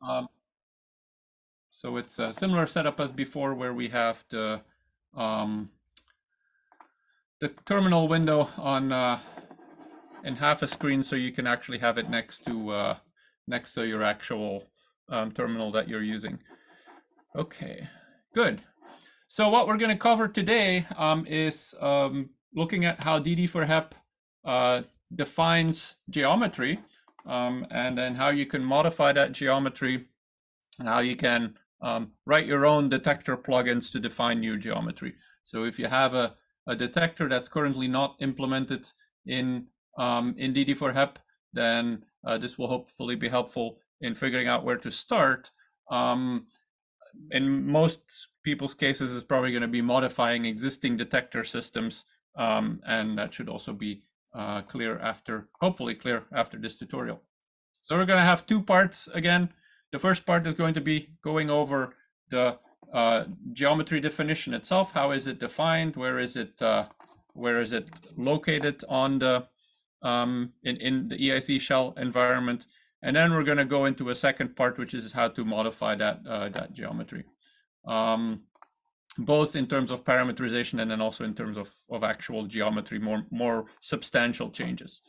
Um, so it's a similar setup as before where we have the um, the terminal window on uh, in half a screen so you can actually have it next to uh, next to your actual um, terminal that you're using. Okay, good. So what we're going to cover today um, is um, looking at how DD4HEP uh, defines geometry um, and then how you can modify that geometry and how you can um, write your own detector plugins to define new geometry. So if you have a, a detector that's currently not implemented in, um, in DD4HEP, then uh, this will hopefully be helpful in figuring out where to start. Um, in most people's cases, it's probably going to be modifying existing detector systems, um, and that should also be uh, clear after, hopefully clear after this tutorial. So we're going to have two parts again. The first part is going to be going over the uh, geometry definition itself. How is it defined? Where is it? Uh, where is it located on the um, in in the EIC shell environment? And then we're going to go into a second part, which is how to modify that uh, that geometry, um, both in terms of parameterization and then also in terms of of actual geometry, more more substantial changes.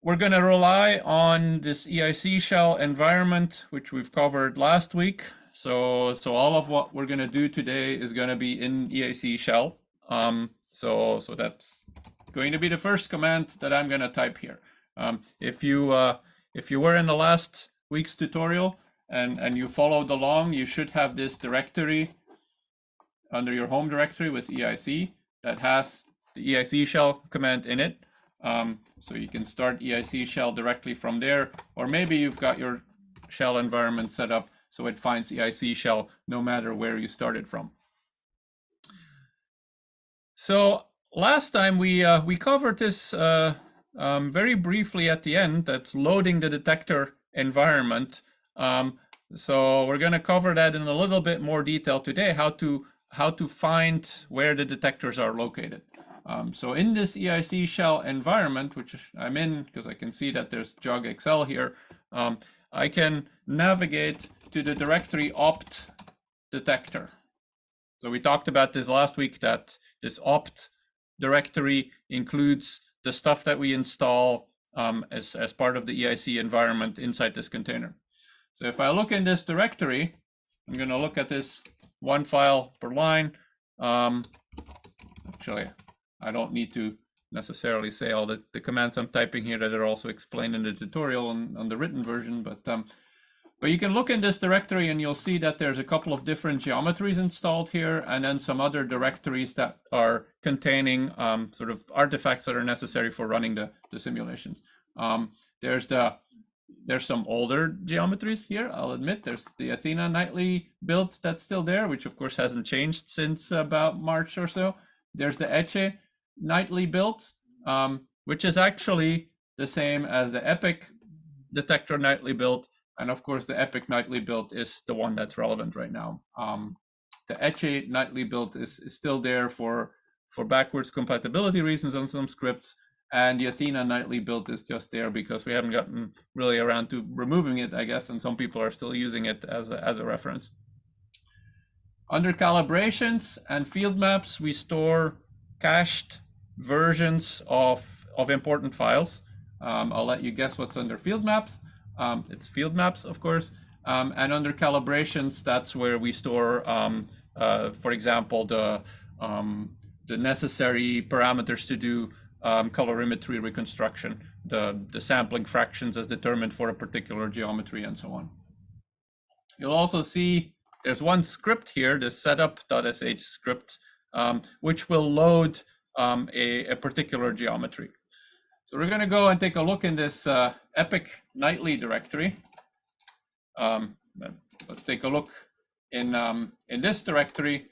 We're going to rely on this EIC shell environment, which we've covered last week. So, so all of what we're going to do today is going to be in EIC shell. Um, so, so that's going to be the first command that I'm going to type here. Um, if you uh, if you were in the last week's tutorial and and you followed along, you should have this directory under your home directory with EIC that has the EIC shell command in it. Um, so you can start EIC shell directly from there, or maybe you've got your shell environment set up so it finds EIC shell no matter where you started from. So last time we uh, we covered this uh, um, very briefly at the end. That's loading the detector environment. Um, so we're going to cover that in a little bit more detail today. How to how to find where the detectors are located. Um, so in this EIC shell environment, which I'm in because I can see that there's jug_xl here, um, I can navigate to the directory opt detector. So we talked about this last week that this opt directory includes the stuff that we install um, as, as part of the EIC environment inside this container. So if I look in this directory, I'm going to look at this one file per line. Um, actually, I don't need to necessarily say all the, the commands I'm typing here that are also explained in the tutorial on, on the written version, but um, but you can look in this directory and you'll see that there's a couple of different geometries installed here and then some other directories that are containing um, sort of artifacts that are necessary for running the, the simulations. Um, there's the there's some older geometries here, I'll admit. There's the Athena nightly build that's still there, which of course hasn't changed since about March or so. There's the ECCE nightly built, um, which is actually the same as the Epic detector nightly built. And of course, the Epic nightly built is the one that's relevant right now. Um, the ECCE nightly built is, is still there for, for backwards compatibility reasons on some scripts. And the Athena nightly built is just there because we haven't gotten really around to removing it, I guess, and some people are still using it as a, as a reference. Under calibrations and field maps, we store cached versions of, of important files. Um, I'll let you guess what's under field maps. Um, it's field maps, of course. Um, and under calibrations, that's where we store, um, uh, for example, the, um, the necessary parameters to do um, calorimetry reconstruction, the, the sampling fractions as determined for a particular geometry and so on. You'll also see there's one script here, the setup.sh script, um, which will load um, a, a, particular geometry. So we're going to go and take a look in this uh, Epic nightly directory. Um, let's take a look in, um, in this directory.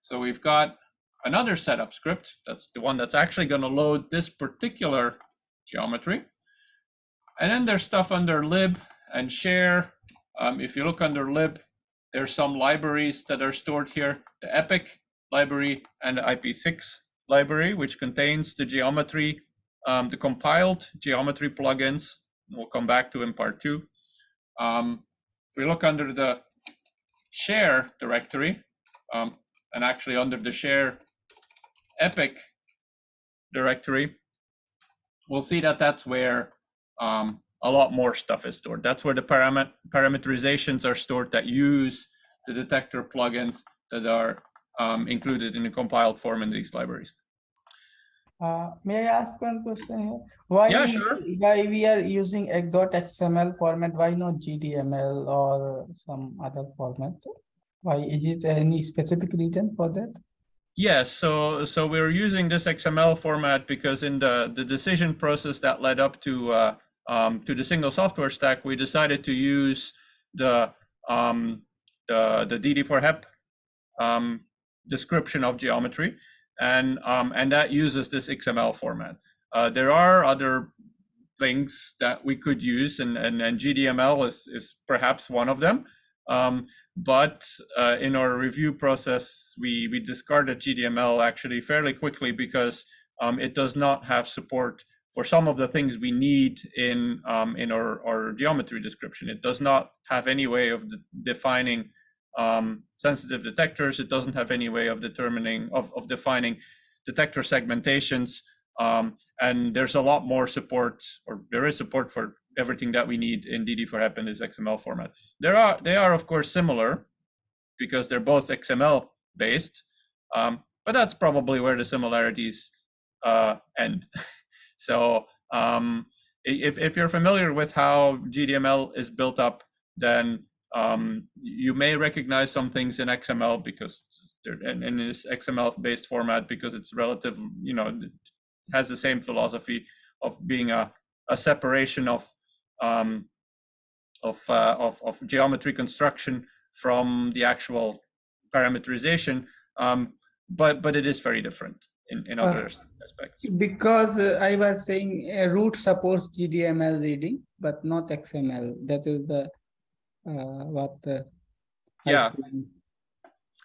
So we've got another setup script. That's the one that's actually going to load this particular geometry. And then there's stuff under lib and share. Um, if you look under lib, there's some libraries that are stored here. The Epic library and the IP6 library, which contains the geometry, um, the compiled geometry plugins. We'll come back to in part two. um, if we look under the share directory, um, and actually under the share epic directory, we'll see that that's where um, a lot more stuff is stored. That's where the param parameterizations are stored that use the detector plugins that are um, included in the compiled form in these libraries. Uh, may I ask one question here? Why, Yeah, sure. why we are using egg.xml format? Why not GDML or some other format? Why is it any specific reason for that? Yes, so so we're using this XML format because in the the decision process that led up to uh, um, to the single software stack, we decided to use the um, the the DD4HEP um, description of geometry, and um, and that uses this XML format. Uh, there are other things that we could use, and and, and GDML is is perhaps one of them. Um, but uh, in our review process, we, we discarded GDML actually fairly quickly because um, it does not have support for some of the things we need in, um, in our, our geometry description. It does not have any way of de defining um, sensitive detectors. It doesn't have any way of determining, of, of defining detector segmentations. Um, and there's a lot more support, or there is support for everything that we need in DD4HEP in this XML format. There are they are of course similar because they're both XML based, um, but that's probably where the similarities uh, end. so um, if if you're familiar with how GDML is built up, then um, you may recognize some things in XML because they're in, in this XML based format because it's relative, you know, has the same philosophy of being a, a separation of um, of, uh, of, of geometry construction from the actual parameterization, um, but but it is very different in, in other uh, aspects. Because uh, I was saying uh, root supports GDML reading, but not XML. That is the uh, what. yeah.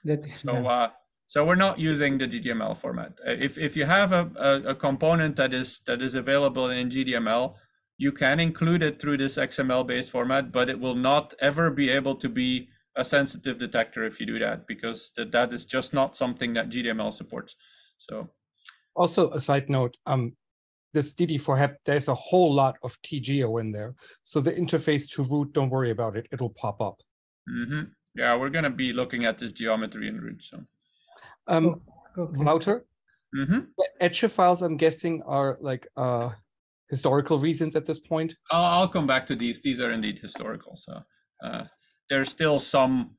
That is, so uh, so we're not using the GDML format. If if you have a, a, a component that is that is available in GDML, you can include it through this XML based format, but it will not ever be able to be a sensitive detector if you do that, because that, that is just not something that GDML supports. So also a side note, um, this DD4HEP, there's a whole lot of TGeo in there. So the interface to root, don't worry about it, it'll pop up. Mm -hmm. Yeah, we're gonna be looking at this geometry in root, so. Um, okay. Wouter, mm -hmm. the ECCE files, I'm guessing, are like uh, historical reasons at this point? I'll, I'll come back to these. These are indeed historical. So uh, there's still some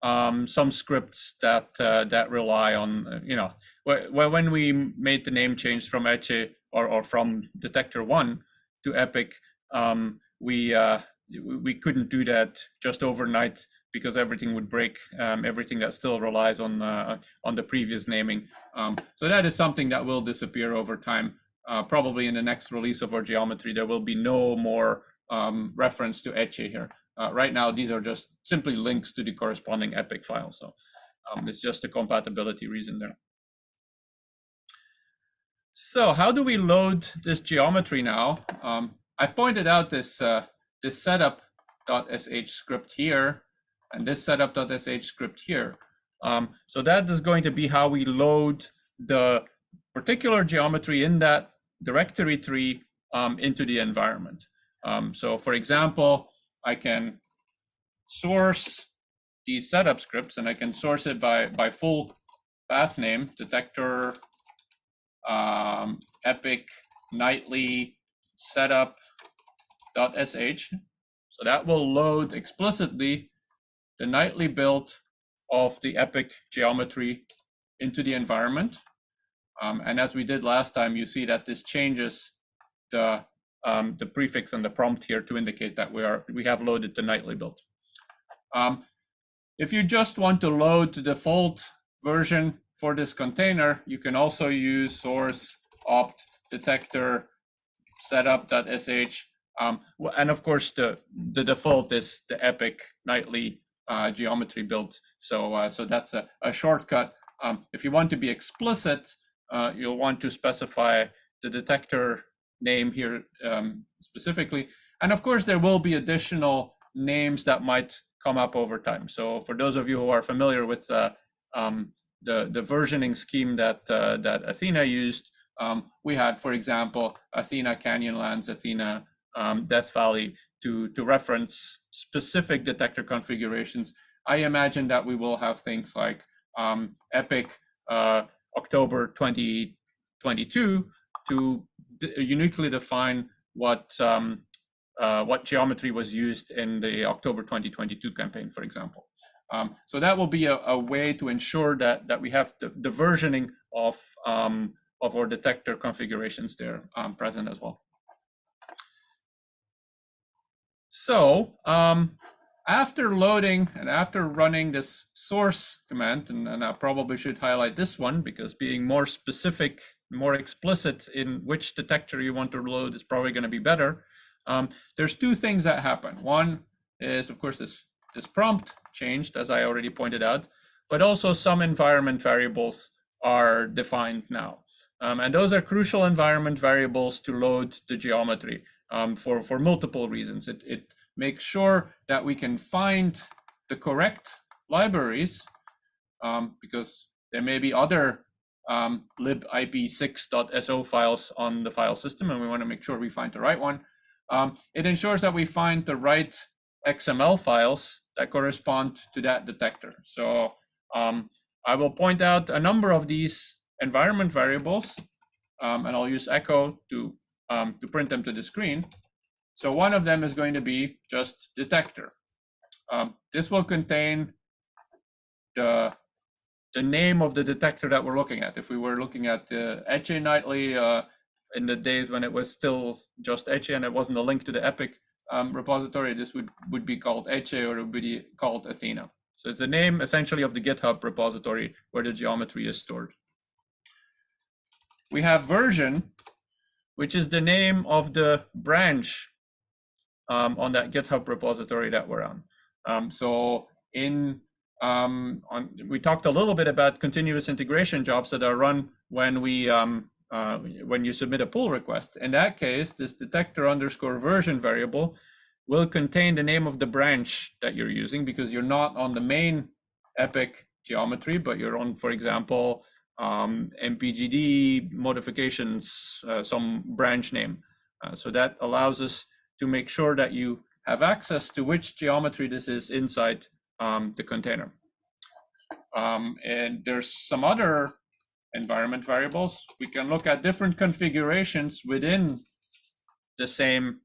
um, some scripts that uh, that rely on you know when we made the name change from ECCE or or from Detector One to Epic, um, we uh, we couldn't do that just overnight because everything would break. Um, everything that still relies on uh, on the previous naming. Um, so that is something that will disappear over time uh, probably in the next release of our geometry, there will be no more um, reference to ECCE here. Uh, right now, these are just simply links to the corresponding epic file. So um, it's just a compatibility reason there. So how do we load this geometry now? Um, I've pointed out this, uh, this setup.sh script here and this setup.sh script here. Um, so that is going to be how we load the particular geometry in that directory tree um, into the environment. Um, so for example, I can source these setup scripts and I can source it by, by full path name, detector, um, epic, nightly, setup.sh. So that will load explicitly the nightly build of the epic geometry into the environment. Um, and as we did last time, you see that this changes the um, the prefix and the prompt here to indicate that we are we have loaded the nightly build. Um, if you just want to load the default version for this container, you can also use source opt detector setup.sh. Um, and of course, the, the default is the epic nightly uh, geometry build. So, uh, so that's a, a shortcut. Um, if you want to be explicit, uh, you'll want to specify the detector name here um, specifically. And of course, there will be additional names that might come up over time. So for those of you who are familiar with uh, um, the, the versioning scheme that, uh, that Athena used, um, we had, for example, Athena Canyonlands, Athena um, Death Valley to, to reference specific detector configurations. I imagine that we will have things like um, Epic uh, October 2022 to uniquely define what um, uh, what geometry was used in the October 2022 campaign, for example. Um, so that will be a, a, way to ensure that that we have the, the versioning of um, of our detector configurations there um, present as well. So um, after loading and after running this source command, and, and I probably should highlight this one because being more specific, more explicit in which detector you want to load is probably going to be better. Um, there's two things that happen. One is, of course, this, this prompt changed, as I already pointed out, but also some environment variables are defined now. Um, and those are crucial environment variables to load the geometry um, for, for multiple reasons. It, it makes sure that we can find the correct libraries um, because there may be other um, libip6.so files on the file system and we want to make sure we find the right one. Um, it ensures that we find the right XML files that correspond to that detector. So um, I will point out a number of these environment variables, um, and I'll use echo to, um, to print them to the screen. So one of them is going to be just detector. Um, this will contain the, the name of the detector that we're looking at. If we were looking at uh, Nightly uh, in the days when it was still just ECCE and it wasn't a link to the Epic um, repository, this would, would be called ECCE or it would be called Athena. So it's the name essentially of the GitHub repository where the geometry is stored. We have version, which is the name of the branch um, on that GitHub repository that we're on. Um, so in um, on, we talked a little bit about continuous integration jobs that are run when we um, uh, when you submit a pull request. In that case, this detector underscore version variable will contain the name of the branch that you're using because you're not on the main Epic geometry, but you're on, for example, um, MPGD modifications, uh, some branch name. Uh, so that allows us to make sure that you have access to which geometry this is inside um, the container. Um, and there's some other environment variables. We can look at different configurations within the same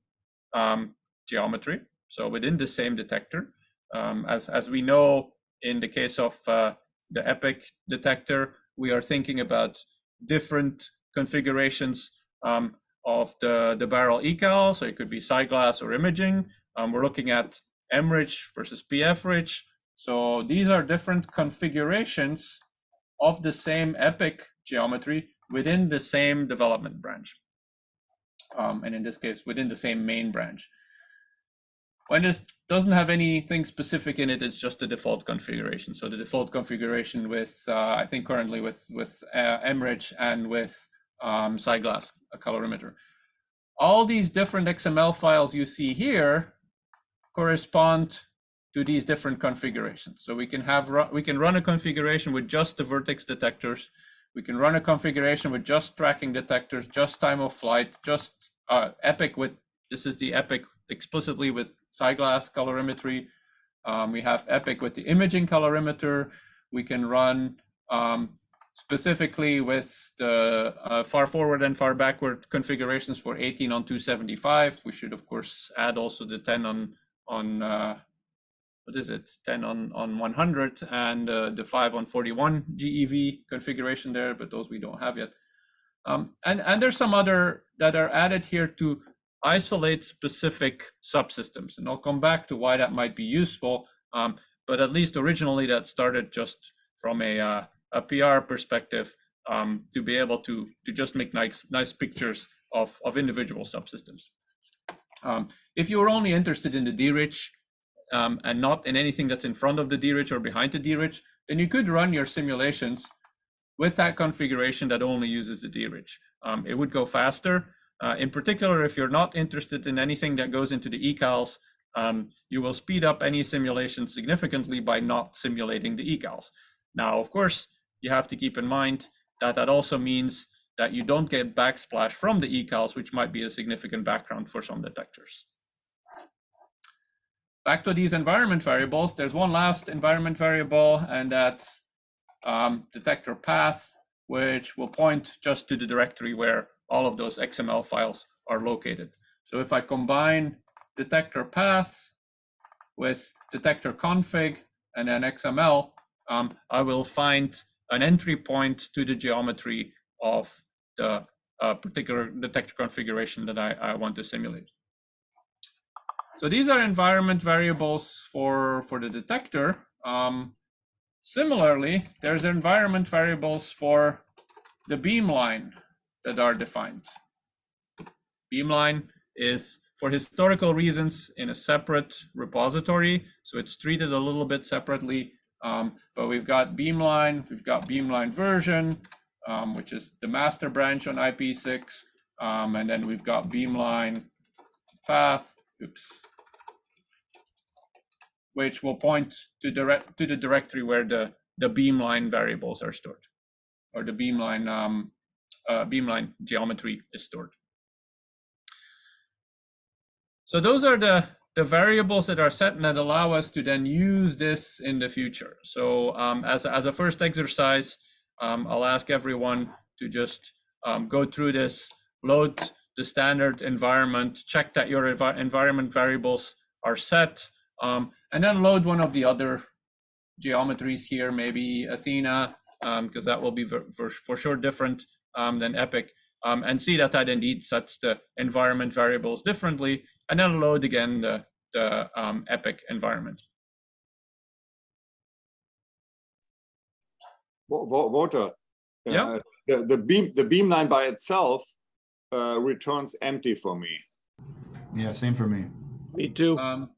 um, geometry, so within the same detector. Um, as, as we know, in the case of uh, the EPIC detector, we are thinking about different configurations um, of the, the barrel ecal, so it could be SciGlass or imaging. Um, we're looking at MRICH versus PFRICH. So these are different configurations of the same epic geometry within the same development branch. Um, and in this case, within the same main branch. When this doesn't have anything specific in it, it's just the default configuration. So the default configuration with, uh, I think currently with, with uh, MRICH and with um, SciGlass, a calorimeter. All these different XML files you see here correspond to these different configurations. So we can have we can run a configuration with just the vertex detectors. We can run a configuration with just tracking detectors, just time of flight, just uh, Epic with this is the Epic explicitly with SciGlass calorimetry. Um, we have Epic with the imaging calorimeter. We can run um, specifically with the uh, far forward and far backward configurations for 18 on 275. We should of course add also the 10 on on uh, what is it 10 on on 100 and uh, the 5 on 41 GeV configuration there, but those we don't have yet. Um, and and there's some other that are added here to isolate specific subsystems, and I'll come back to why that might be useful. Um, but at least originally that started just from a uh, a PR perspective um, to be able to to just make nice nice pictures of of individual subsystems. Um, if you're only interested in the DRICH um, and not in anything that's in front of the DRICH or behind the DRICH, then you could run your simulations with that configuration that only uses the DRICH. Um, it would go faster. Uh, in particular, if you're not interested in anything that goes into the ecals, um, you will speed up any simulation significantly by not simulating the ecals. Now, of course, you have to keep in mind that that also means that you don't get backsplash from the ecals, which might be a significant background for some detectors. Back to these environment variables, there's one last environment variable, and that's um, detector path, which will point just to the directory where all of those XML files are located. So if I combine detector path with detector config and then XML, um, I will find an entry point to the geometry of the uh, particular detector configuration that I, I want to simulate. So these are environment variables for, for the detector. Um, similarly, there's environment variables for the beamline that are defined. Beamline is for historical reasons in a separate repository, so it's treated a little bit separately. Um, but we've got Beamline, we've got Beamline version, um, which is the master branch on IP6, um, and then we've got Beamline path, oops, which will point to direct to the directory where the the Beamline variables are stored, or the Beamline um, uh, Beamline geometry is stored. So those are the, the variables that are set and that allow us to then use this in the future. So um, as, as a first exercise, um, I'll ask everyone to just um, go through this, load the standard environment, check that your envi environment variables are set, um, and then load one of the other geometries here, maybe Athena, because um, that will be for, for, for sure different um, than Epic, and see that that indeed sets the environment variables differently and then load again the, the um, Epic environment. Wouter, yeah. Uh, the, the beam the beamline by itself uh, returns empty for me. Yeah, same for me. Me too. Um,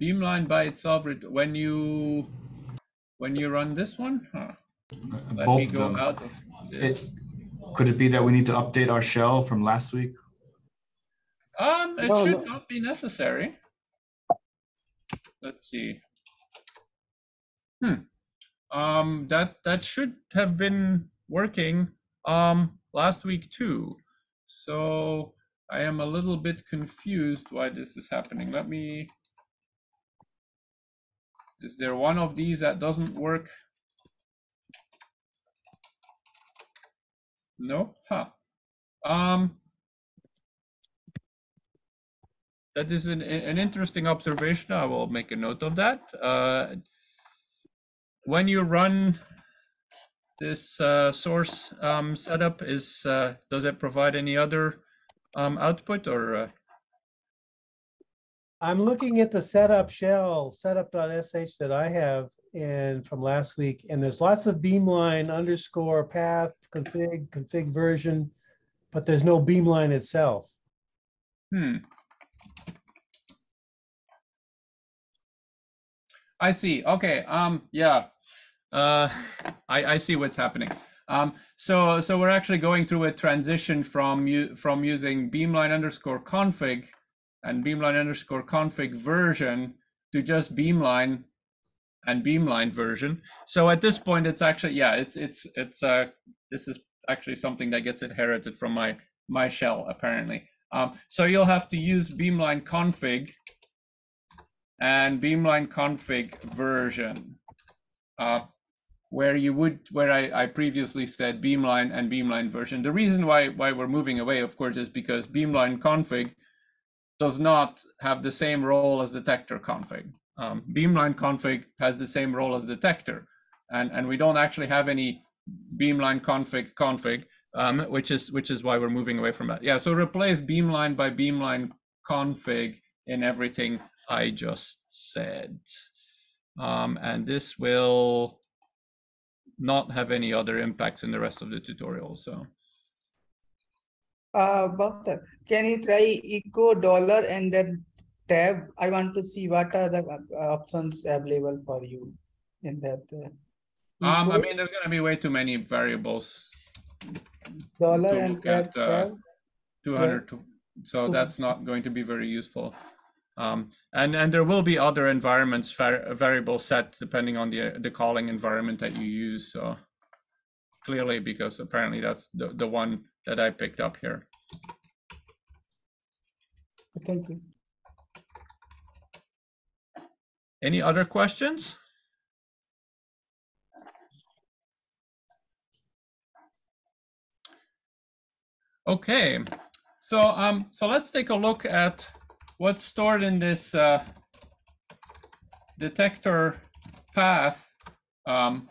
beamline by itself, when you when you run this one, huh? Uh, Let Both me of go them. out of this. It, could it be that we need to update our shell from last week? Um, it No, should no. not be necessary. Let's see. Hmm. Um, that that should have been working um last week too. So I am a little bit confused why this is happening. Let me. Is there one of these that doesn't work? No? Huh. Um, that is an, an interesting observation. I will make a note of that. Uh, when you run this uh, source um, setup, is uh, does it provide any other um, output or? Uh, I'm looking at the setup shell, setup.sh that I have in from last week, and there's lots of beamline underscore path config, config version, but there's no beamline itself. hmm. I see. Okay. Um. Yeah. Uh. I I see what's happening. Um. So so we're actually going through a transition from you from using beamline underscore config and beamline underscore config version to just beamline and beamline version. So at this point, it's actually yeah, it's it's it's uh this is actually something that gets inherited from my my shell apparently. Um, so you'll have to use beamline config and beamline config version uh, where you would where I, I previously said beamline and beamline version the reason why why we're moving away of course is because beamline config does not have the same role as detector config um, beamline config has the same role as detector and and we don't actually have any beamline config config um, which is which is why we're moving away from that yeah so replace beamline by beamline config in everything I just said. Um, and this will not have any other impacts in the rest of the tutorial. So Uh, Bhaskar, can you try echo dollar and then tab? I want to see what are the uh, options available for you in that. uh, um, I mean, there's going to be way too many variables. Dollar to and tab, at, uh, tab. 200, Yes. to, so that's not going to be very useful. Um, and, and there will be other environments var variable set depending on the, the calling environment that you use. So clearly, because apparently that's the, the one that I picked up here. Thank you. Any other questions? Okay, so um, so let's take a look at what's stored in this uh, detector path um,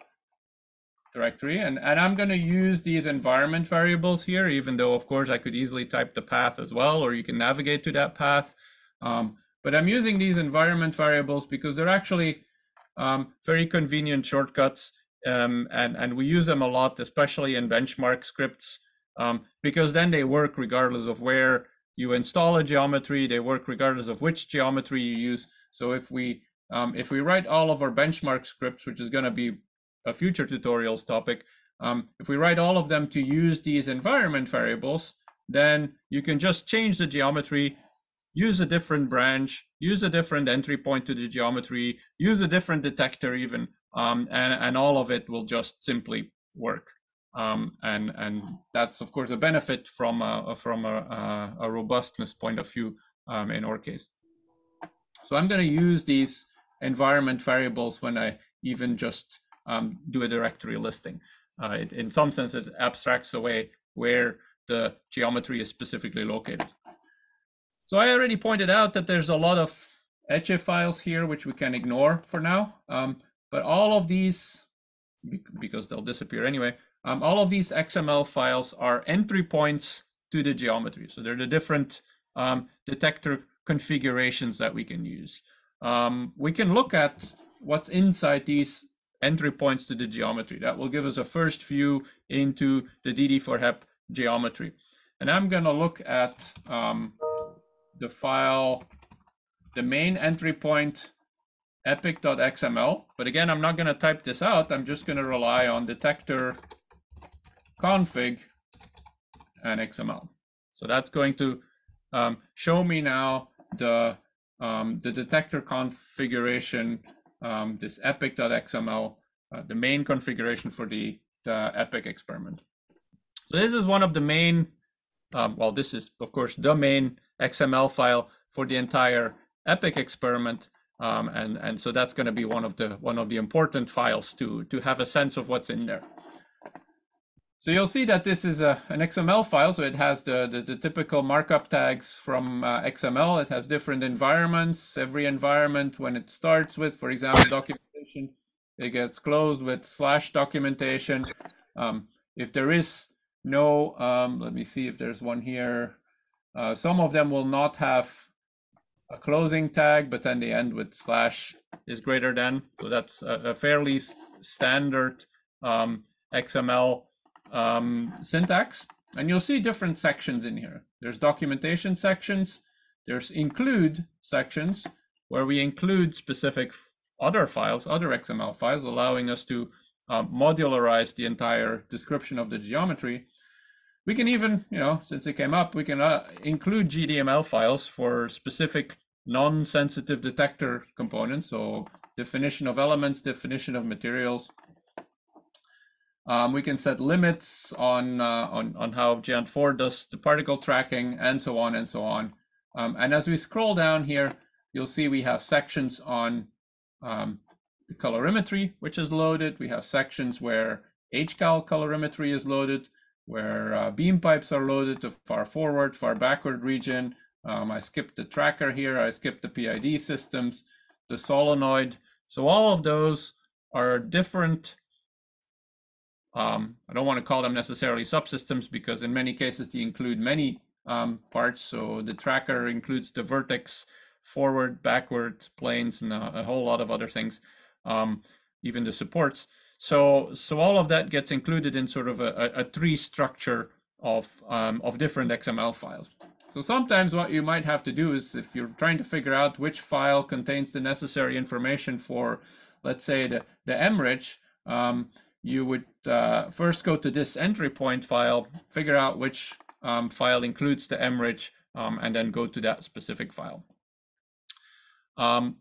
directory, and and I'm going to use these environment variables here, even though of course I could easily type the path as well, or you can navigate to that path. Um, but I'm using these environment variables because they're actually um, very convenient shortcuts, um, and and we use them a lot, especially in benchmark scripts um, because then they work regardless of where you install a geometry. They work regardless of which geometry you use. So if we um, if we write all of our benchmark scripts, which is going to be a future tutorials topic, um, if we write all of them to use these environment variables, then you can just change the geometry, use a different branch, use a different entry point to the geometry, use a different detector even, um, and, and all of it will just simply work. Um, and and that's of course a benefit from a, from a, a robustness point of view um, in our case. So I'm going to use these environment variables when I even just um, do a directory listing. Uh, it, in some sense, it abstracts away where the geometry is specifically located. So I already pointed out that there's a lot of ECCE files here, which we can ignore for now. Um, but all of these, because they'll disappear anyway, um, all of these XML files are entry points to the geometry. So they're the different um, detector configurations that we can use. Um, we can look at what's inside these entry points to the geometry. That will give us a first view into the DD4HEP geometry. And I'm going to look at um, the file, the main entry point epic.xml. But again, I'm not going to type this out. I'm just going to rely on detector config and XML. So that's going to um, show me now the, um, the detector configuration, um, this epic.xml, uh, the main configuration for the, the epic experiment. So this is one of the main, um, well, this is of course the main XML file for the entire epic experiment. Um, and, and so that's going to be one of the one of the important files to, to have a sense of what's in there. So you'll see that this is a, an XML file, so it has the, the, the typical markup tags from uh, XML. It has different environments. Every environment, when it starts with, for example, documentation, it gets closed with slash documentation. Um, if there is no, um, let me see if there's one here. Uh, some of them will not have a closing tag, but then they end with slash is greater than. So that's a, a fairly standard um, XML um, syntax, and you'll see different sections in here. There's documentation sections, there's include sections, where we include specific other files, other XML files, allowing us to uh, modularize the entire description of the geometry. We can even, you know, since it came up, we can uh, include GDML files for specific non-sensitive detector components. So definition of elements, definition of materials, um, we can set limits on, uh, on, on how Geant4 does the particle tracking and so on and so on. Um, and as we scroll down here, you'll see we have sections on um, the calorimetry, which is loaded. We have sections where HCal calorimetry is loaded, where uh, beam pipes are loaded to far forward, far backward region. Um, I skipped the tracker here. I skipped the PID systems, the solenoid. So all of those are different um, I don't want to call them necessarily subsystems because in many cases they include many um, parts. So the tracker includes the vertex, forward, backward, planes, and a, a whole lot of other things, um, even the supports. So, so all of that gets included in sort of a, a tree structure of, um, of different XML files. So sometimes what you might have to do is if you're trying to figure out which file contains the necessary information for, let's say, the, the MRICH, um, you would uh, first go to this entry point file, figure out which um, file includes the MRICH, um, and then go to that specific file. Um,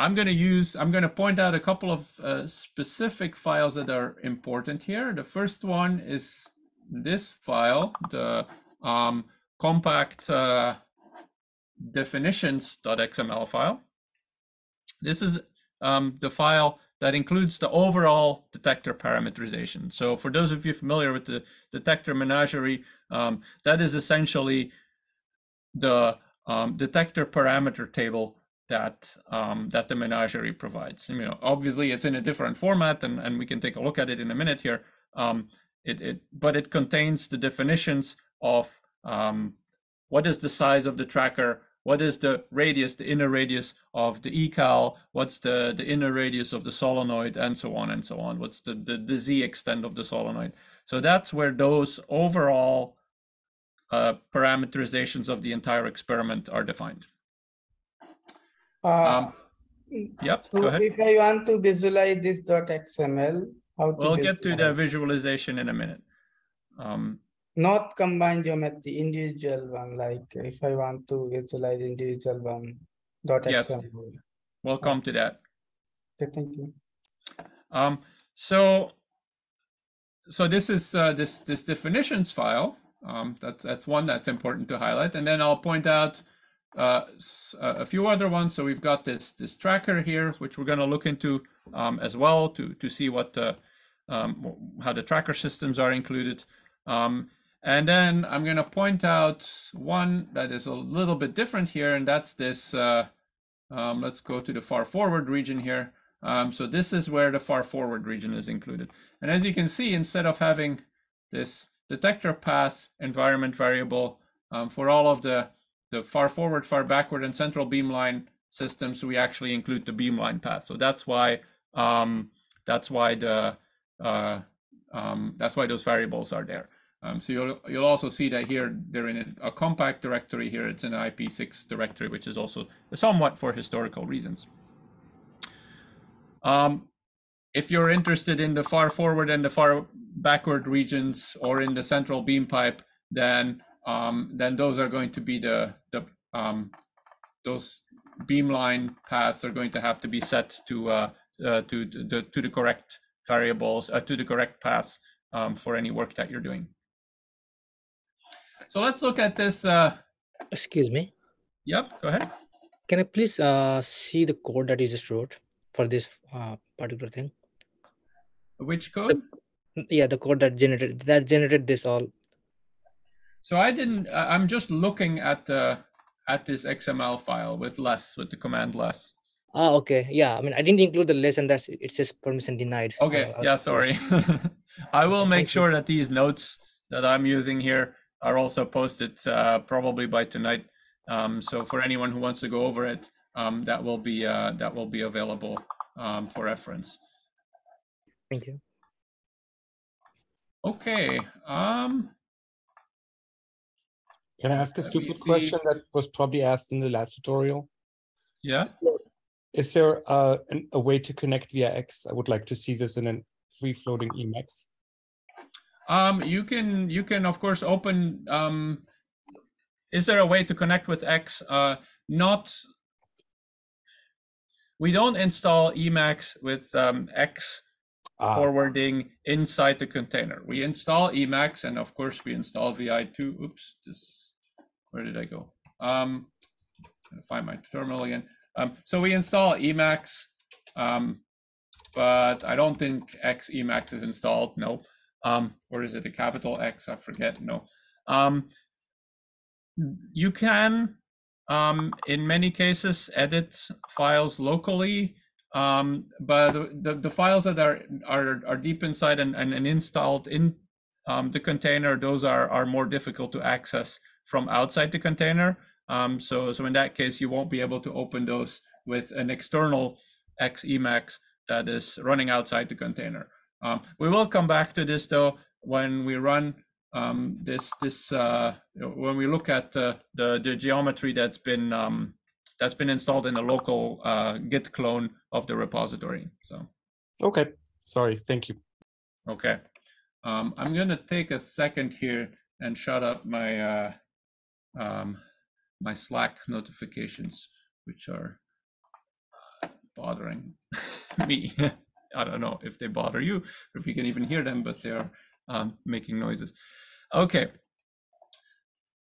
I'm going to use, I'm going to point out a couple of uh, specific files that are important here. The first one is this file, the um, compact uh, definitions.xml file. This is um, the file that includes the overall detector parameterization. So for those of you familiar with the detector menagerie, um, that is essentially the um, detector parameter table that um, that the menagerie provides. You know, obviously it's in a different format, and, and we can take a look at it in a minute here. Um, it, it but it contains the definitions of um, what is the size of the tracker, what is the radius, the inner radius of the ecal, what's the, the inner radius of the solenoid, and so on and so on. What's the, the, the z extent of the solenoid. So that's where those overall uh, parameterizations of the entire experiment are defined. Uh, Um, Yep, go so ahead. if I want to visualize this dot XML, how to We'll get to the visualization in a minute. Um, Not combined geometry, individual one, like if I want to visualize individual one dot Yes. XML. we'll come to that. Okay, thank you. Um, so, so this is uh, this this definitions file. Um, that's that's one that's important to highlight, and then I'll point out uh, a a few other ones. So we've got this this tracker here, which we're going to look into um, as well to to see what the um, how the tracker systems are included. Um, and then I'm going to point out one that is a little bit different here, and that's this. Uh, um, let's go to the far forward region here. Um, so this is where the far forward region is included. And as you can see, instead of having this detector path environment variable um, for all of the, the far forward, far backward, and central beamline systems, we actually include the beamline path. So that's why um, that's why the uh, um, that's why those variables are there. Um, so you'll you'll also see that here they're in a, a compact directory. Here it's an IP6 directory, which is also somewhat for historical reasons. Um, if you're interested in the far forward and the far backward regions or in the central beam pipe, then um, then those are going to be the the um, those beamline paths are going to have to be set to uh, uh, to to the to the correct variables uh, to the correct paths um, for any work that you're doing. So let's look at this. Uh, Excuse me. yep, go ahead. Can I please uh, see the code that you just wrote for this uh, particular thing? Which code? N- Yeah, the code that generated that generated this all. So I didn't. I'm just looking at the at this XML file with less with the command less. Ah, okay. Yeah, I mean, I didn't include the less, and that's it says permission denied. Okay. I'll Yeah. Sorry. I will make sure that these notes that I'm using here are also posted uh, probably by tonight. Um, so for anyone who wants to go over it, um, that will be uh, that will be available um, for reference. Thank you. Okay. Um, Can I ask a stupid see. question that was probably asked in the last tutorial? yeah. Is there uh, an, a way to connect via X? I would like to see this in a free floating Emacs. Um, you can you can of course open. Um, is there a way to connect with X? Uh, not. We don't install Emacs with um, X Ah. forwarding inside the container. We install Emacs, and of course we install VI2. Oops, this. Where did I go? Um, find my terminal again. Um, so we install Emacs, um, but I don't think X Emacs is installed. No. Um, or is it a capital X? I forget. No. Um, you can, um, in many cases, edit files locally, um, but the, the files that are are, are deep inside and, and, and installed in um, the container, those are, are more difficult to access from outside the container. Um, so, so in that case, you won't be able to open those with an external X Emacs that is running outside the container. Um, we will come back to this though when we run um, this this uh, when we look at uh, the the geometry that's been um, that's been installed in a local uh, Git clone of the repository. So Okay, sorry, thank you. okay, um, I'm gonna take a second here and shut up my uh, um, my Slack notifications, which are bothering me. I don't know if they bother you or if you can even hear them, but they're um, making noises. Okay.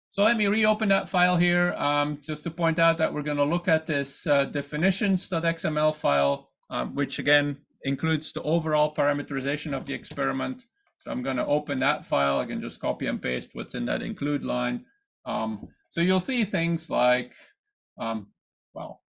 So let me reopen that file here um, just to point out that we're going to look at this uh, definitions.xml file, um, which again includes the overall parameterization of the experiment. So I'm going to open that file. I can just copy and paste what's in that include line. Um, so you'll see things like, um, well,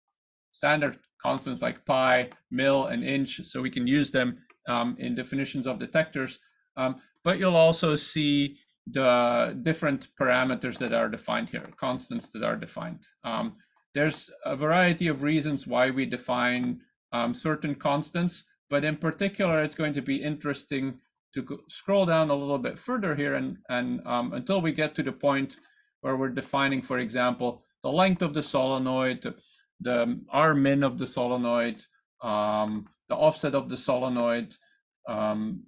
standard constants like pi, mil, and inch, so we can use them um, in definitions of detectors. Um, but you'll also see the different parameters that are defined here, constants that are defined. Um, there's a variety of reasons why we define um, certain constants, but in particular, it's going to be interesting to scroll down a little bit further here and, and um, until we get to the point where we're defining, for example, the length of the solenoid, the R min of the solenoid, um, the offset of the solenoid, um,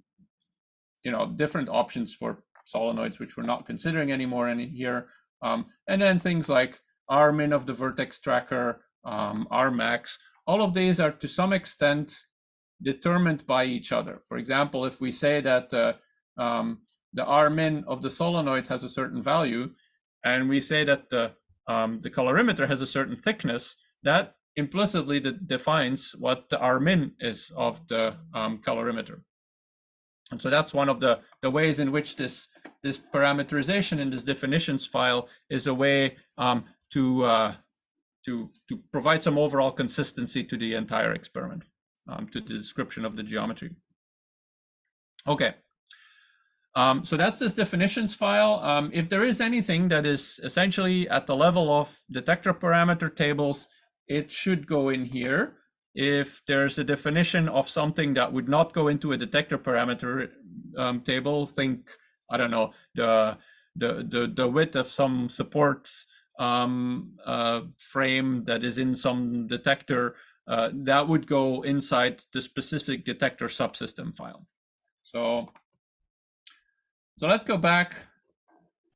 you know, different options for solenoids, which we're not considering anymore in here. Um, and then things like R min of the vertex tracker, um, R max, all of these are to some extent determined by each other. For example, if we say that uh, um, the R min of the solenoid has a certain value, and we say that the, um, the calorimeter has a certain thickness, that implicitly de defines what the R min is of the um, calorimeter. And so that's one of the, the ways in which this, this parameterization in this definitions file is a way um, to, uh, to, to provide some overall consistency to the entire experiment, um, to the description of the geometry. Okay. Um, so that's this definitions file. Um, if there is anything that is essentially at the level of detector parameter tables, it should go in here. If there's a definition of something that would not go into a detector parameter um, table, think, I don't know, the, the, the, the width of some supports uh, frame that is in some detector, uh, that would go inside the specific detector subsystem file. So, so let's go back,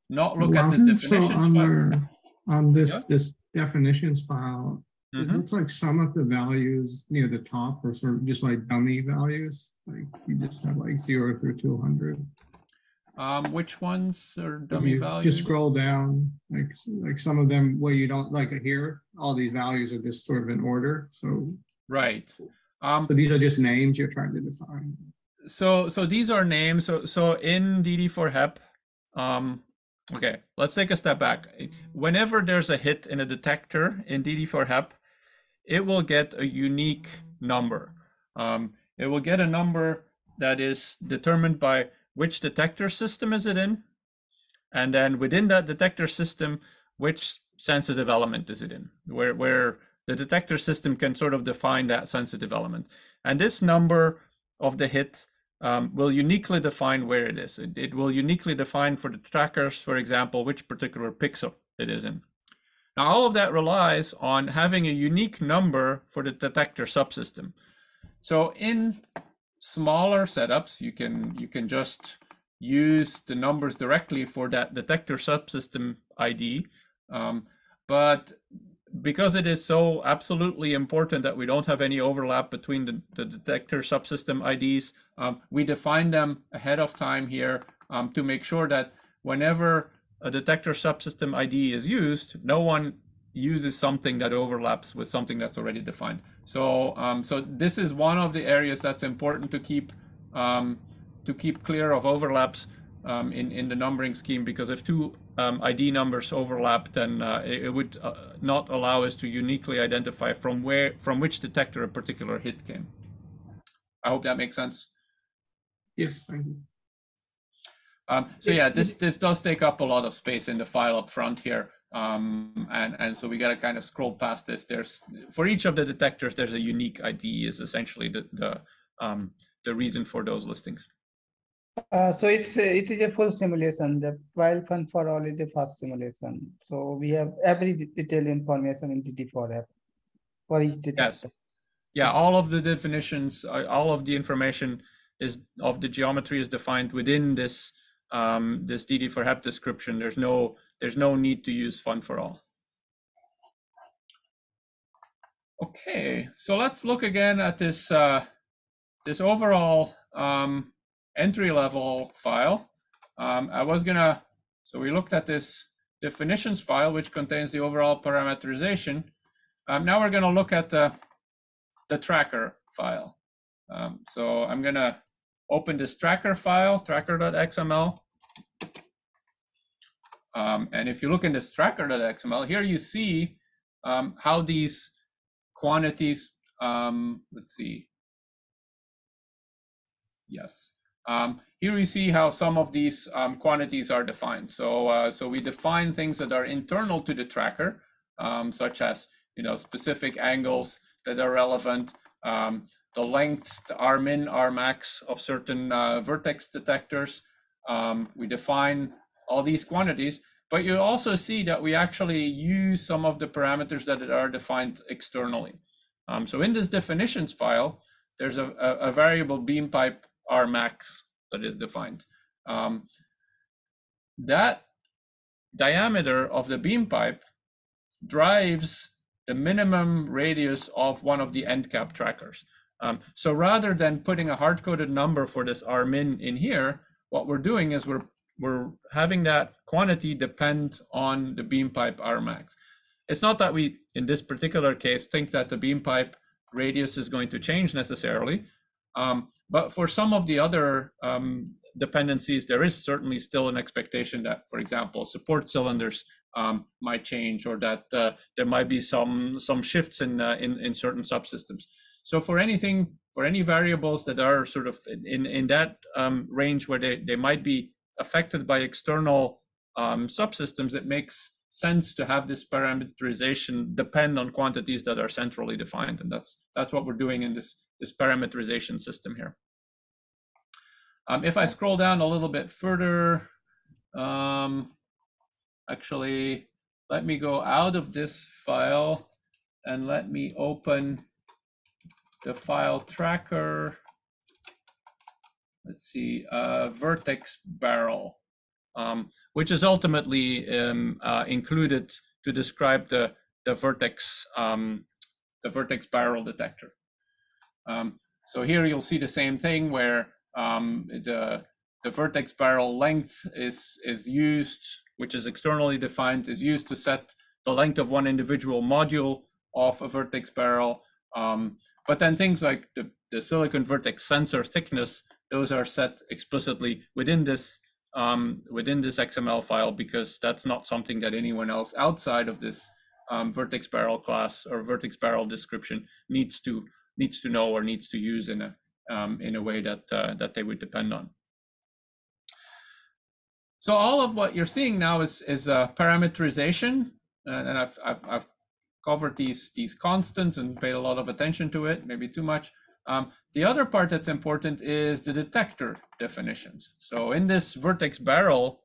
not look at this Robin, so definitions on file. On this, Yeah. this definitions file, it Mhm. looks like some of the values near the top are sort of just like dummy values. Like you just have like zero through two hundred. Um, which ones are dummy values? Just scroll down, like, like some of them where you don't like here, all these values are just sort of in order. So, Right. Um, so these are just names you're trying to define. So so these are names. So so in DD4HEP, um, okay, let's take a step back. Whenever there's a hit in a detector in DD4HEP, it will get a unique number. Um, it will get a number that is determined by which detector system is it in, and then within that detector system, which sensitive element is it in, where where the detector system can sort of define that sensitive element. And this number of the hit um, will uniquely define where it is. It, it will uniquely define for the trackers, for example, which particular pixel it is in. Now, all of that relies on having a unique number for the detector subsystem. So in smaller setups, you can you can just use the numbers directly for that detector subsystem ID. Um, but because it is so absolutely important that we don't have any overlap between the, the detector subsystem IDs, um, we define them ahead of time here um, to make sure that whenever a detector subsystem ID is used, no one uses something that overlaps with something that's already defined. So, um, so this is one of the areas that's important to keep um, to keep clear of overlaps um, in in the numbering scheme because if two um, ID numbers overlap, then uh, it, it would uh, not allow us to uniquely identify from where from which detector a particular hit came. I hope that makes sense. Yes, thank you. Um, so yeah, this this does take up a lot of space in the file up front here. Um, and, and so we got to kind of scroll past this. There's for each of the detectors, there's a unique ID is essentially the, the, um, the reason for those listings. Uh, so it's a, it is a full simulation. The trial Fun4All is a fast simulation. So we have every de- detailed information in DD4HEP for each detector. Yeah, all of the definitions, uh, all of the information is of the geometry is defined within this um, this DD for HEP description. There's no there's no need to use fun for all. Okay, so let's look again at this uh, this overall um, entry level file. Um, I was gonna, so we looked at this definitions file, which contains the overall parameterization. Um, now we're gonna look at the, the tracker file. Um, so I'm gonna open this tracker file, tracker.xml. Um, and if you look in this tracker.xml, here you see um, how these quantities, um, let's see. Yes. Um, here you see how some of these um, quantities are defined. So, uh, so we define things that are internal to the tracker, um, such as you know specific angles that are relevant, um, the length, the R min, R max of certain uh, vertex detectors. Um, we define all these quantities, but you also see that we actually use some of the parameters that are defined externally. Um, so in this definitions file, there's a, a, a variable beam pipe R max that is defined. Um, that diameter of the beam pipe drives the minimum radius of one of the end cap trackers. Um, so rather than putting a hard-coded number for this R min in here, what we're doing is we're we're having that quantity depend on the beam pipe R max. It's not that we, in this particular case, think that the beam pipe radius is going to change necessarily. Um, but for some of the other um, dependencies, there is certainly still an expectation that, for example, support cylinders um, might change or that uh, there might be some some shifts in, uh, in, in certain subsystems. So for anything, for any variables that are sort of in, in that um, range where they, they might be affected by external um, subsystems, it makes sense to have this parameterization depend on quantities that are centrally defined. And that's that's what we're doing in this, this parameterization system here. Um, if I scroll down a little bit further, um, actually, let me go out of this file and let me open the file tracker. Let's see, uh, vertex barrel um, which is ultimately um, uh, included to describe the, the vertex um, the vertex barrel detector. Um, so here you'll see the same thing where um, the the vertex barrel length is is used, which is externally defined, is used to set the length of one individual module of a vertex barrel. Um, but then things like the, the silicon vertex sensor thickness, those are set explicitly within this um, within this XML file because that's not something that anyone else outside of this um, vertex barrel class or vertex barrel description needs to needs to know or needs to use in a um, in a way that uh, that they would depend on. So all of what you're seeing now is is uh, parameterization, and, and I've, I've I've covered these these constants and paid a lot of attention to it, maybe too much. Um, the other part that's important is the detector definitions. So in this vertex barrel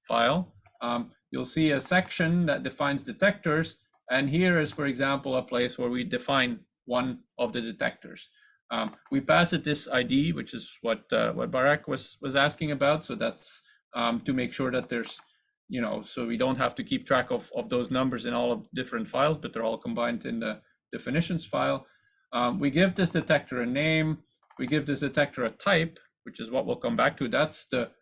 file, um, you'll see a section that defines detectors. And here is, for example, a place where we define one of the detectors. Um, we pass it this ID, which is what uh, what Barak was was asking about. So that's um, to make sure that there's, you know, so we don't have to keep track of, of those numbers in all of different files, but they're all combined in the definitions file. Um, we give this detector a name. We give this detector a type, which is what we'll come back to. That's the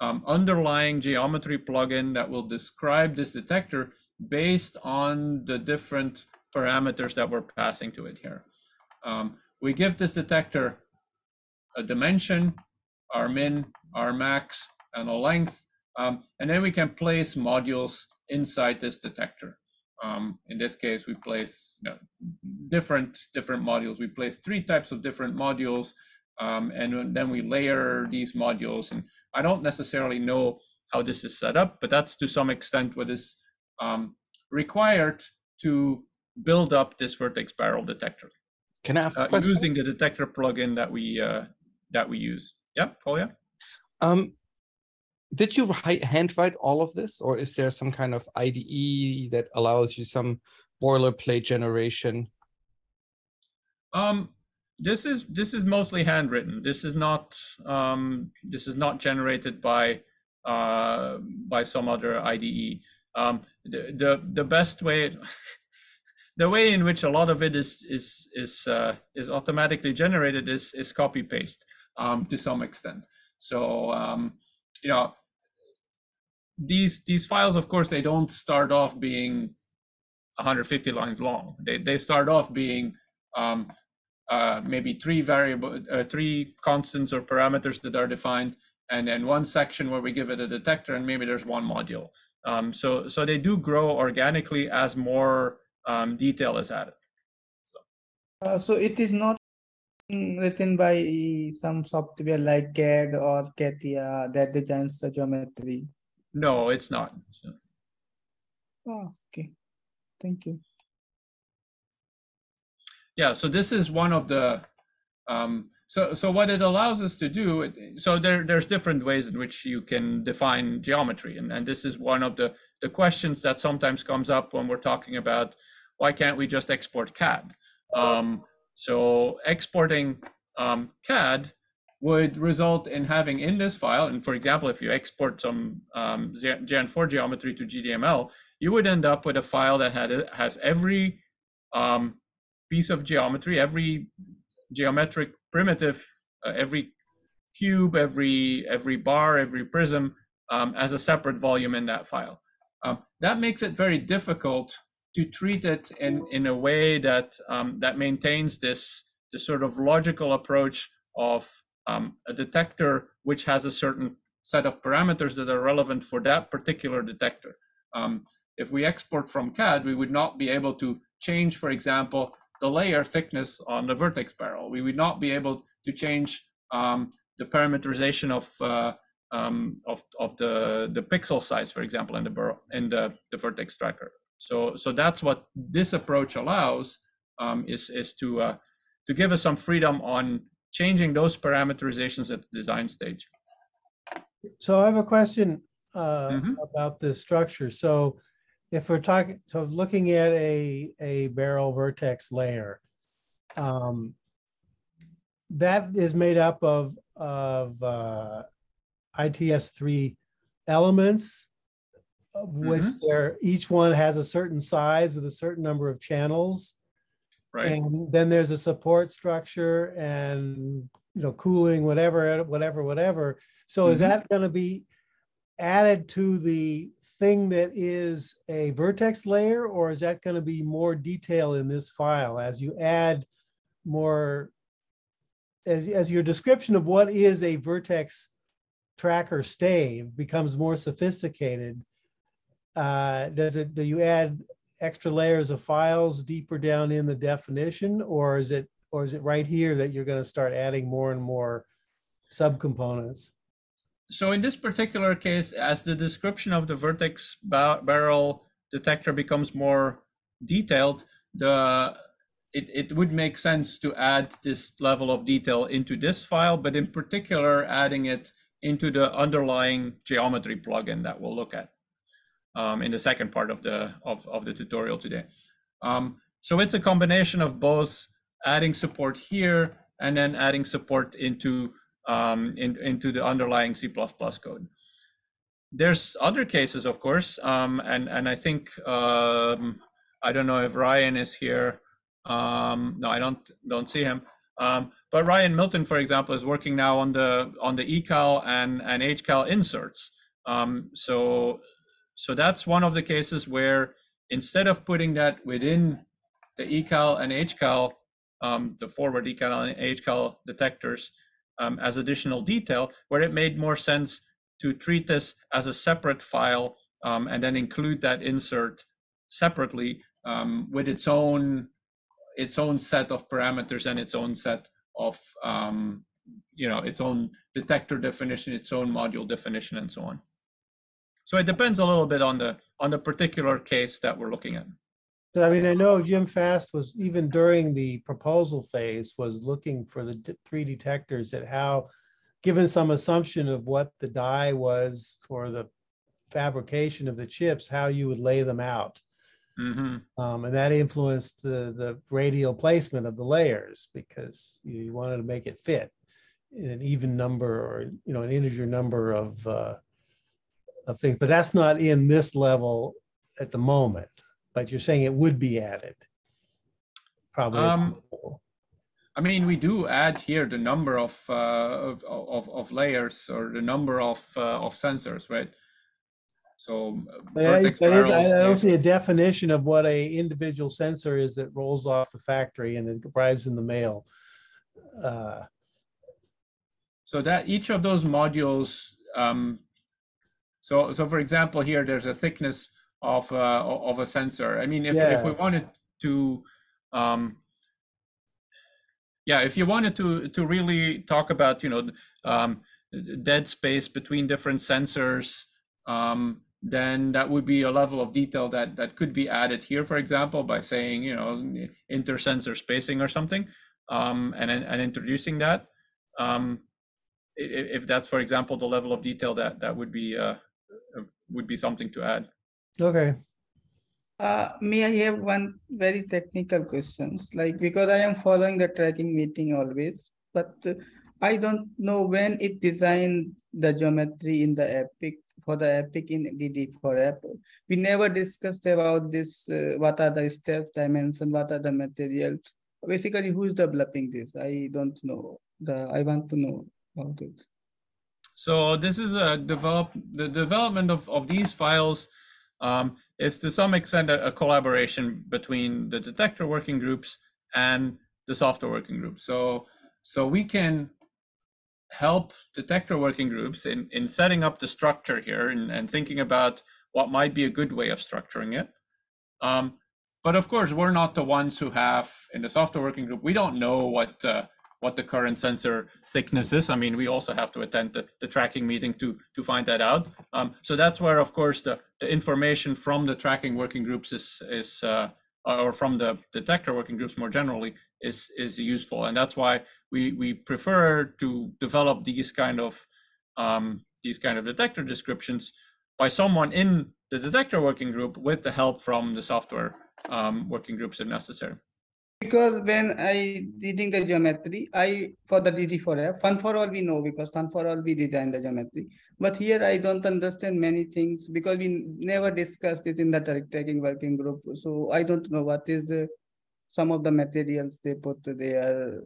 um, underlying geometry plugin that will describe this detector based on the different parameters that we're passing to it here. Um, we give this detector a dimension, our min, our max, and a length, um, and then we can place modules inside this detector. Um, in this case, we place you know, different different modules. We place three types of different modules, um, and then we layer these modules. And I don't necessarily know how this is set up, but that's to some extent what is um, required to build up this vertex barrel detector. Can I ask uh, using the detector plugin that we uh, that we use? Yep, Kolja. Um, did you handwrite all of this, or is there some kind of IDE that allows you some boilerplate generation? Um, this is this is mostly handwritten. This is not um, this is not generated by uh, by some other IDE. Um, the, the the best way the way in which a lot of it is is is uh, is automatically generated is is copy paste um, to some extent. So um, you know these these files, of course, they don't start off being 150 lines long. They they start off being um, uh, maybe three variable, uh, three constants or parameters that are defined, and then one section where we give it a detector, and maybe there's one module. Um, so so they do grow organically as more um, detail is added. Uh, so it is not written by some software like CAD or CATIA that designs the geometry. No, it's not. So, Oh, okay. Thank you. yeah, so this is one of the um, so so what it allows us to do. it- So there there's different ways in which you can define geometry, and and this is one of the the questions that sometimes comes up when we're talking about why can't we just export CAD? Um, so exporting um, CAD would result in having in this file, and for example, if you export some um, Ge- Geant4 geometry to GDML, you would end up with a file that had has every um, piece of geometry, every geometric primitive, uh, every cube, every every bar, every prism um, as a separate volume in that file. Um, that makes it very difficult to treat it in, in a way that um, that maintains this this sort of logical approach of um, a detector which has a certain set of parameters that are relevant for that particular detector. Um, if we export from CAD, we would not be able to change, for example, the layer thickness on the vertex barrel. We would not be able to change um, the parameterization of uh, um, of of the the pixel size, for example, in the barrel in the, the vertex tracker. So so that's what this approach allows um, is is to uh, to give us some freedom on changing those parameterizations at the design stage. So I have a question uh, Mhm. about this structure. So if we're talking, so looking at a, a barrel vertex layer, um, that is made up of, of uh, ITS three elements, of which there, each one has a certain size with a certain number of channels. Right. And then there's a support structure and, you know, cooling, whatever, whatever, whatever. So is Mhm. that gonna be added to the thing that is a vertex layer? Or is that gonna be more detail in this file as you add more? As, as your description of what is a vertex tracker stave becomes more sophisticated, uh, does it, do you add extra layers of files deeper down in the definition? Or is it, or is it right here that you're gonna start adding more and more subcomponents? So in this particular case, as the description of the vertex ba- barrel detector becomes more detailed, the it, it would make sense to add this level of detail into this file, but in particular, adding it into the underlying geometry plugin that we'll look at um, in the second part of the of, of the tutorial today. Um, so it's a combination of both adding support here and then adding support into um, in, into the underlying C++ code. There's other cases, of course, um, and and I think um, I don't know if Ryan is here. Um, no, I don't don't see him. But Ryan Milton, for example, is working now on the on the ecal and and hcal inserts. Um, so so that's one of the cases where instead of putting that within the ecal and hcal, um, the forward ecal and hcal detectors, um, as additional detail, where it made more sense to treat this as a separate file um, and then include that insert separately um, with its own its own set of parameters and its own set of um, you know its own detector definition, its own module definition, and so on. So it depends a little bit on the on the particular case that we're looking at. I mean, I know Jim Fast was even during the proposal phase was looking for the three detectors at how, given some assumption of what the die was for the fabrication of the chips, how you would lay them out. hmm Um, and that influenced the, the radial placement of the layers because you, you wanted to make it fit in an even number or, you know, an integer number of, uh, of things, but that's not in this level at the moment, but you're saying it would be added. probably. Um, I mean, we do add here the number of uh, of, of of layers or the number of uh, of sensors, right? So But I, I- I don't see a definition of what a individual sensor is that rolls off the factory and it arrives in the mail. Uh, so that each of those modules, um, so so for example, here there's a thickness of uh, of a sensor. I mean, if if we wanted to, um, yeah, if you wanted to to really talk about you know um, dead space between different sensors, um, then that would be a level of detail that that could be added here, for example, by saying you know inter-sensor spacing or something, um, and and introducing that. Um, if that's, for example, the level of detail that that would be uh, would be something to add. okay, Uh, may I have one very technical questions, like, because I am following the tracking meeting always, but uh, I don't know when it designed the geometry in the epic, for the epic in DD for Apple. We never discussed about this, uh, what are the steps, dimension, what are the material. Basically, who's developing this? I don't know. The, I want to know about it. So this is a develop the development of, of these files um, is to some extent a, a collaboration between the detector working groups and the software working group. So so we can help detector working groups in, in setting up the structure here and, and thinking about what might be a good way of structuring it. Um, but of course, we're not the ones who have in the software working group. We don't know what uh, what the current sensor thickness is. I mean, we also have to attend the, the tracking meeting to to find that out. Um, so that's where, of course, the, the information from the tracking working groups is is uh, or from the detector working groups more generally is is useful, and that's why we we prefer to develop these kind of um, these kind of detector descriptions by someone in the detector working group with the help from the software um, working groups if necessary. Because when I reading the geometry, I for the DD4HEP, fun for all we know because fun for all we design the geometry. But here I don't understand many things because we never discussed it in the track- tracking working group. So I don't know what is the some of the materials they put there.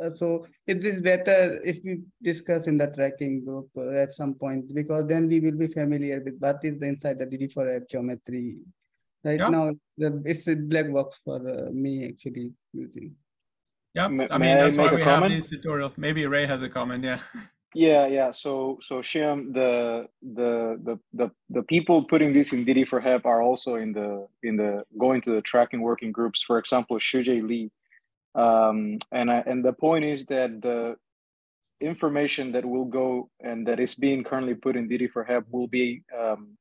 Uh, so it is better if we discuss in the tracking group uh, at some point because then we will be familiar with what is the inside the DD4HEP geometry. Right Yeah. now, the, it's a black box for uh, me actually using. Yeah, May- I may mean I that's why make a we have these tutorials. Maybe Ray has a comment. Yeah. Yeah, yeah. So, so Shyam, the the the the the people putting this in DD for HEP are also in the in the going to the tracking working groups. For example, Shujie Li, um, and I, and the point is that the information that will go and that is being currently put in DD for HEP will be um,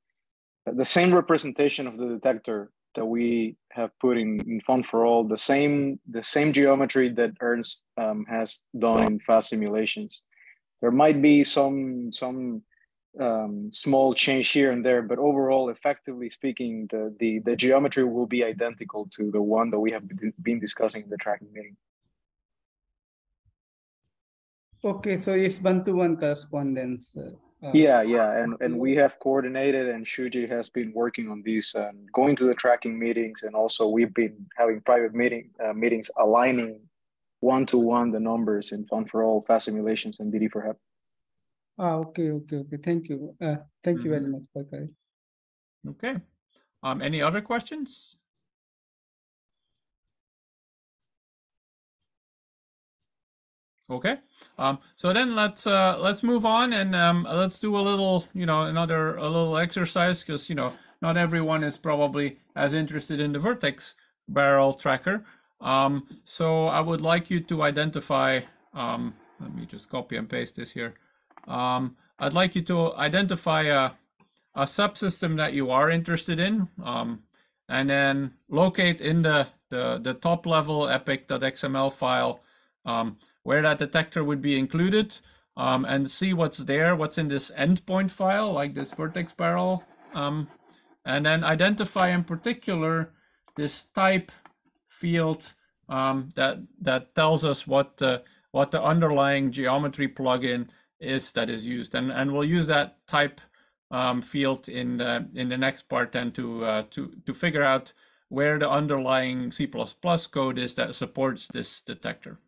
the same representation of the detector that we have put in, in Fun for All, the same the same geometry that Ernst um, has done in fast simulations there might be some some um, small change here and there, but overall, effectively speaking, the, the the geometry will be identical to the one that we have been- discussing in the tracking meeting. Okay, so it's one-to-one correspondence. Uh, Yeah, yeah, and and we have coordinated, and Shujie has been working on this and going to the tracking meetings, and also we've been having private meeting uh, meetings aligning one to one the numbers in Fun for All, Fast Simulations, and DD for HEP. Ah, okay, okay, okay. Thank you. Uh, thank you very much for clarifying. Okay. Um, any other questions? Okay. Um, so then let's uh, let's move on and um, let's do a little, you know, another a little exercise because you know not everyone is probably as interested in the vertex barrel tracker. Um, so I would like you to identify. Um, let me just copy and paste this here. Um, I'd like you to identify a a subsystem that you are interested in, um, and then locate in the, the, the top level epic.xml file um, where that detector would be included um, and see what's there, what's in this endpoint file, like this vertex barrel, um, and then identify in particular this type field um, that that tells us what the what the underlying geometry plugin is that is used, and and we'll use that type um, field in the in the next part then to uh, to to figure out where the underlying C++ code is that supports this detector.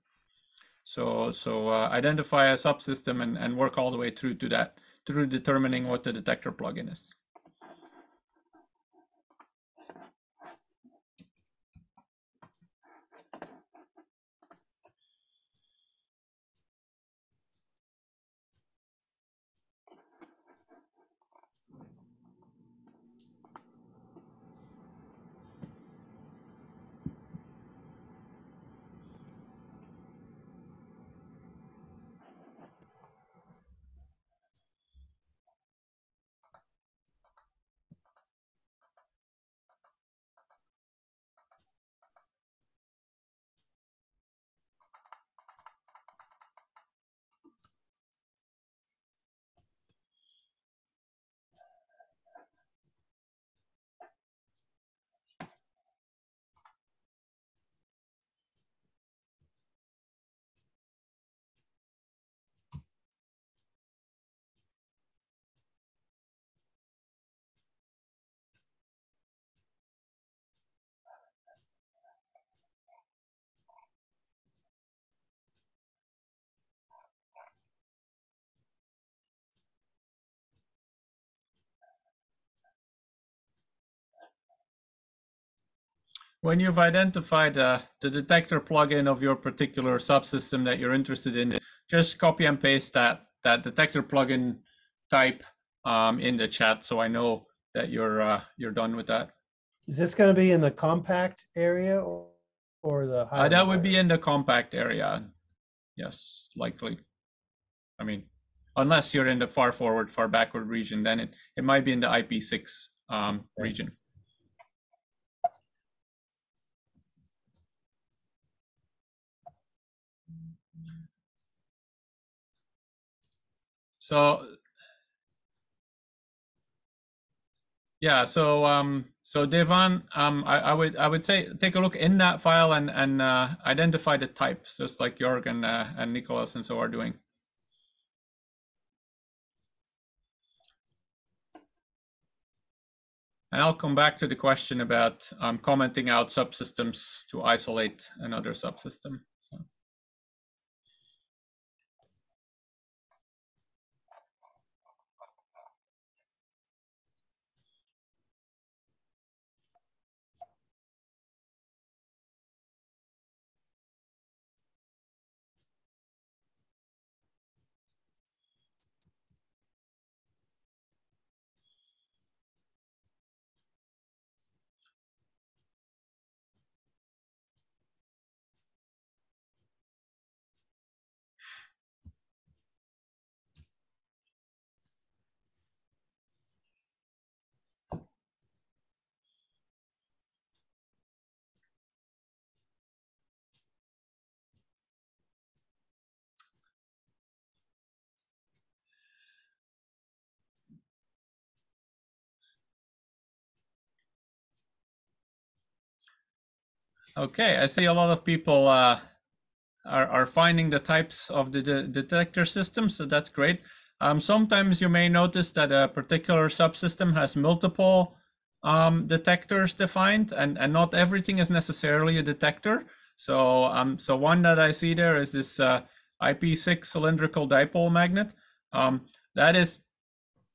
So, so uh, identify a subsystem and, and work all the way through to that, through determining what the detector plugin is. When you've identified uh, the detector plugin of your particular subsystem that you're interested in, just copy and paste that, that detector plugin type um, in the chat so I know that you're uh, you're done with that. Is this going to be in the compact area or, or the? Uh, that would be in the compact area. Yes, likely. I mean, unless you're in the far forward, far backward region, then it, it might be in the IP6 um, Okay. region. So yeah, so um, so Devan, um, I, I would I would say take a look in that file and and uh, identify the types, just like Jorg and uh, and Nicholas and so are doing. And I'll come back to the question about um, commenting out subsystems to isolate another subsystem. So. Okay, I see a lot of people uh, are, are finding the types of the de detector system, so that's great. Um, sometimes you may notice that a particular subsystem has multiple um, detectors defined, and, and not everything is necessarily a detector. So, um, so one that I see there is this uh, IP6 cylindrical dipole magnet. Um, that is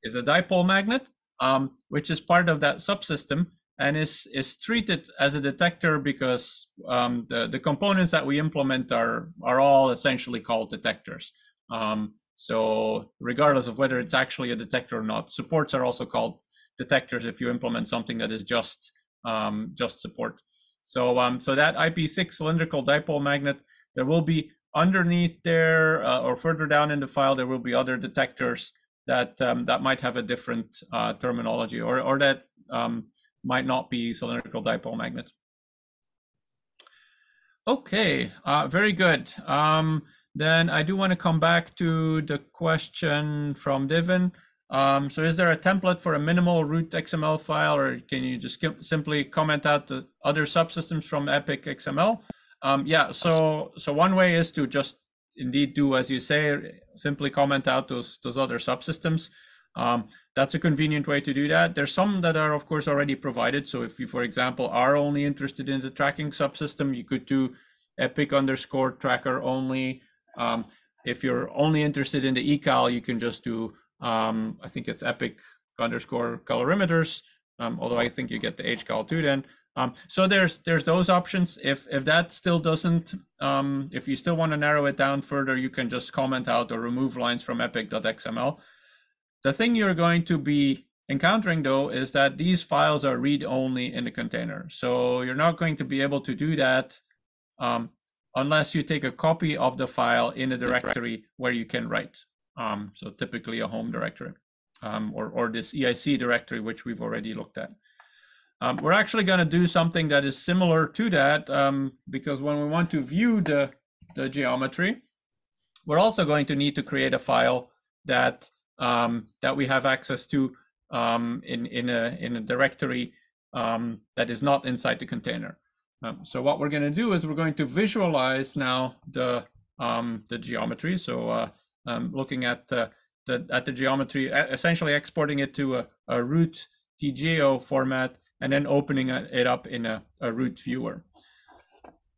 is a dipole magnet, um, which is part of that subsystem and is is treated as a detector because um, the the components that we implement are are all essentially called detectors. Um, so regardless of whether it's actually a detector or not, supports are also called detectors if you implement something that is just um, just support. So um, so that IP6 cylindrical dipole magnet, there will be underneath there uh, or further down in the file, there will be other detectors that um, that might have a different uh, terminology or or that um, might not be cylindrical dipole magnet. Okay, uh, very good. Um, then I do want to come back to the question from Divin. Um, so is there a template for a minimal root XML file, or can you just simply comment out the other subsystems from Epic XML? Um, yeah, so so one way is to just indeed do as you say, simply comment out those those other subsystems. Um, that's a convenient way to do that. There's some that are, of course, already provided. So if you, for example, are only interested in the tracking subsystem, you could do epic underscore tracker only. Um, if you're only interested in the ecal, you can just do, um, I think it's epic underscore calorimeters, um, although I think you get the hcal too then. Um, so there's there's those options. If if that still doesn't, um, if you still want to narrow it down further, you can just comment out or remove lines from epic.xml. The thing you're going to be encountering though is that these files are read only in the container. So you're not going to be able to do that um, unless you take a copy of the file in a directory where you can write. Um, so typically a home directory um, or, or this EIC directory, which we've already looked at. Um, we're actually going to do something that is similar to that um, because when we want to view the, the geometry, we're also going to need to create a file that um, that we have access to um, in, in, a, in a directory um, that is not inside the container. Um, so what we're going to do is we're going to visualize now the, the geometry. So uh, looking at, uh, the, at the geometry, essentially exporting it to a, a root TGeo format and then opening it up in a, a root viewer.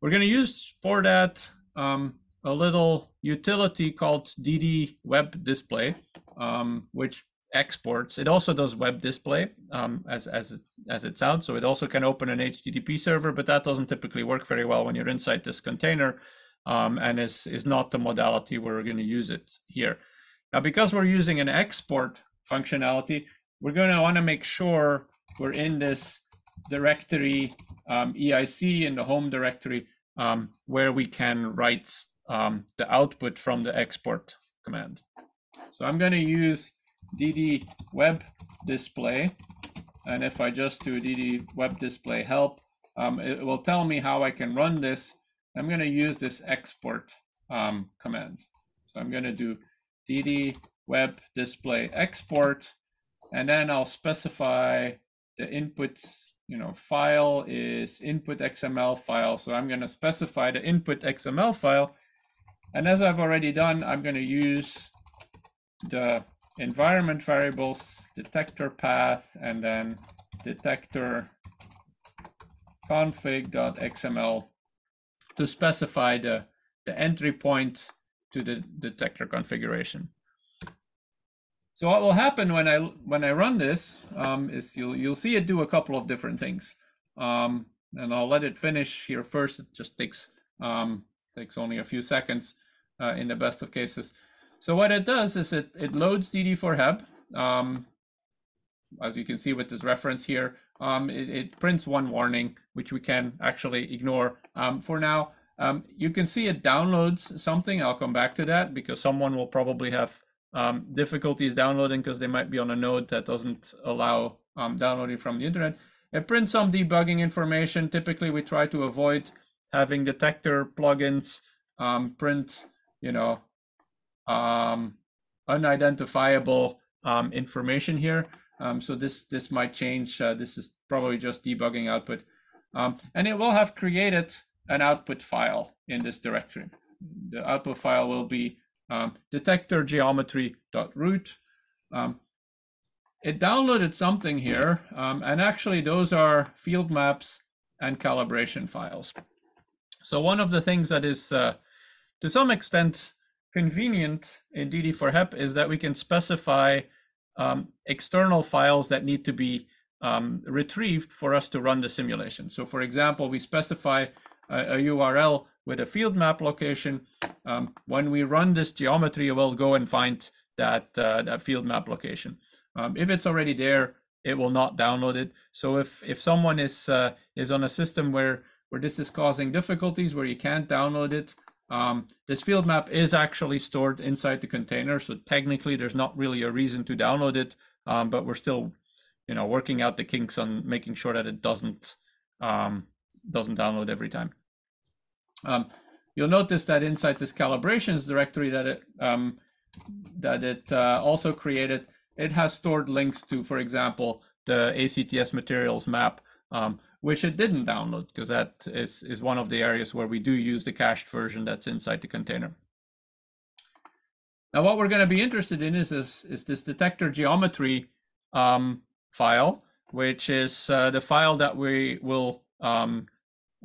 We're going to use for that um, a little utility called DD Web Display, um, which exports. It also does web display um, as, as, as it sounds. So it also can open an HTTP server, but that doesn't typically work very well when you're inside this container um, and is, is not the modality we're going to use it here. Now, because we're using an export functionality, we're going to want to make sure we're in this directory um, EIC in the home directory um, where we can write um, the output from the export command. So I'm going to use dd web display. And if I just do dd web display help, um, it will tell me how I can run this. I'm going to use this export um, command. So I'm going to do dd web display export, and then I'll specify the input, you know, file is input XML file. So I'm going to specify the input XML file. And as I've already done, I'm going to use the environment variables, detector path, and then detector config.xml to specify the, the entry point to the detector configuration. So what will happen when I when I run this um, is you'll you'll see it do a couple of different things, um, and I'll let it finish here first. It just takes um, takes only a few seconds uh, in the best of cases. So what it does is it it loads DD4HEP. Um, as you can see with this reference here, um, it, it, prints one warning, which we can actually ignore um, for now. you can see it downloads something. I'll come back to that because someone will probably have um, difficulties downloading because they might be on a node that doesn't allow um, downloading from the internet. It prints some debugging information. Typically, we try to avoid having detector plugins um, print, you know, um, unidentifiable um, information here. Um, so this this might change. Uh, this is probably just debugging output, and it will have created an output file in this directory. The output file will be um, detector geometry.root. Um, it downloaded something here, um, and actually those are field maps and calibration files. So one of the things that is uh, to some extent convenient in DD4HEP is that we can specify um, external files that need to be um, retrieved for us to run the simulation. So for example, we specify a, a URL with a field map location. Um, when we run this geometry, we'll go and find that, uh, that field map location. Um, if it's already there, it will not download it. So if, if someone is, uh, is on a system where, where this is causing difficulties, where you can't download it, um, this field map is actually stored inside the container. So technically there's not really a reason to download it, um, but we're still, you know, working out the kinks on making sure that it doesn't, um, doesn't download every time. Um, you'll notice that inside this calibrations directory that it um, that it uh, also created, it has stored links to, for example, the ACTS materials map, um, which it didn't download because that is, is one of the areas where we do use the cached version that's inside the container. Now, what we're going to be interested in is, is, is this detector geometry um, file, which is uh, the file that we will um,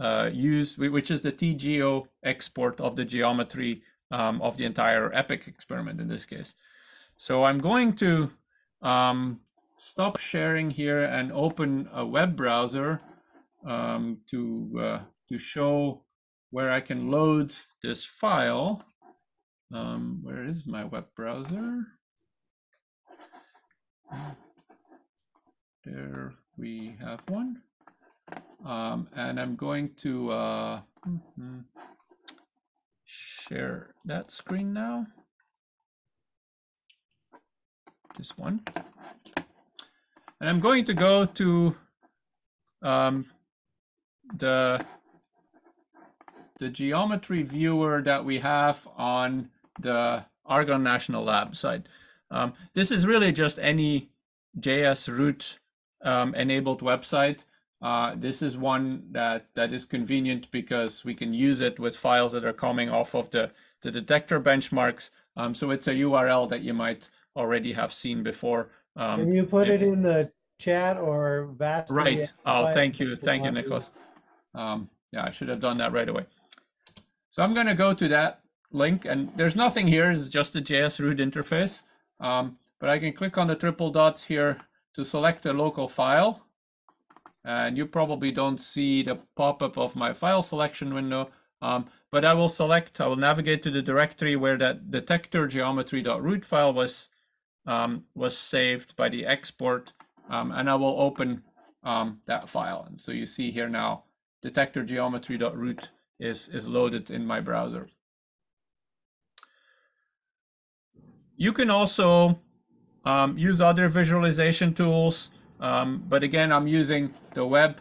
uh, use, which is the TGeo export of the geometry um, of the entire EPIC experiment in this case. So I'm going to um, stop sharing here and open a web browser um, to, uh, to show where I can load this file. Um, where is my web browser? There we have one. Um, and I'm going to uh, mhm, share that screen now. This one. And I'm going to go to um, the the geometry viewer that we have on the Argonne National Lab site. Um, this is really just any JS root um, enabled website. Uh, this is one that, that is convenient because we can use it with files that are coming off of the, the detector benchmarks. Um, so it's a URL that you might already have seen before. Um, Can you put it and- in the chat or vastly? Right. Oh, thank you. Thank you? Nicholas. Um, yeah, I should have done that right away. So I'm going to go to that link and there's nothing here. It's just the JS root interface. Um, but I can click on the triple dots here to select a local file. And you probably don't see the pop-up of my file selection window. Um, but I will select, I will navigate to the directory where that detector geometry.root file was um, was saved by the export, um, and I will open um, that file. And so you see here now, detector geometry.root is, is loaded in my browser. You can also um, use other visualization tools, um, but again, I'm using the web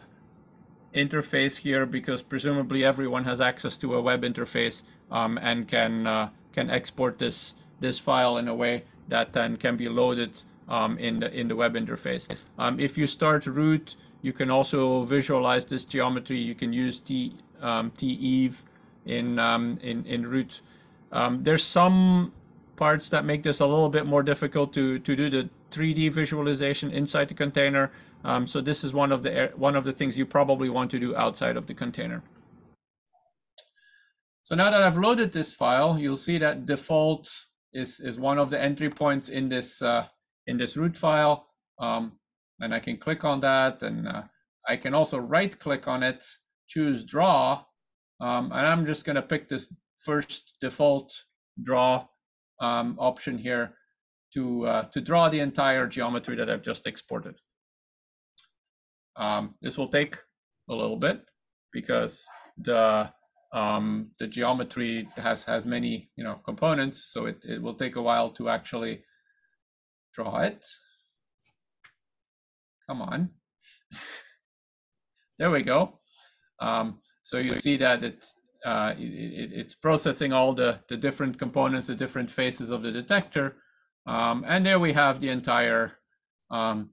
interface here because presumably everyone has access to a web interface um, and can uh, can export this this file in a way that then can be loaded um, in the in the web interface. Um, if you start root, you can also visualize this geometry. You can use T um, Tev in um, in in root. Um, there's some parts that make this a little bit more difficult to to do the 3D visualization inside the container. Um, so this is one of the one of the things you probably want to do outside of the container. So now that I've loaded this file, you'll see that default is is one of the entry points in this uh, in this root file, um, and I can click on that, and uh, I can also right click on it, choose draw, um, and I'm just going to pick this first default draw um, option here to uh, to draw the entire geometry that I've just exported. Um, this will take a little bit because the um, the geometry has has many you know components, so it, it will take a while to actually draw it. Come on. there we go. Um, so you see that it, uh, it, it it's processing all the the different components, the different faces of the detector, um, and there we have the entire um,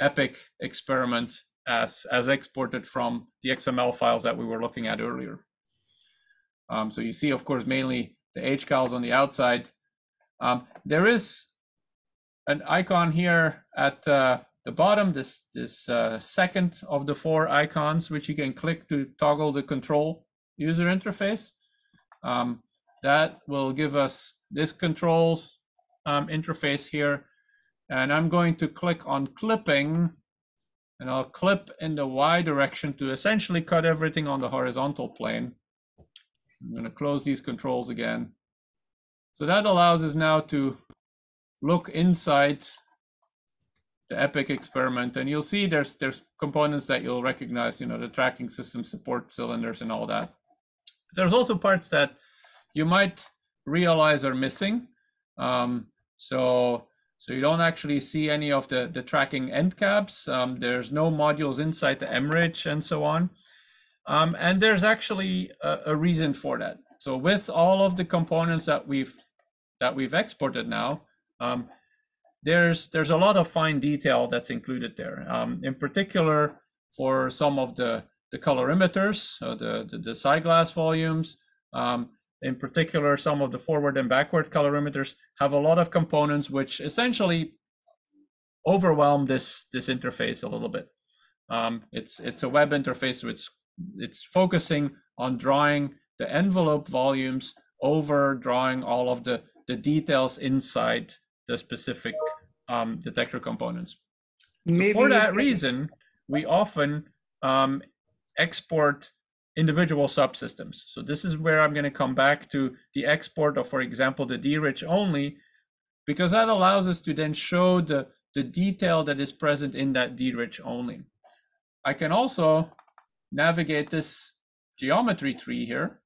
epic experiment as as exported from the XML files that we were looking at earlier. Um, so you see, of course, mainly the HCALs on the outside. Um, there is an icon here at uh, the bottom, this, this uh, second of the four icons, which you can click to toggle the control user interface. Um, that will give us this controls um, interface here. And I'm going to click on clipping and I'll clip in the Y direction to essentially cut everything on the horizontal plane. I'm going to close these controls again. So that allows us now to look inside the Epic experiment, and you'll see there's there's components that you'll recognize, you know, the tracking system support cylinders and all that. There's also parts that you might realize are missing. Um, so so you don't actually see any of the the tracking end caps. Um, there's no modules inside the mRICH and so on. Um, and there's actually a, a, reason for that. So with all of the components that we've that we've exported now, um, there's there's a lot of fine detail that's included there. Um, in particular, for some of the the calorimeters, so the the, the glass volumes, um, in particular, some of the forward and backward calorimeters have a lot of components which essentially overwhelm this this interface a little bit. Um, it's it's a web interface, so it's it's focusing on drawing the envelope volumes over drawing all of the the details inside the specific um, detector components. So for that reason, we often um, export individual subsystems. So this is where I'm going to come back to the export of, for example, the D-rich only, because that allows us to then show the, the detail that is present in that D-rich only. I can also navigate this geometry tree here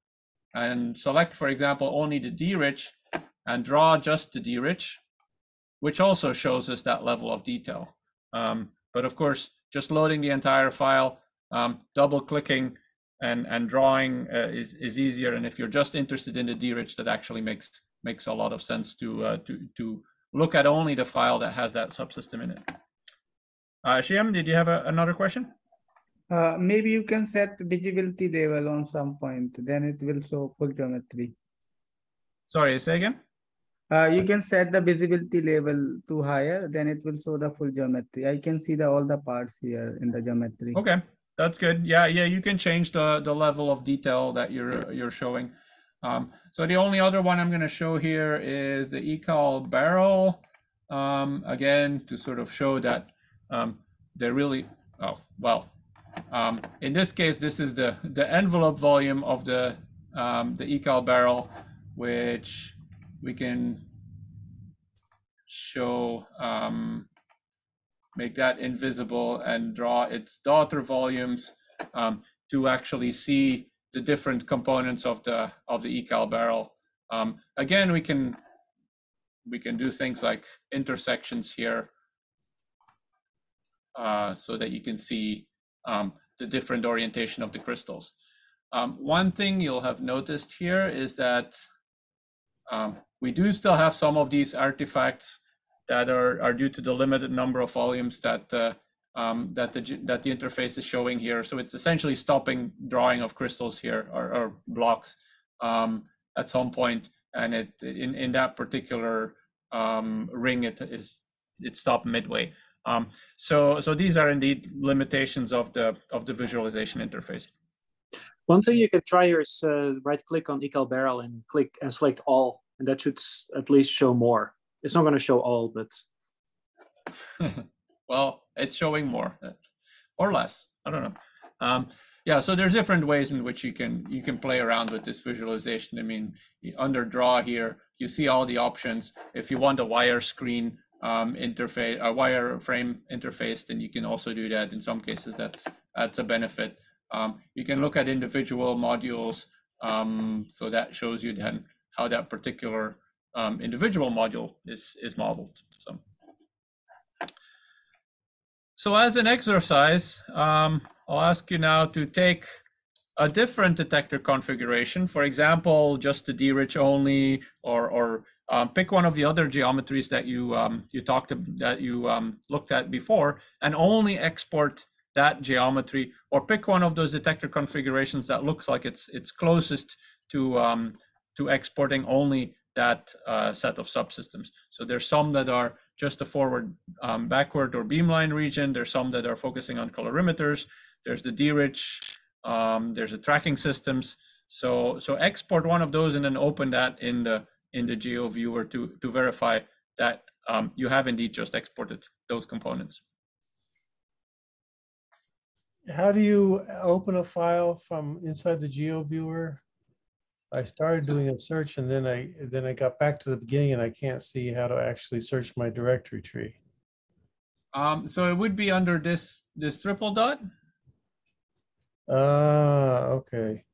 and select, for example, only the D-rich and draw just the D-rich, which also shows us that level of detail. Um, but of course, just loading the entire file, um, double clicking and, and drawing uh, is, is easier. And if you're just interested in the D-rich, that actually makes makes a lot of sense to, uh, to, to look at only the file that has that subsystem in it. Uh, Shyam, did you have a, another question? Uh, maybe you can set visibility level on some point, then it will show full geometry. Sorry, say again? Uh, you can set the visibility level to higher, then it will show the full geometry. I can see the all the parts here in the geometry. Okay, that's good. Yeah, yeah, you can change the the level of detail that you're you're showing. Um, so the only other one I'm going to show here is the ecal barrel. Um, again, to sort of show that um, they're really oh well. Um, in this case, this is the the envelope volume of the um, the ecal barrel, which we can show um, make that invisible and draw its daughter volumes um, to actually see the different components of the of the ecal barrel. Um, again, we can we can do things like intersections here uh, so that you can see um, the different orientation of the crystals. Um, one thing you'll have noticed here is that um, we do still have some of these artifacts that are, are due to the limited number of volumes that uh, um, that the that the interface is showing here. So it's essentially stopping drawing of crystals here or, or blocks um, at some point, and it in in that particular um, ring it is it stopped midway. Um, so so these are indeed limitations of the of the visualization interface. One thing you can try here is uh, right click on ecal barrel and click and select all, and that should at least show more. It's not going to show all, but well, it's showing more uh, or less. I don't know. Um, yeah, so there's different ways in which you can you can play around with this visualization. I mean, under draw here, you see all the options. If you want a wire screen um, interface, a wire frame interface, then you can also do that. In some cases, that's that's a benefit. Um, you can look at individual modules, um, so that shows you then how that particular um, individual module is is modeled. So. So as an exercise, um, I'll ask you now to take a different detector configuration. For example, just the D-rich only, or or um, pick one of the other geometries that you um, you talked ab- that you um, looked at before, and only export that geometry, or pick one of those detector configurations that looks like it's it's closest to um, to exporting only that uh, set of subsystems. So there's some that are just the forward, um, backward, or beamline region. There's some that are focusing on calorimeters. There's the D-rich. Um, there's the tracking systems. So so export one of those and then open that in the in the geo viewer to to verify that um, you have indeed just exported those components. How do you open a file from inside the geo viewer? I started doing a search and then I, then I got back to the beginning and I can't see how to actually search my directory tree. Um, so it would be under this this triple dot. Ah, okay.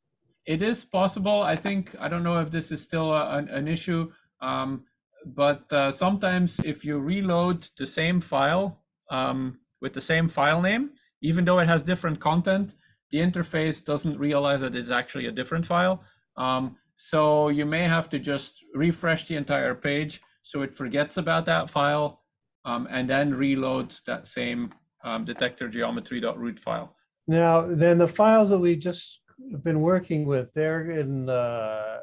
It is possible. I think I don't know if this is still a, an, an issue, um, but uh, sometimes if you reload the same file um, with the same file name, even though it has different content, the interface doesn't realize that it's actually a different file. Um, so you may have to just refresh the entire page so it forgets about that file um, and then reload that same um, detector geometry.root file. Now, then the files that we just have been working with, they're in uh,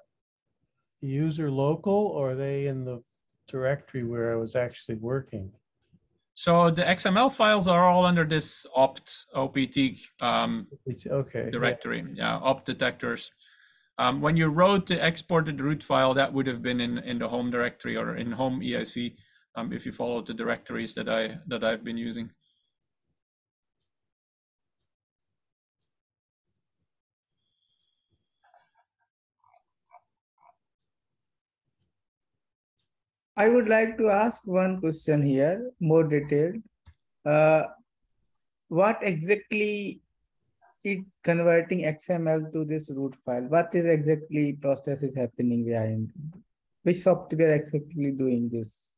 user local or are they in the directory where I was actually working? So the XML files are all under this opt opt um, Okay. yeah. directory. Yeah, opt detectors. Um, when you wrote the exported root file, that would have been in, in the home directory or in home EIC. Um, if you followed the directories that I that I've been using. I would like to ask one question here, more detailed. Uh, what exactly it converting XML to this root file? What is exactly process is happening behind? Which software exactly doing this?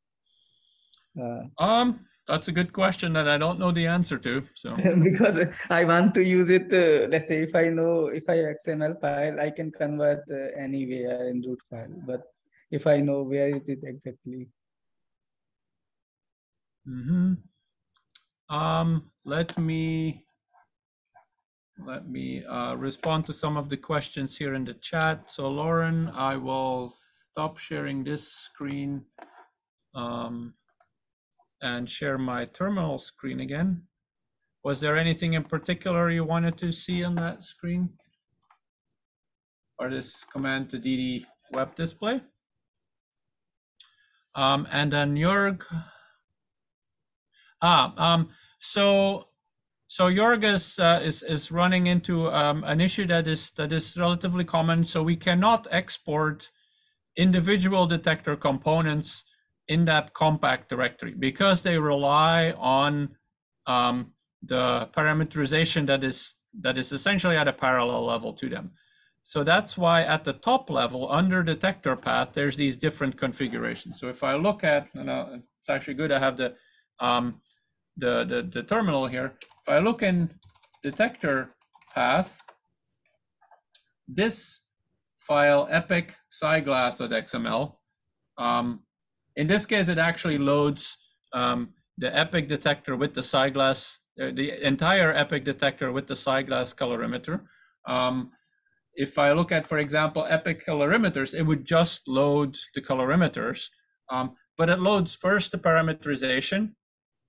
Uh, Um, that's a good question that I don't know the answer to. So because I want to use it. Uh, let's say if I know if I XML file, I can convert uh, anywhere in root file. But if I know where is it exactly, hmm Um, let me let me uh, respond to some of the questions here in the chat. So Lauren, I will stop sharing this screen um, and share my terminal screen again. Was there anything in particular you wanted to see on that screen? Or this command to DD web display? Um, and then Jörg, Ah, um, so so Jörg is uh, is is running into um, an issue that is that is relatively common. So we cannot export individual detector components in that compact directory because they rely on um, the parameterization that is that is essentially at a parallel level to them. So that's why at the top level under detector path, there's these different configurations. So if I look at, and uh, it's actually good I have the um, the, the, the terminal here. If I look in detector path, this file epic xml, um, in this case, it actually loads um, the epic detector with the SciGlass, uh, the entire epic detector with the SciGlass calorimeter. Um, if I look at, for example, epic calorimeters, it would just load the calorimeters, um, but it loads first the parameterization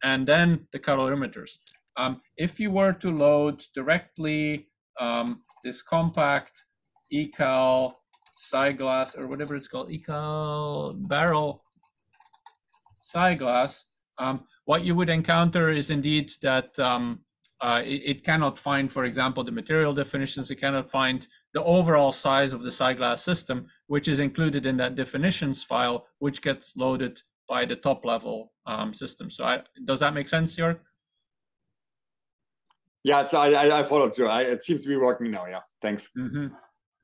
and then the colorimeters. Um, if you were to load directly um, this compact ecal SciGlass or whatever it's called, ecal barrel SciGlass, um, what you would encounter is indeed that um, uh, it, it, cannot find, for example, the material definitions. It cannot find the overall size of the SciGlass system, which is included in that definitions file, which gets loaded by the top level um, system. So I, does that make sense, Jörg? Yeah, so I, I, I followed you. I, it seems to be working now. Yeah, thanks. Mm-hmm.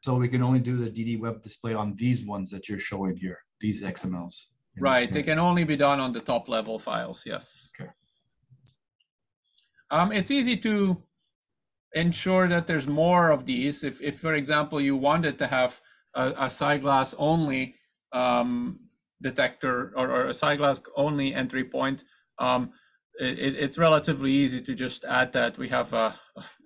So we can only do the DD web display on these ones that you're showing here, these XMLs. Right, they can only be done on the top level files, yes. Okay. Um, it's easy to ensure that there's more of these. If, if for example, you wanted to have a, a SciGlass only um, detector or, or a SciGlass only entry point, um, it, it's relatively easy to just add that. We have a,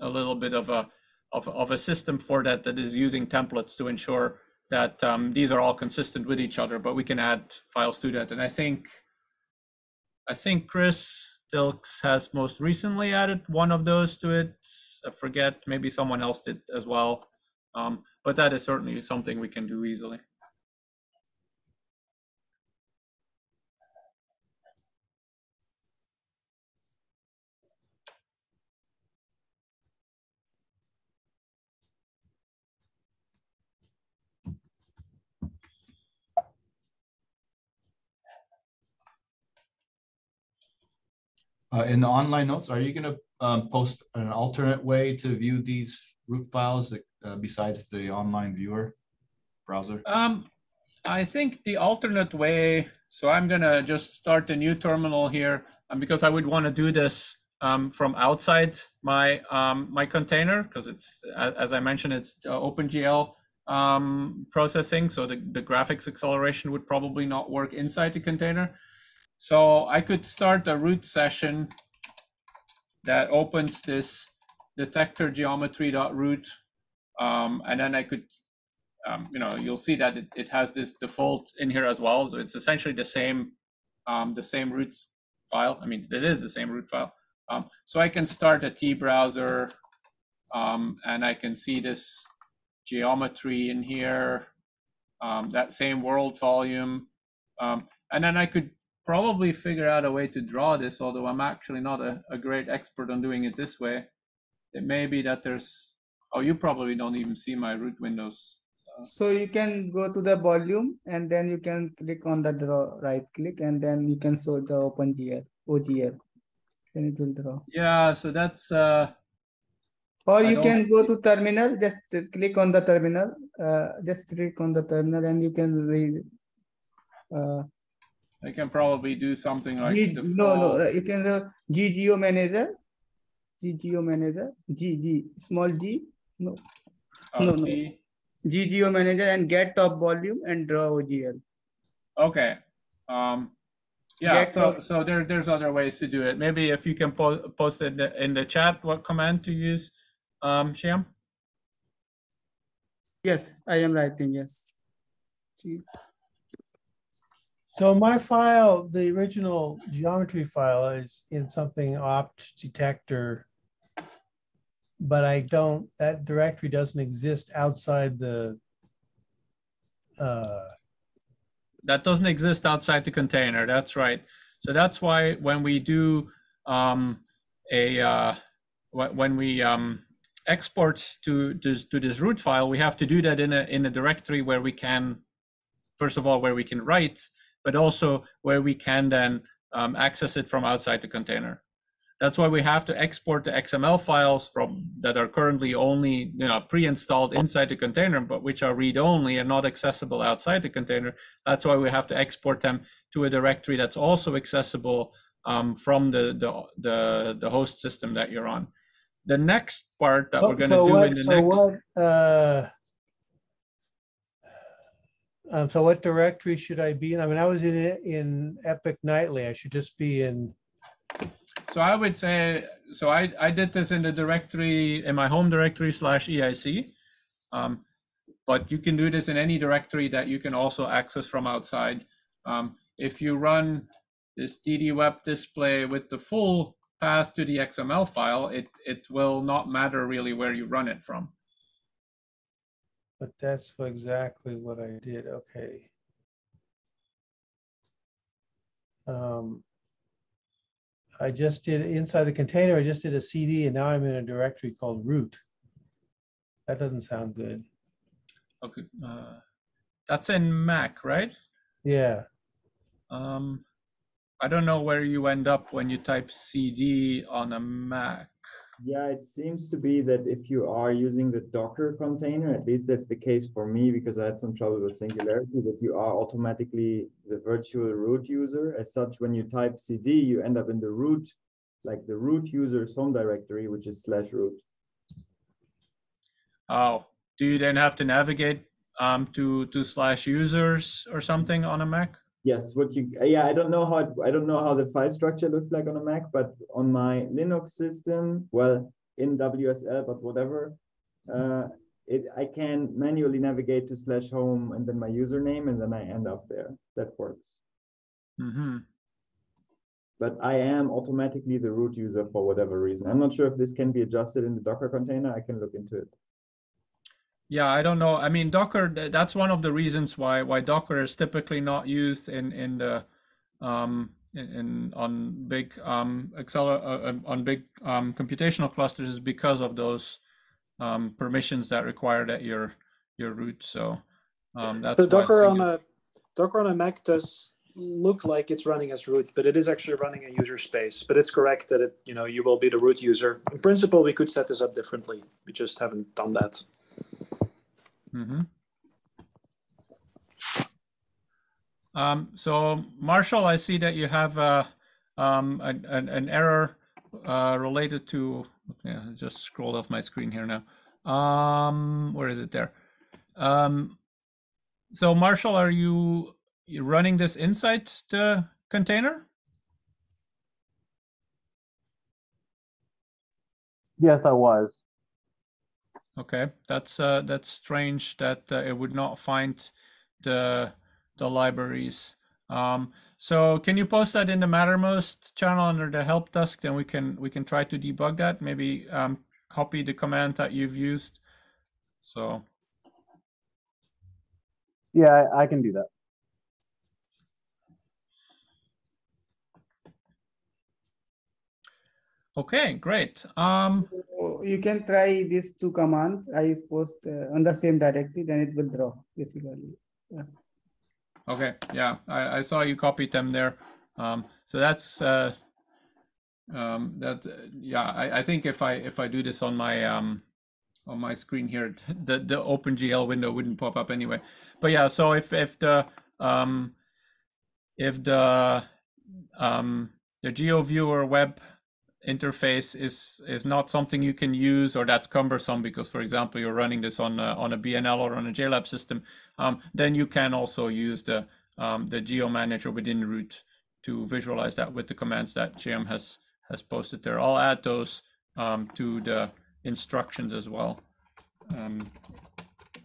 a little bit of a of, of a system for that that is using templates to ensure that um, these are all consistent with each other, but we can add files to that. And I think I think Chris Dilks has most recently added one of those to it. I forget, maybe someone else did as well. Um, but that is certainly something we can do easily. Uh, in the online notes, are you gonna um, post an alternate way to view these root files uh, besides the online viewer browser? Um, I think the alternate way, so I'm gonna just start a new terminal here, and because I would want to do this um, from outside my um, my container, because it's as I mentioned, it's uh, OpenGL um, processing, so the, the graphics acceleration would probably not work inside the container. So I could start a root session that opens this detector geometry.root, um, and then I could um, you know, you'll see that it, it has this default in here as well. So it's essentially the same, um, the same root file. I mean, it is the same root file. Um, so I can start a T browser um, and I can see this geometry in here, um, that same world volume. Um, and then I could probably figure out a way to draw this, although I'm actually not a, a great expert on doing it this way. It may be that there's, oh, you probably don't even see my root windows. So you can go to the volume and then you can click on the draw, right click, and then you can show the OpenGL, OGL. Then it will draw. Yeah, so that's, uh, Or I you can go to terminal, just click on the terminal, uh, just click on the terminal and you can read. Uh, I can probably do something like G- the no, no, you can uh, gGeoManager, GGO manager, GG, small g, no, oh, no, no. gGeoManager and get top volume and draw OGL. Okay. Um, yeah, Get so so there there's other ways to do it. Maybe if you can po- post it in the, in the chat what command to use, um, Shyam. Yes, I am writing, yes. G- So my file, the original geometry file is in something opt detector. But I don't, that directory doesn't exist outside the uh, That doesn't exist outside the container. That's right. So that's why when we do um, a uh, when we um, export to, to to this root file, we have to do that in a in a directory where we can, first of all, where we can write, but also where we can then um, access it from outside the container. That's why we have to export the XML files from that are currently only you know pre-installed inside the container, but which are read-only and not accessible outside the container. That's why we have to export them to a directory that's also accessible um, from the, the the the host system that you're on. The next part that we're going to so do what, in the so next what, uh, um, so what directory should I be in? I mean, I was in in Epic Nightly. I should just be in, So I would say, so I, I did this in the directory, in my home directory slash EIC. Um, but you can do this in any directory that you can also access from outside. Um, if you run this DD web display with the full path to the XML file, it, it will not matter really where you run it from. But that's exactly what I did. Okay. Um, I just did inside the container, I just did a CD and now I'm in a directory called root. That doesn't sound good. Okay, uh, that's in Mac, right? Yeah. Um, I don't know where you end up when you type CD on a Mac. Yeah, it seems to be that if you are using the Docker container, at least that's the case for me because I had some trouble with Singularity, that you are automatically the virtual root user. As such, when you type CD, you end up in the root, like the root user's home directory, which is slash root. Oh, do you then have to navigate um, to to slash users or something on a Mac? Yes, what you, yeah, I don't know how, it- I don't know how the file structure looks like on a Mac, but on my Linux system, well, in WSL, but whatever, uh, it, I can manually navigate to slash home and then my username, and then I end up there. That works. Mm-hmm. But I am automatically the root user for whatever reason. I'm not sure if this can be adjusted in the Docker container. I can look into it. Yeah, I don't know. I mean, Docker. That's one of the reasons why why Docker is typically not used in in the um, in, in on big um, acceler uh, um, on big um, computational clusters is because of those um, permissions that require that your your root. So um, that's So Docker on a Docker on a Mac does look like it's running as root, but it is actually running a user space. But it's correct that it, you know, you will be the root user. In principle, we could set this up differently. We just haven't done that. Mhm. Um, so Marshall, I see that you have uh, um, an, an, an error uh, related to, I just scrolled off my screen here now. Um, where is it there? Um, so Marshall, are you running this inside the container? Yes, I was. Okay, that's uh, that's strange that uh, it would not find the the libraries. Um, so can you post that in the Mattermost channel under the help desk? Then we can we can try to debug that. Maybe um, copy the command that you've used. So Yeah, I, I can do that. Okay, great. Um, So You can try these two commands. I post uh, on the same directory, then it will draw basically. Yeah. Okay, yeah, I, I saw you copied them there. Um, so that's uh, um, that. uh, Yeah, I, I think if I if I do this on my um, on my screen here, the the OpenGL window wouldn't pop up anyway. But yeah, so if if the um, if the um, the GeoViewer web interface is is not something you can use or that's cumbersome because for example you're running this on a, on a BNL or on a JLab system um, then you can also use the um, the geo manager within root to visualize that with the commands that JM has has posted there. I'll add those um, to the instructions as well um,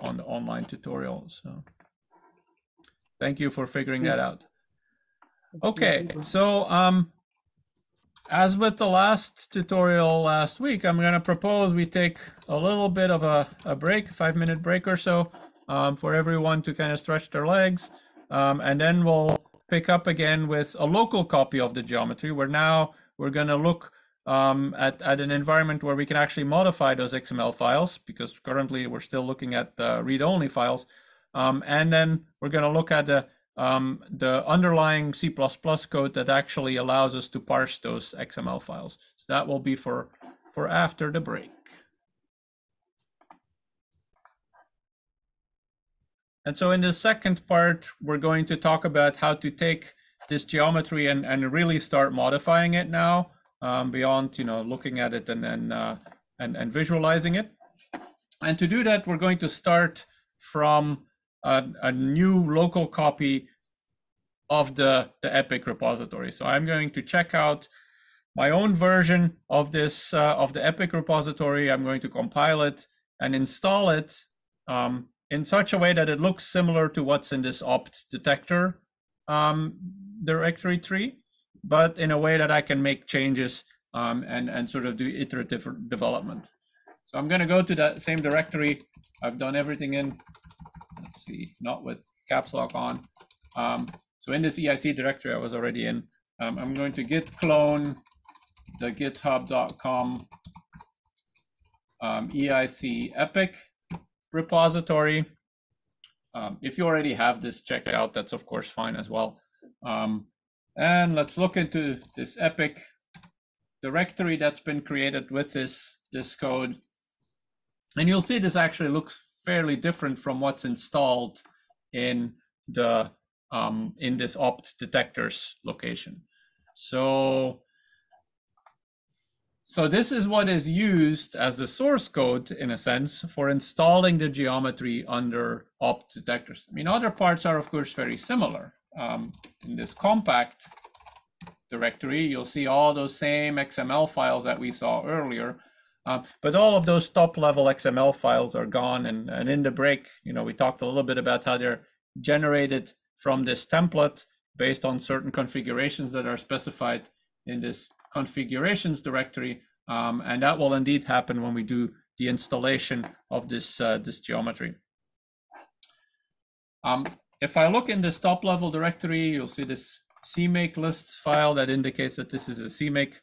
on the online tutorial so. Thank you for figuring that out. Okay so um as with the last tutorial last week, I'm going to propose we take a little bit of a, a break, five minute break or so, um, for everyone to kind of stretch their legs. Um, and then we'll pick up again with a local copy of the geometry where now we're going to look um, at, at an environment where we can actually modify those XML files because currently we're still looking at uh, read-only files. Um, and then we're going to look at the um, the underlying C++ code that actually allows us to parse those XML files. So that will be for, for after the break. And so in the second part, we're going to talk about how to take this geometry and, and really start modifying it now um, beyond, you know, looking at it and then uh, and, and visualizing it. And to do that, we're going to start from a, a new local copy of the, the Epic repository. So I'm going to check out my own version of this, uh, of the Epic repository. I'm going to compile it and install it um, in such a way that it looks similar to what's in this opt detector um, directory tree, but in a way that I can make changes um, and, and sort of do iterative development. So I'm going to go to that same directory. I've done everything in, not with caps lock on. Um, so in this EIC directory I was already in, um, I'm going to git clone the github.com um, EIC epic repository. Um, if you already have this checked out, that's of course fine as well. Um, and let's look into this epic directory that's been created with this, this code. And you'll see this actually looks fairly different from what's installed in the um, in this opt detectors location. So, so this is what is used as the source code in a sense for installing the geometry under opt detectors. I mean, other parts are of course very similar. Um, in this compact directory, you'll see all those same XML files that we saw earlier, uh, but all of those top level XML files are gone. And, and in the break, you know, we talked a little bit about how they're generated from this template based on certain configurations that are specified in this configurations directory. Um, and that will indeed happen when we do the installation of this, uh, this geometry. Um, if I look in this top level directory, you'll see this CMake lists file that indicates that this is a CMake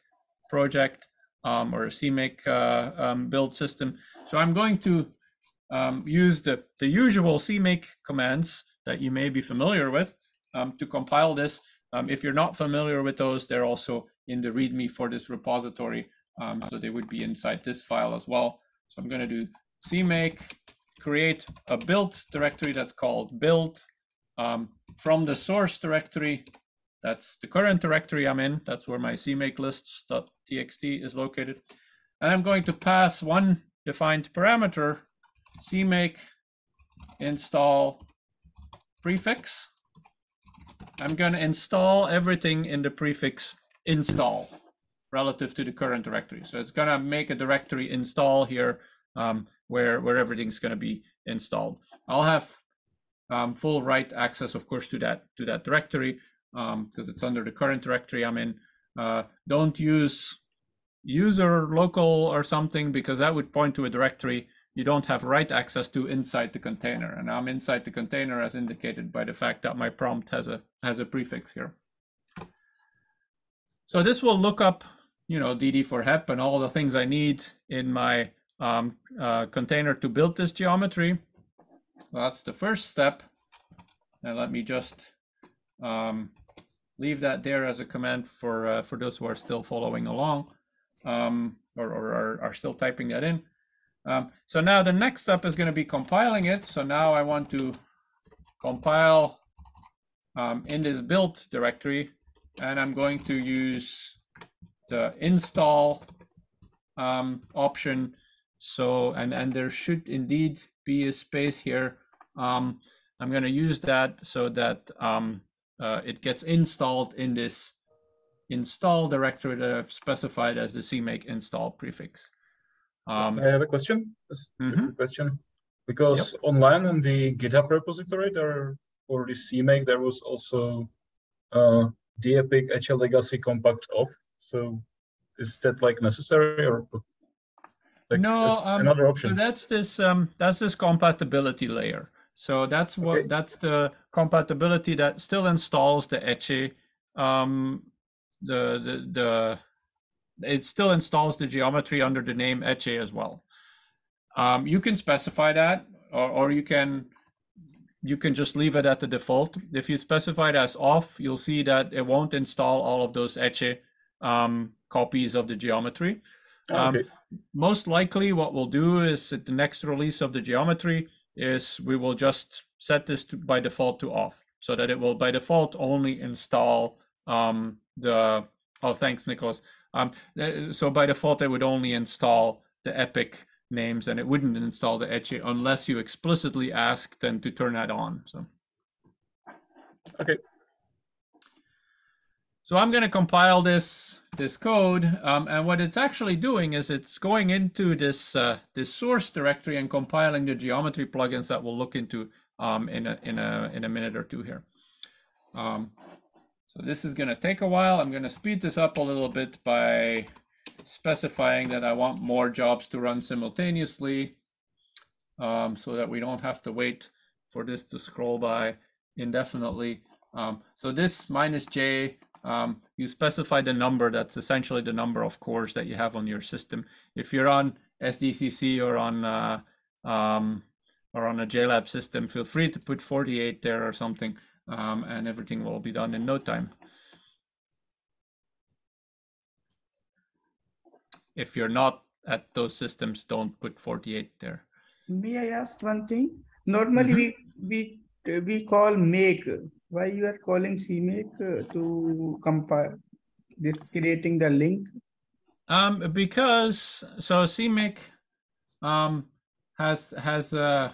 project um, or a CMake uh, um, build system. So I'm going to um, use the, the usual CMake commands that you may be familiar with um, to compile this. Um, if you're not familiar with those, they're also in the README for this repository. Um, so they would be inside this file as well. So I'm going to do CMake, create a build directory that's called build from the source directory. That's the current directory I'm in. That's where my CMake lists.txt is located. And I'm going to pass one defined parameter, CMake install prefix. I'm going to install everything in the prefix install relative to the current directory. So it's going to make a directory install here um, where where everything's going to be installed. I'll have um, full write access, of course, to that to that directory because um, it's under the current directory I'm in. Uh, don't use user local or something because that would point to a directory you don't have write access to inside the container. And I'm inside the container as indicated by the fact that my prompt has a has a prefix here. So this will look up, you know, DD4hep and all the things I need in my um, uh, container to build this geometry. That's the first step. And let me just um, leave that there as a command for uh, for those who are still following along um, or, or are, are still typing that in. Um, so now the next step is going to be compiling it. So now I want to compile um, in this build directory, and I'm going to use the install um, option. So, and, and there should indeed be a space here. Um, I'm going to use that so that um, uh, it gets installed in this install directory that I've specified as the CMake install prefix. Um, I have a question. Mm -hmm. question because yep. online on the GitHub repository there for the CMake there was also uh, the Epic HL Legacy compact off. So is that like necessary or like no um, another option? So that's this um, that's this compatibility layer. So that's what okay. that's the compatibility that still installs the ECCE um, the the the it still installs the geometry under the name ECCE as well. Um, you can specify that, or, or you can you can just leave it at the default. If you specify it as off, you'll see that it won't install all of those Etche um, copies of the geometry. Um, okay. Most likely what we'll do is at the next release of the geometry is we will just set this to, by default to off so that it will by default only install um, the, oh, thanks, Nicholas. Um, uh, so by default, it would only install the Epic names and it wouldn't install the ECCE unless you explicitly ask them to turn that on. So. Okay. So I'm going to compile this this code, um, and what it's actually doing is it's going into this uh, this source directory and compiling the geometry plugins that we'll look into um, in a in a in a minute or two here. Um, so this is going to take a while. I'm going to speed this up a little bit by specifying that I want more jobs to run simultaneously um, so that we don't have to wait for this to scroll by indefinitely. Um, so this minus J, um, you specify the number that's essentially the number of cores that you have on your system. If you're on SDCC or on uh, um, or on a JLab system, feel free to put 48 there or something um, and everything will be done in no time. If you're not at those systems, don't put 48 there. May I ask one thing? Normally mm -hmm. we, we, we call make. Why you are calling CMake uh, to compile this creating the link? Um, because so CMake um, has has uh,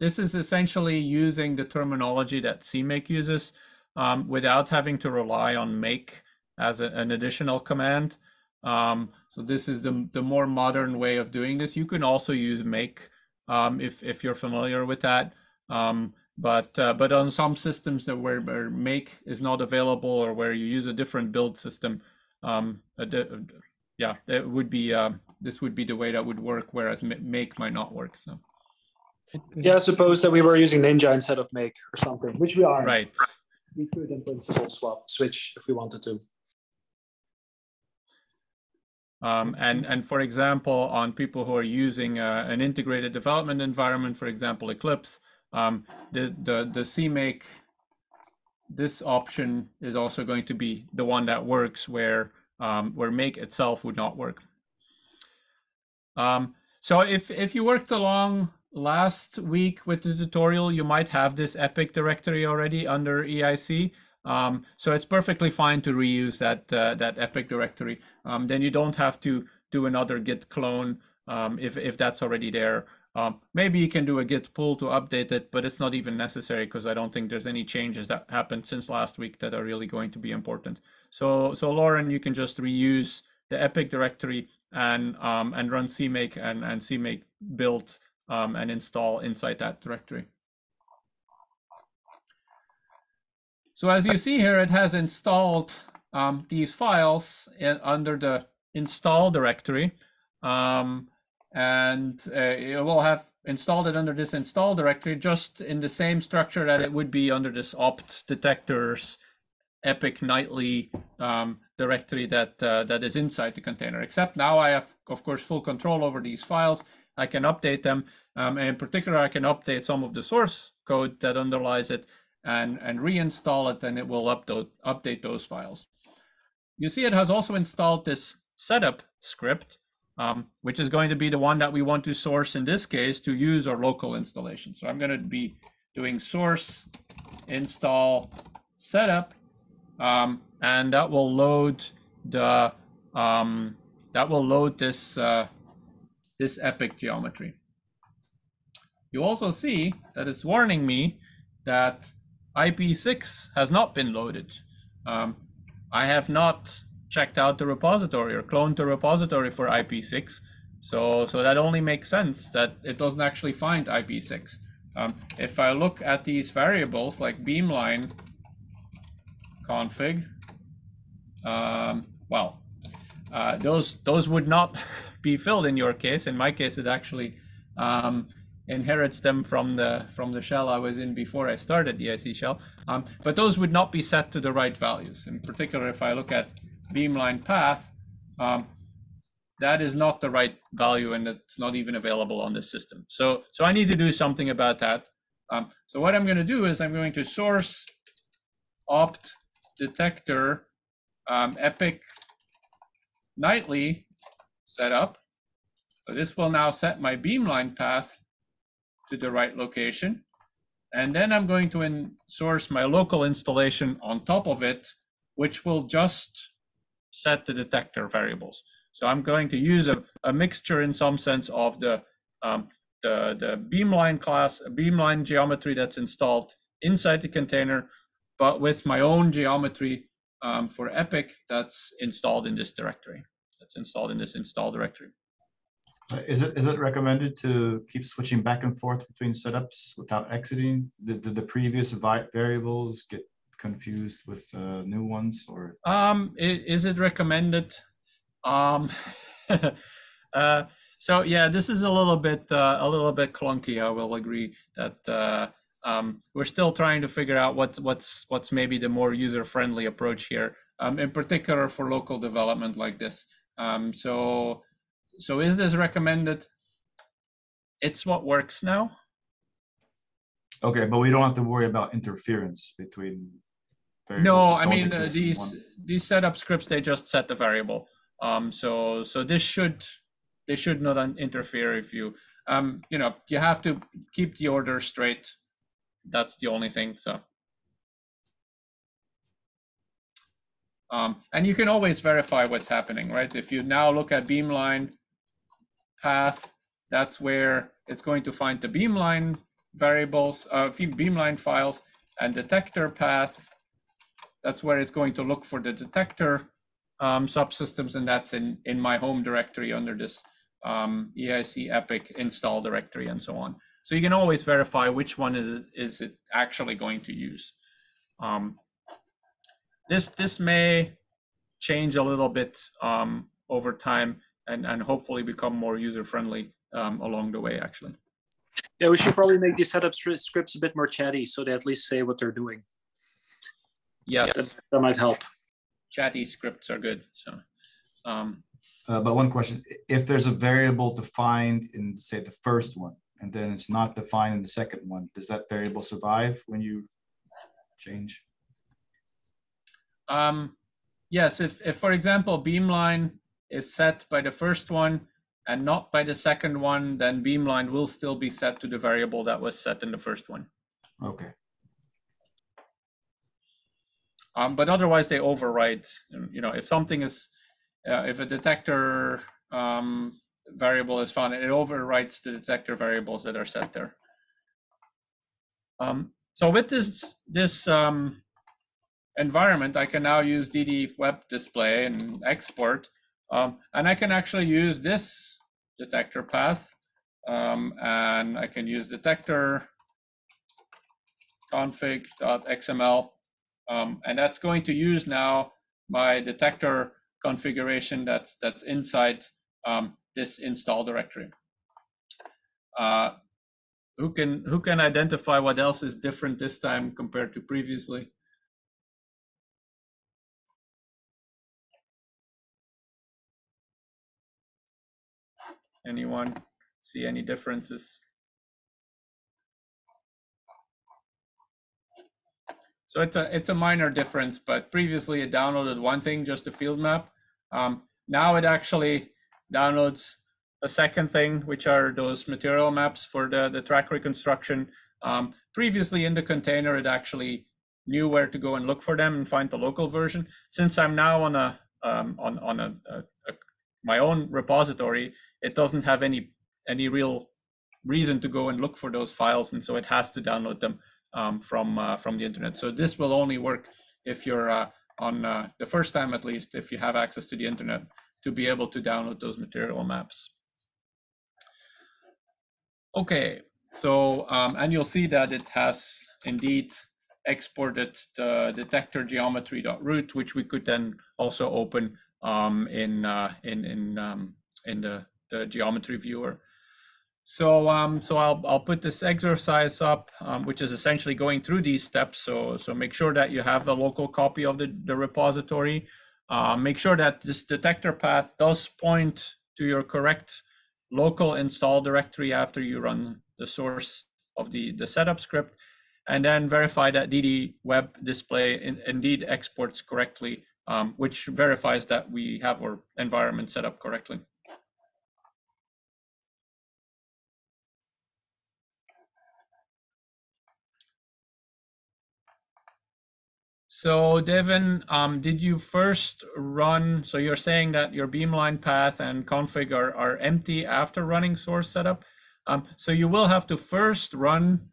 this is essentially using the terminology that CMake uses um, without having to rely on make as a, an additional command. Um, so this is the, the more modern way of doing this. You can also use make um, if, if you're familiar with that. Um, but uh, but on some systems that where, where, make is not available or where you use a different build system, um, yeah, it would be uh, this would be the way that would work. Whereas make might not work. So. Yeah, suppose that we were using Ninja instead of Make or something, which we are. Right. We could in principle swap, switch if we wanted to. Um, and, and for example, on people who are using uh, an integrated development environment, for example, Eclipse, um, the, the, the CMake, this option is also going to be the one that works where, um, where make itself would not work. Um, so if, if you worked along last week with the tutorial, you might have this Epic directory already under EIC. Um, so it's perfectly fine to reuse that uh, that Epic directory. Um, then you don't have to do another git clone um, if, if that's already there. Um, maybe you can do a git pull to update it, but it's not even necessary because I don't think there's any changes that happened since last week that are really going to be important. So, so Lauren, you can just reuse the Epic directory and um, and run CMake and, and CMake build um, and install inside that directory. So as you see here, it has installed um, these files in, under the install directory. Um, and uh, it will have installed it under this install directory just in the same structure that it would be under this opt detectors epic nightly um, directory that uh, that is inside the container. Except now i have of course full control over these files. I can update them. Um, in particular i can update some of the source code that underlies it and and reinstall it and it will update update those files. You see it has also installed this setup script um, which is going to be the one that we want to source in this case to use our local installation. So I'm going to be doing source install setup, um, and that will load the um, that will load this uh, this epic geometry. You also see that it's warning me that IP6 has not been loaded. Um, I have not checked out the repository or cloned the repository for IP6. So, so that only makes sense that it doesn't actually find IP6. Um, if I look at these variables like beamline config, um, well, uh, those those would not be filled in your case. In my case, it actually um, inherits them from the from the shell I was in before I started the EIC shell. Um, but those would not be set to the right values. In particular, if I look at beamline path, um, that is not the right value and it's not even available on this system. So, so I need to do something about that. Um, so what I'm going to do is I'm going to source opt detector um, epic nightly setup. So this will now set my beamline path to the right location. And then I'm going to in source my local installation on top of it, which will just set the detector variables. So I'm going to use a, a mixture in some sense of the, um, the, the beamline class, beamline geometry that's installed inside the container, but with my own geometry um, for Epic that's installed in this directory. That's installed in this install directory. Is it is it recommended to keep switching back and forth between setups without exiting? Did, did the previous vi- variables get confused with uh, new ones or? Um, is it recommended? Um, uh, so yeah, this is a little bit uh, a little bit clunky. I will agree that uh, um, we're still trying to figure out what's what's what's maybe the more user friendly approach here. Um, in particular for local development like this. Um, so so is this recommended? It's what works now. Okay, but we don't have to worry about interference between. No, I mean uh, these one. these setup scripts they just set the variable. Um, so so this should they should not un- interfere if you um you know you have to keep the order straight. That's the only thing. So. Um, and you can always verify what's happening, right? If you now look at beamline path, that's where it's going to find the beamline variables, uh, beamline files, and detector path. That's where it's going to look for the detector um, subsystems, and that's in in my home directory under this um, EIC Epic install directory and so on. So you can always verify which one is is it actually going to use. Um, this this may change a little bit um, over time and and hopefully become more user friendly um, along the way. Actually, Yeah, we should probably make these setup scripts a bit more chatty so they at least say what they're doing. Yes, That, that might help. chatty scripts are good. So. Um, Uh, but one question, if there's a variable defined in, say, the first one, and then it's not defined in the second one, does that variable survive when you change? Um, yes, if, if for example, beamline is set by the first one and not by the second one, then beamline will still be set to the variable that was set in the first one. Okay, Um, but otherwise they override, you know, if something is, uh, if a detector um, variable is found, it overwrites the detector variables that are set there. Um, so with this, this um, environment, I can now use DD web display and export. Um, and I can actually use this detector path um, and I can use detector config.xml, um, and that's going to use now my detector configuration that's that's inside um, this install directory. Uh, who can who can identify what else is different this time compared to previously? Anyone see any differences? So it's a it's a minor difference, but previously it downloaded one thing, just a field map. Um, now it actually downloads a second thing, which are those material maps for the, the track reconstruction. Um, previously in the container, it actually knew where to go and look for them and find the local version. Since I'm now on a um, on on a, a, a, my own repository, it doesn't have any any real reason to go and look for those files, and so it has to download them um, from uh, from the internet. So this will only work if you're uh, on uh, the first time at least, if you have access to the internet to be able to download those material maps. Okay, so, um, and you'll see that it has indeed exported the detector geometry.root, which we could then also open um, in, uh, in, in, um, in the, the geometry viewer. So, um, so I'll, I'll put this exercise up, um, which is essentially going through these steps. So, so make sure that you have a local copy of the, the repository. Uh, make sure that this detector path does point to your correct local install directory after you run the source of the, the setup script, and then verify that DD web display in, indeed exports correctly, um, which verifies that we have our environment set up correctly. So Devin, um, did you first run, so you're saying that your beamline path and config are, are empty after running source setup. Um, so you will have to first run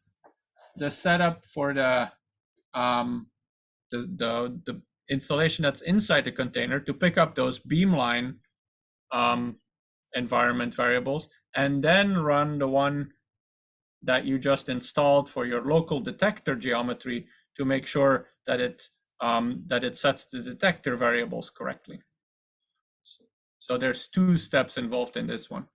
the setup for the, um, the, the, the installation that's inside the container to pick up those beamline um, environment variables and then run the one that you just installed for your local detector geometry to make sure that it um, that it sets the detector variables correctly. So, so there's two steps involved in this one.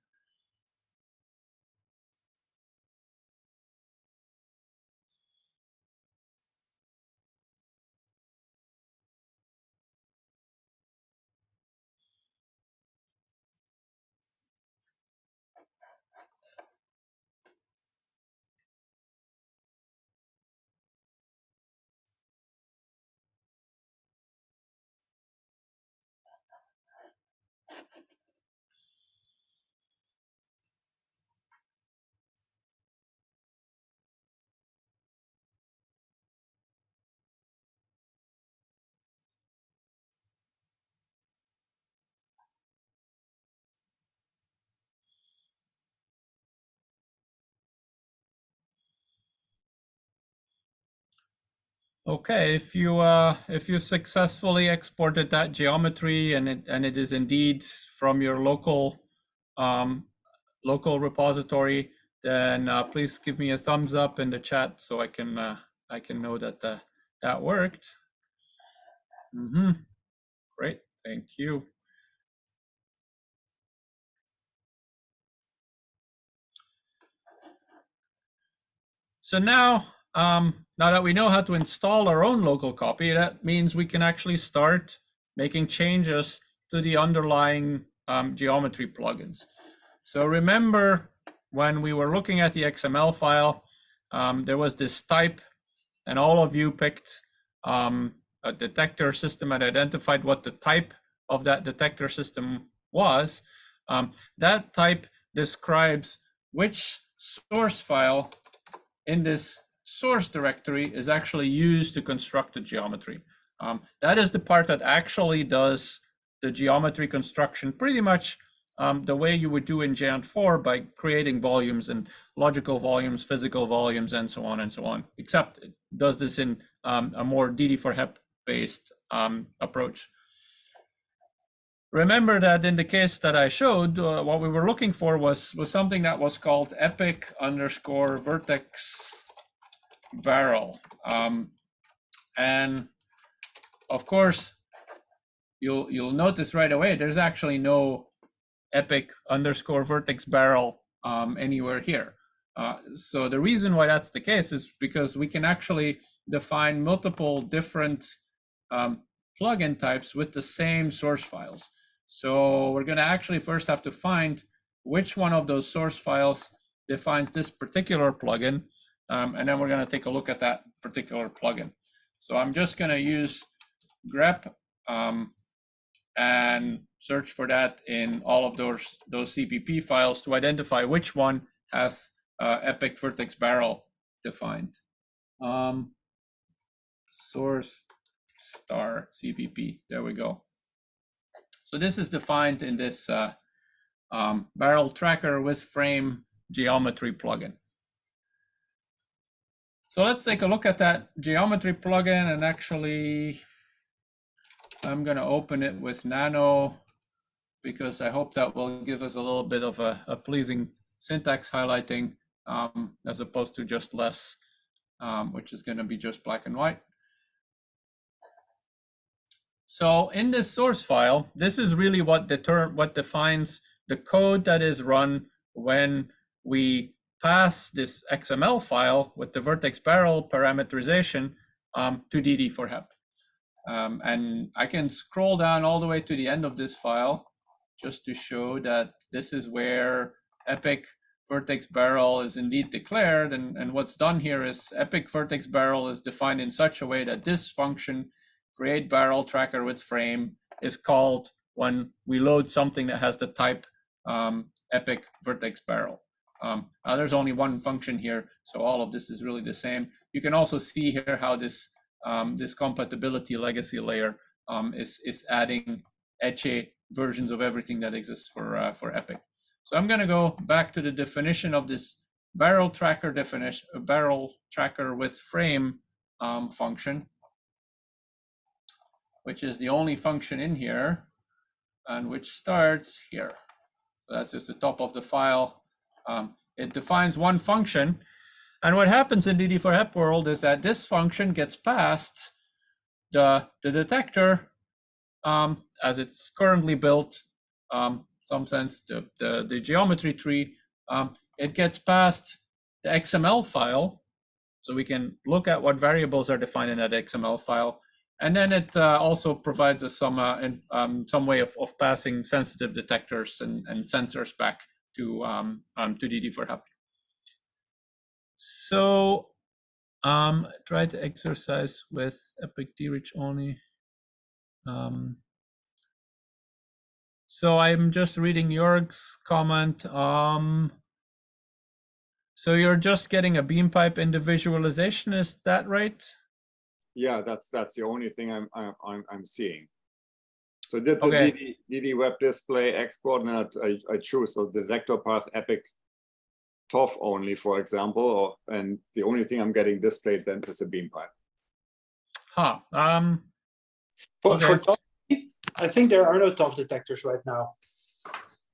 Okay, if you uh, if you successfully exported that geometry and it and it is indeed from your local um, local repository, then uh, please give me a thumbs up in the chat so I can uh, I can know that uh, that worked. Mm -hmm. Great, thank you. So now um, now that we know how to install our own local copy, that means we can actually start making changes to the underlying um, geometry plugins. So remember when we were looking at the XML file, um, there was this type and all of you picked um, a detector system and identified what the type of that detector system was. Um, that type describes which source file in this source directory is actually used to construct the geometry. Um, that is the part that actually does the geometry construction pretty much um, the way you would do in Geant4 by creating volumes and logical volumes, physical volumes, and so on and so on, except it does this in um, a more DD4HEP based um, approach. remember that in the case that I showed, uh, what we were looking for was, was something that was called epic underscore vertex barrel. Um, and of course, you'll you'll notice right away there's actually no epic underscore vertex barrel um, anywhere here. Uh, so the reason why that's the case is because we can actually define multiple different um, plugin types with the same source files. So we're going to actually first have to find which one of those source files defines this particular plugin. Um, and then we're going to take a look at that particular plugin. So I'm just going to use grep um, and search for that in all of those, those CPP files to identify which one has uh, Epic Vertex Barrel defined. Um, source star CPP, there we go. So this is defined in this uh, um, barrel tracker with frame geometry plugin. So let's take a look at that geometry plugin and actually I'm going to open it with Nano because I hope that will give us a little bit of a, a pleasing syntax highlighting um, as opposed to just less, um, which is going to be just black and white. So in this source file, this is really what deter what defines the code that is run when we pass this XML file with the vertex barrel parameterization um, to DD4HEP. Um, and I can scroll down all the way to the end of this file just to show that this is where epic vertex barrel is indeed declared. And, and what's done here is epic vertex barrel is defined in such a way that this function, create barrel tracker with frame, is called when we load something that has the type um, epic vertex barrel. Um, uh, there's only one function here, so all of this is really the same. You can also see here how this um, this compatibility legacy layer um, is, is adding ECCE versions of everything that exists for, uh, for Epic. So I'm going to go back to the definition of this barrel tracker definition, a barrel tracker with frame um, function, which is the only function in here and which starts here. So that's just the top of the file. Um, it defines one function and what happens in DD4HEP world is that this function gets passed the, the detector um, as it's currently built, um, some sense the, the, the geometry tree, um, it gets passed the XML file. So we can look at what variables are defined in that XML file. And then it uh, also provides us some uh, in, um, some way of, of passing sensitive detectors and, and sensors back to um, um, to DD4HEP. So um, try to exercise with Epic dRICH only. Um, so I'm just reading Jörg's comment. Um, so you're just getting a beam pipe in the visualization, is that right? Yeah, that's that's the only thing I'm I'm I'm seeing. So did the Okay. DD, DD web display export and I, I choose the detector path epic TOF only, for example, or, and the only thing I'm getting displayed then is a beam pipe. Huh. Um, For, Okay. for TOF, I think there are no TOF detectors right now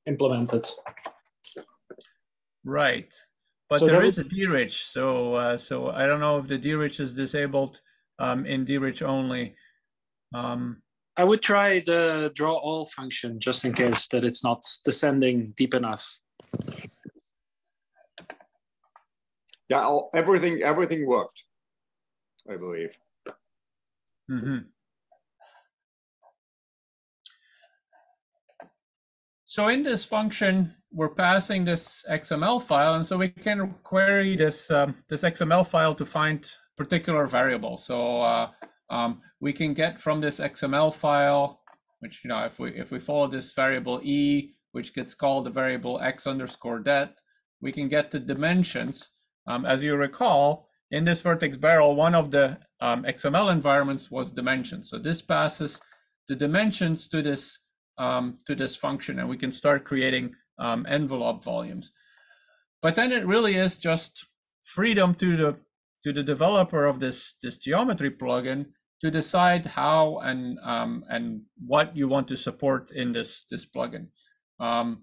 implemented. right. But So there that is a dRICH, so uh, so I don't know if the dRICH is disabled um, in dRICH only. Um, I would try the draw all function just in case that it's not descending deep enough. Yeah, all, everything everything worked, I believe. mhm. So in this function, we're passing this XML file, and so we can query this um, this XML file to find particular variable. So uh, um, we can get from this XML file, which you know, if we if we follow this variable e, which gets called the variable x underscore det, we can get the dimensions. Um, as you recall, in this vertex barrel, one of the um, XML environments was dimensions. So this passes the dimensions to this um, to this function, and we can start creating um, envelope volumes. But then it really is just freedom to the to the developer of this this geometry plugin to decide how and um, and what you want to support in this this plugin. Um,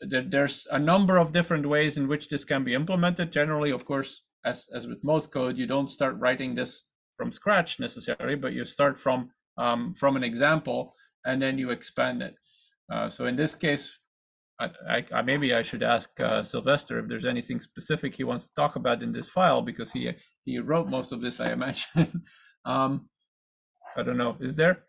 there, there's a number of different ways in which this can be implemented. Generally, of course, as as with most code, you don't start writing this from scratch necessarily, but you start from um, from an example and then you expand it. Uh, so in this case, I, I, maybe I should ask uh, Sylvester if there's anything specific he wants to talk about in this file because he he wrote most of this, I imagine. um, I don't know. Is there?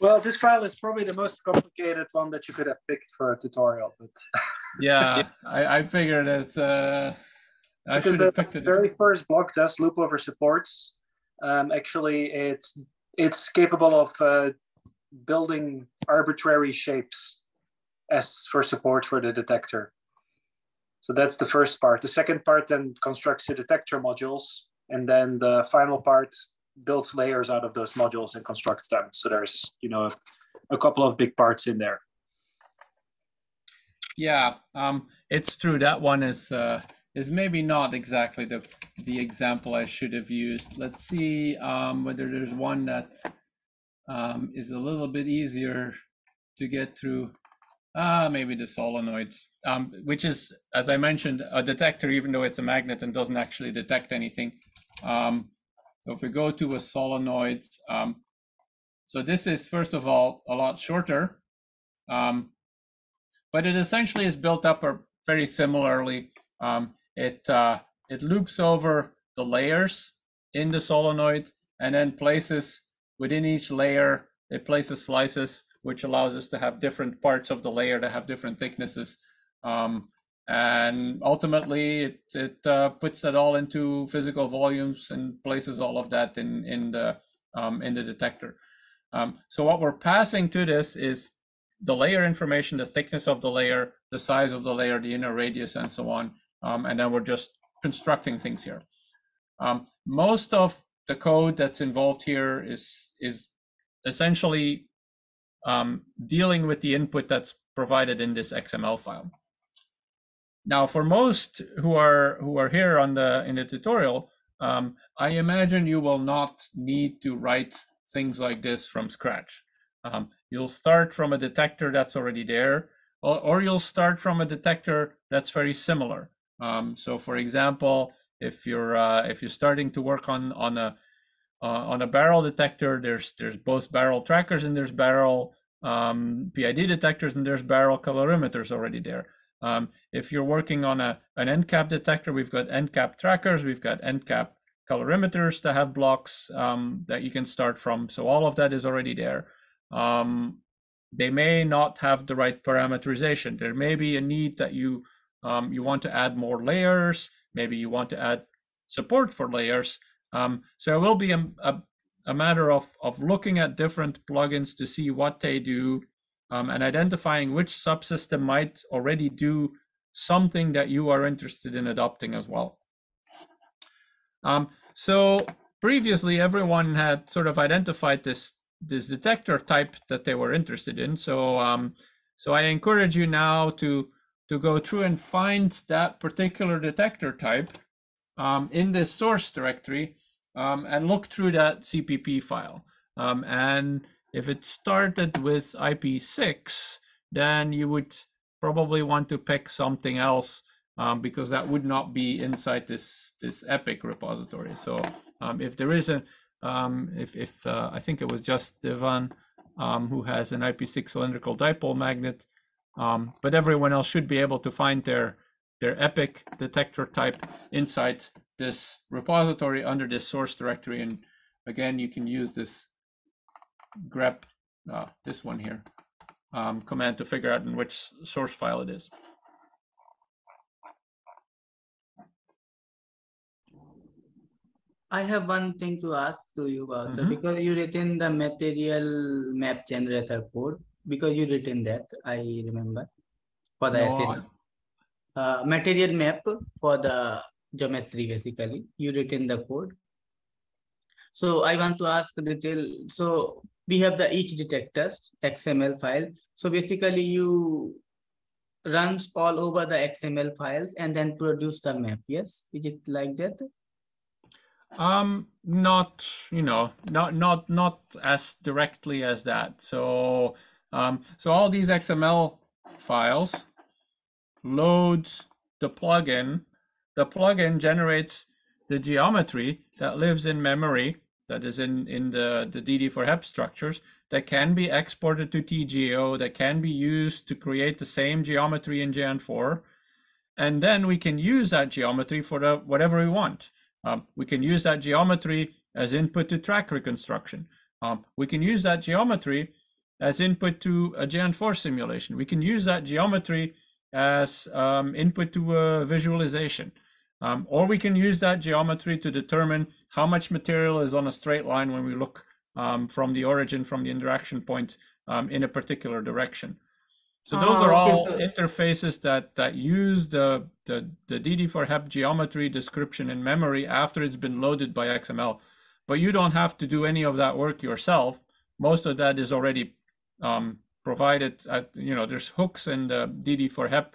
Well, this file is probably the most complicated one that you could have picked for a tutorial. But yeah, I, I figured it's. Uh, I because the very first block does loop over supports. Um, actually, it's it's capable of uh, building arbitrary shapes as for support for the detector. So that's the first part. The second part then constructs the detector modules, and then the final part builds layers out of those modules and constructs them. So there's you know a, a couple of big parts in there. Yeah, um, it's true. That one is uh, is maybe not exactly the the example I should have used. Let's see um, whether there's one that um, is a little bit easier to get through. Ah, maybe the solenoid, um, which is, as I mentioned, a detector, even though it's a magnet and doesn't actually detect anything. Um, so if we go to a solenoid, um, so this is, first of all, a lot shorter, um, but it essentially is built up very similarly. Um, it, uh, it loops over the layers in the solenoid and then places within each layer, it places slices, which allows us to have different parts of the layer that have different thicknesses. Um, and ultimately, it, it uh, puts that all into physical volumes and places all of that in, in, the, um, in the detector. Um, so what we're passing to this is the layer information, the thickness of the layer, the size of the layer, the inner radius, and so on. Um, and then we're just constructing things here. Um, most of the code that's involved here is is essentially um, dealing with the input that's provided in this XML file. Now, for most who are who are here on the in the tutorial, um, I imagine you will not need to write things like this from scratch. Um, you'll start from a detector that's already there, or, or, you'll start from a detector that's very similar. Um, so, for example, if you're uh, if you're starting to work on on a uh, on a barrel detector, there's there's both barrel trackers and there's barrel um, PID detectors and there's barrel calorimeters already there. Um, if you're working on a an end cap detector, we've got end cap trackers, we've got end cap calorimeters to have blocks um, that you can start from. So all of that is already there. Um, they may not have the right parameterization. There may be a need that you um, you want to add more layers. Maybe you want to add support for layers. Um, so it will be a, a, a, matter of, of looking at different plugins to see what they do um, and identifying which subsystem might already do something that you are interested in adopting as well. Um, so previously, everyone had sort of identified this this detector type that they were interested in. So um, so I encourage you now to to go through and find that particular detector type um, in this source directory um, and look through that CPP file. Um, and if it started with IP6, then you would probably want to pick something else um, because that would not be inside this this epic repository. So um, if there is a, um, if, if uh, I think it was just Devan um, who has an IP6 cylindrical dipole magnet, um, but everyone else should be able to find their their epic detector type inside this repository under this source directory. And again, you can use this grep, uh, this one here, um, command to figure out in which source file it is. I have one thing to ask to you about mm -hmm. because you written the material map generator code because you written that I remember for the no, uh, material map for the geometry basically you written the code so i want to ask detail so we have the each detector xml file. So basically you runs all over the xml files and then produce the map. Yes? Is it like that? Um, not you know, not not not as directly as that. So um, so all these XML files load the plugin. The plugin generates the geometry that lives in memory, that is in in the the DD4HEP structures that can be exported to TGeo, that can be used to create the same geometry in Geant4. And then we can use that geometry for the, whatever we want. Um, we can use that geometry as input to track reconstruction. Um, we can use that geometry as input to a Geant4 simulation. We can use that geometry as um, input to a visualization. Um, or we can use that geometry to determine how much material is on a straight line when we look um, from the origin, from the interaction point um, in a particular direction. So those Ah, are all interfaces that that use the, the, the DD4HEP geometry description in memory after it's been loaded by XML. But you don't have to do any of that work yourself. Most of that is already um, provided at, you know, there's hooks in the DD4HEP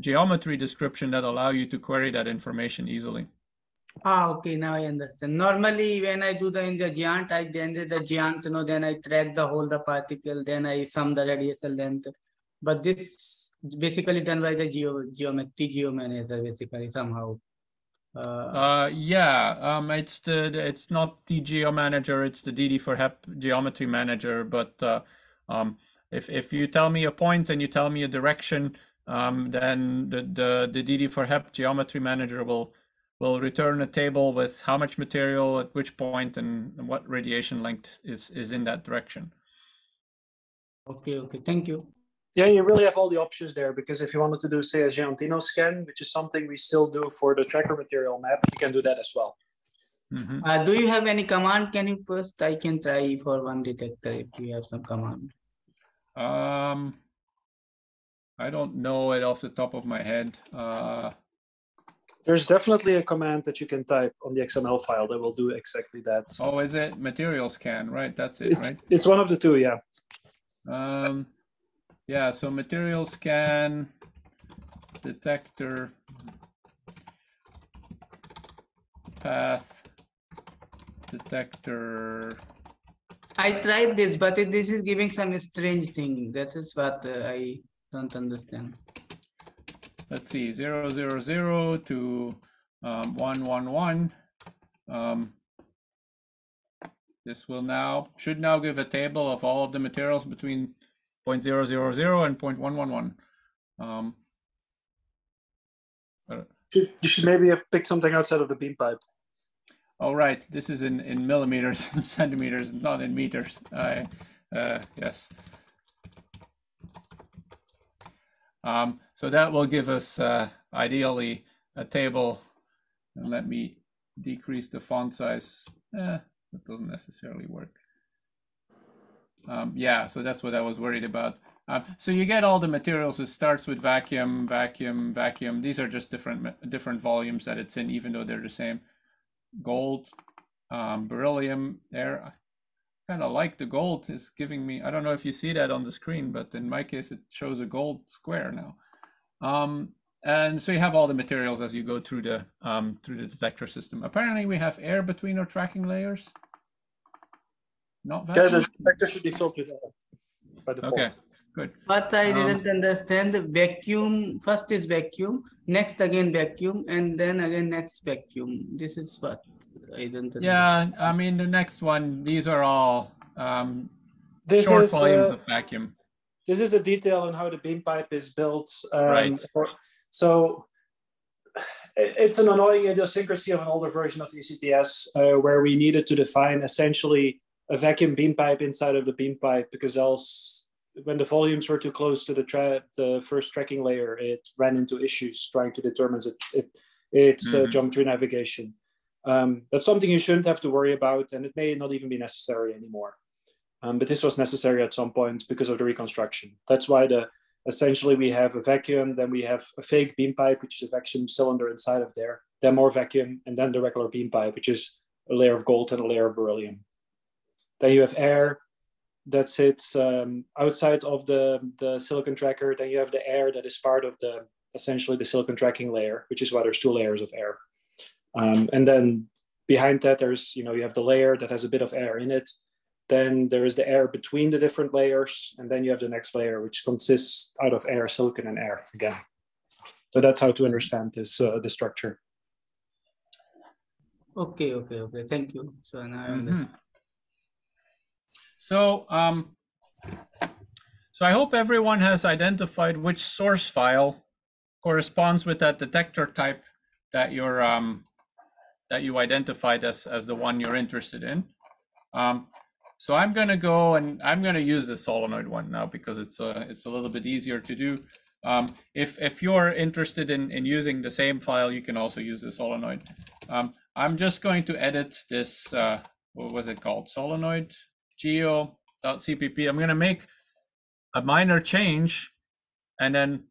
geometry description that allow you to query that information easily. Ah, okay, now I understand. Normally, when I do the in the Geant, I generate the Geant, you know, then I track the whole the particle, then I sum the radial length. But this basically done by the geo geometry geo manager, basically somehow. Uh, Uh, yeah, um, it's the, the- it's not the geo manager, it's the DD4HEP geometry manager. But uh, um, if if you tell me a point and you tell me a direction, um, then the the the DD4HEP geometry manager will will return a table with how much material at which point and what radiation length is is in that direction. okay, okay, thank you. Yeah, you really have all the options there because if you wanted to do, say, a Geantino scan, which is something we still do for the tracker material map, you can do that as well. Mhm. Uh, do you have any command? Can you first? I can try for one detector if you have some command. Um, I don't know it off the top of my head. Uh, There's definitely a command that you can type on the XML file that will do exactly that. oh, is it material scan? Right, that's it, It's, right? it's one of the two, yeah. Um, yeah, so material scan, detector, path, detector. I tried this, but it, this is giving some strange thing. That is what uh, I don't understand. Let's see, zero zero zero to um, one one one. Um, this will now should now give a table of all of the materials between 0.000 0.000 and 0.111. Um, uh, Should- You should maybe have picked something outside of the beam pipe. Oh, right. This is in, in millimeters and centimeters, not in meters. I, uh, yes. Um, so that will give us uh, ideally a table. And let me decrease the font size. Eh, that doesn't necessarily work. Um, yeah, so that's what I was worried about. Um, so you get all the materials. It starts with vacuum, vacuum, vacuum. These are just different different volumes that it's in, even though they're the same gold, um, beryllium there. I kind of like the gold is giving me, I don't know if you see that on the screen, but in my case, it shows a gold square now. Um, and so you have all the materials as you go through the um, through the detector system. Apparently we have air between our tracking layers. Not Yeah, the detector should be filtered by default. Okay, good. But I Um, didn't understand the vacuum. First is vacuum, next again vacuum, and then again next vacuum. This is what I don't understand. Yeah, I mean, the next one, these are all um, This short is, volumes uh, of vacuum. This is a detail on how the beam pipe is built. um, Right. for- So it's an annoying idiosyncrasy of an older version of ACTS uh, where we needed to define essentially a vacuum beam pipe inside of the beam pipe because else when the volumes were too close to the, tra- the first tracking layer, it ran into issues trying to determine it, it, its uh, Mhm. geometry navigation. Um, that's something you shouldn't have to worry about, and it may not even be necessary anymore. Um, but this was necessary at some point because of the reconstruction. That's why the essentially we have a vacuum, then we have a fake beam pipe, which is a vacuum cylinder inside of there, then more vacuum, and then the regular beam pipe, which is a layer of gold and a layer of beryllium. Then you have air that sits um, outside of the, the silicon tracker. Then you have the air that is part of the essentially the silicon tracking layer, which is why there's two layers of air. Um, and then behind that, there's, you know, you have the layer that has a bit of air in it. Then there is the air between the different layers. And then you have the next layer, which consists out of air, silicon and air again. So that's how to understand this, uh, the structure. Okay, okay, okay. Thank you. So now I Mhm. understand. So, um, so I hope everyone has identified which source file corresponds with that detector type that you're um, that you identified as as the one you're interested in. Um, so I'm gonna go and I'm gonna use the solenoid one now because it's a it's a little bit easier to do. Um, if if you're interested in in using the same file, you can also use the solenoid. Um, I'm just going to edit this. Uh, what was it called? Solenoid geo.cpp. I'm gonna make a minor change and then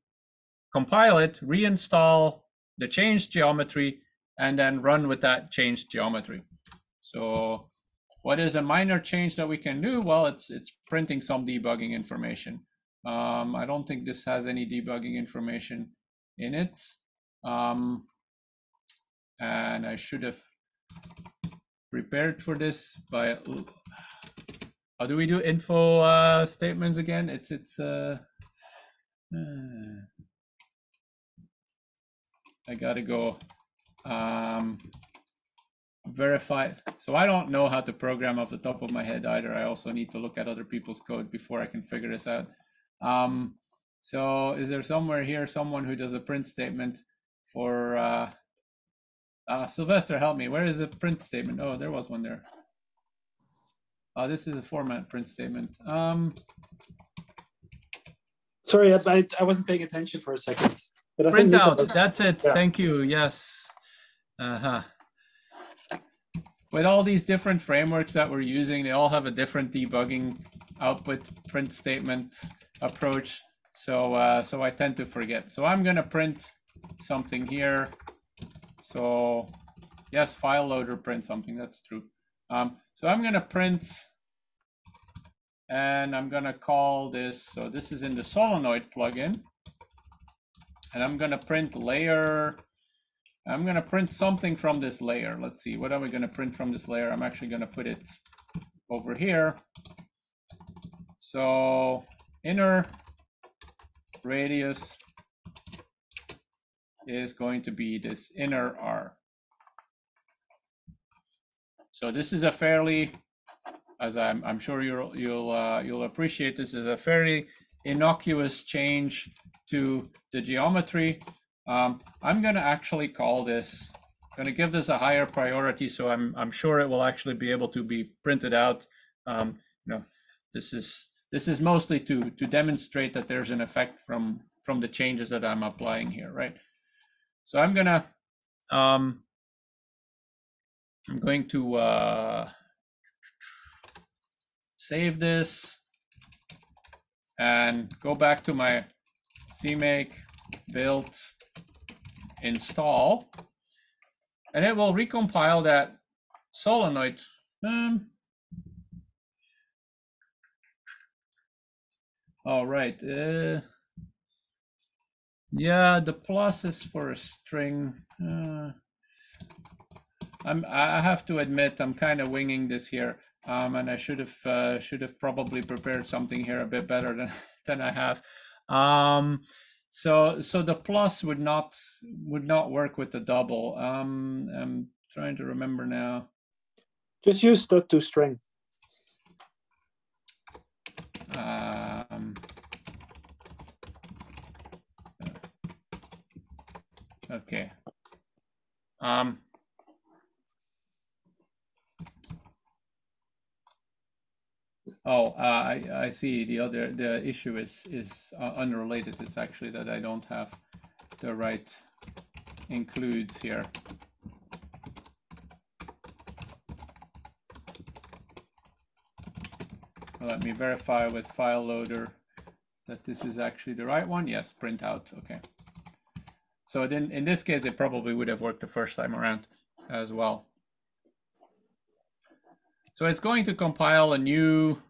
compile it, reinstall the changed geometry, and then run with that changed geometry. So what is a minor change that we can do? Well, it's it's printing some debugging information. Um, I don't think this has any debugging information in it. Um, and I should have prepared for this by how do we do info uh, statements again? It's it's uh, I gotta go um, verify. So I don't know how to program off the top of my head either. I also need to look at other people's code before I can figure this out. Um, so is there somewhere here someone who does a print statement for uh, uh, Sylvester? Help me. Where is the print statement? Oh, there was one there. Uh, this is a format print statement. Um, Sorry, I, I, wasn't paying attention for a second. But I print out. was- That's it. Yeah. Thank you. Yes. Uh-huh. With all these different frameworks that we're using, they all have a different debugging output print statement approach. So uh, so I tend to forget. So I'm gonna print something here. So yes, file loader print something. That's true. Um, so I'm gonna print and I'm gonna call this, so this is in the solenoid plugin. And I'm gonna print layer, I'm gonna print something from this layer. Let's see, what are we gonna print from this layer? I'm actually gonna put it over here. So inner radius is going to be this inner R. So this is a fairly, as I'm, I'm sure you'll you'll uh, you'll appreciate, this is a fairly innocuous change to the geometry. Um, I'm going to actually call this, going to give this a higher priority, so I'm I'm sure it will actually be able to be printed out. Um, you know, this is this is mostly to to demonstrate that there's an effect from from the changes that I'm applying here, right? So I'm gonna um, I'm going to uh, save this and go back to my CMake build install and it will recompile that solenoid. Um, all right. Uh, yeah, the plus is for a string. Uh, I'm, I have to admit, I'm kind of winging this here. Um, and I should have uh, should have probably prepared something here a bit better than than I have. Um, so so the plus would not would not work with the double. Um, I'm trying to remember now. Just use the two string. Um, okay. Um, oh, uh, I, I see the other, the issue is, is uh, unrelated. It's actually that I don't have the right includes here. Let me verify with file loader that this is actually the right one. Yes, print out. Okay. So then in this case, it probably would have worked the first time around as well. So it's going to compile a new,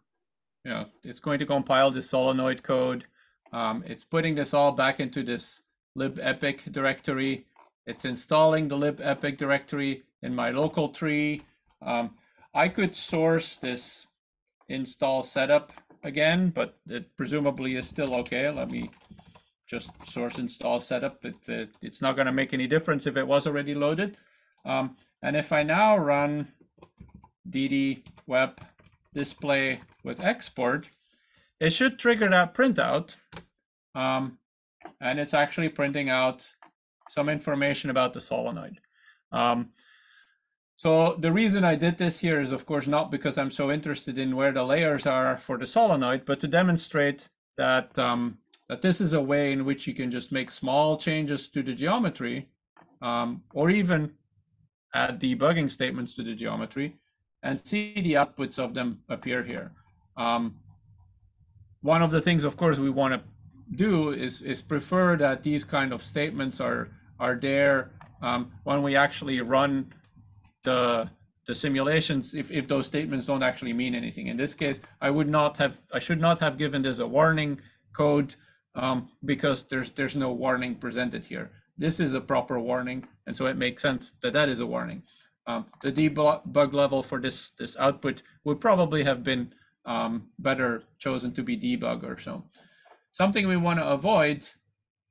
you know, it's going to compile the solenoid code. Um, it's putting this all back into this libepic directory. It's installing the libepic directory in my local tree. Um, I could source this install setup again, but it presumably is still okay. Let me just source install setup. It, it it's not going to make any difference if it was already loaded. Um, and if I now run DD web display with export, it should trigger that printout. Um, and it's actually printing out some information about the solenoid. Um, so the reason I did this here is of course not because I'm so interested in where the layers are for the solenoid, but to demonstrate that, um, that this is a way in which you can just make small changes to the geometry um, or even add debugging statements to the geometry and see the outputs of them appear here. Um, one of the things, of course, we want to do is, is prefer that these kind of statements are, are there um, when we actually run the the simulations if, if those statements don't actually mean anything. In this case, I would not have I should not have given this a warning code um, because there's there's no warning presented here. This is a proper warning, and so it makes sense that that is a warning. Um, the debug level for this this output would probably have been um, better chosen to be debug or so. Something we want to avoid,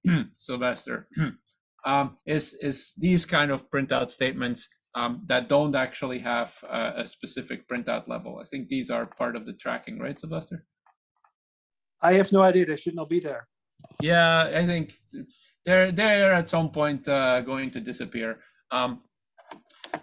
Sylvester, um, is is these kind of printout statements um, that don't actually have a, a, specific printout level. I think these are part of the tracking, right, Sylvester? I have no idea. They should not be there. Yeah, I think they're they're at some point uh, going to disappear. Um,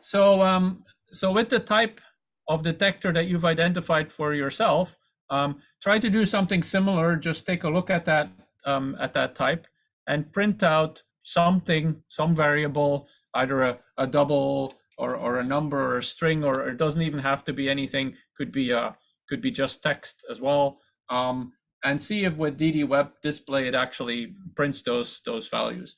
so um, so with the type of detector that you've identified for yourself, um, try to do something similar. Just take a look at that um, at that type and print out something, some variable, either a, a double or, or a number or a string, or it doesn't even have to be anything. Could be a could be just text as well. Um, and see if with DD Web Display it actually prints those those values.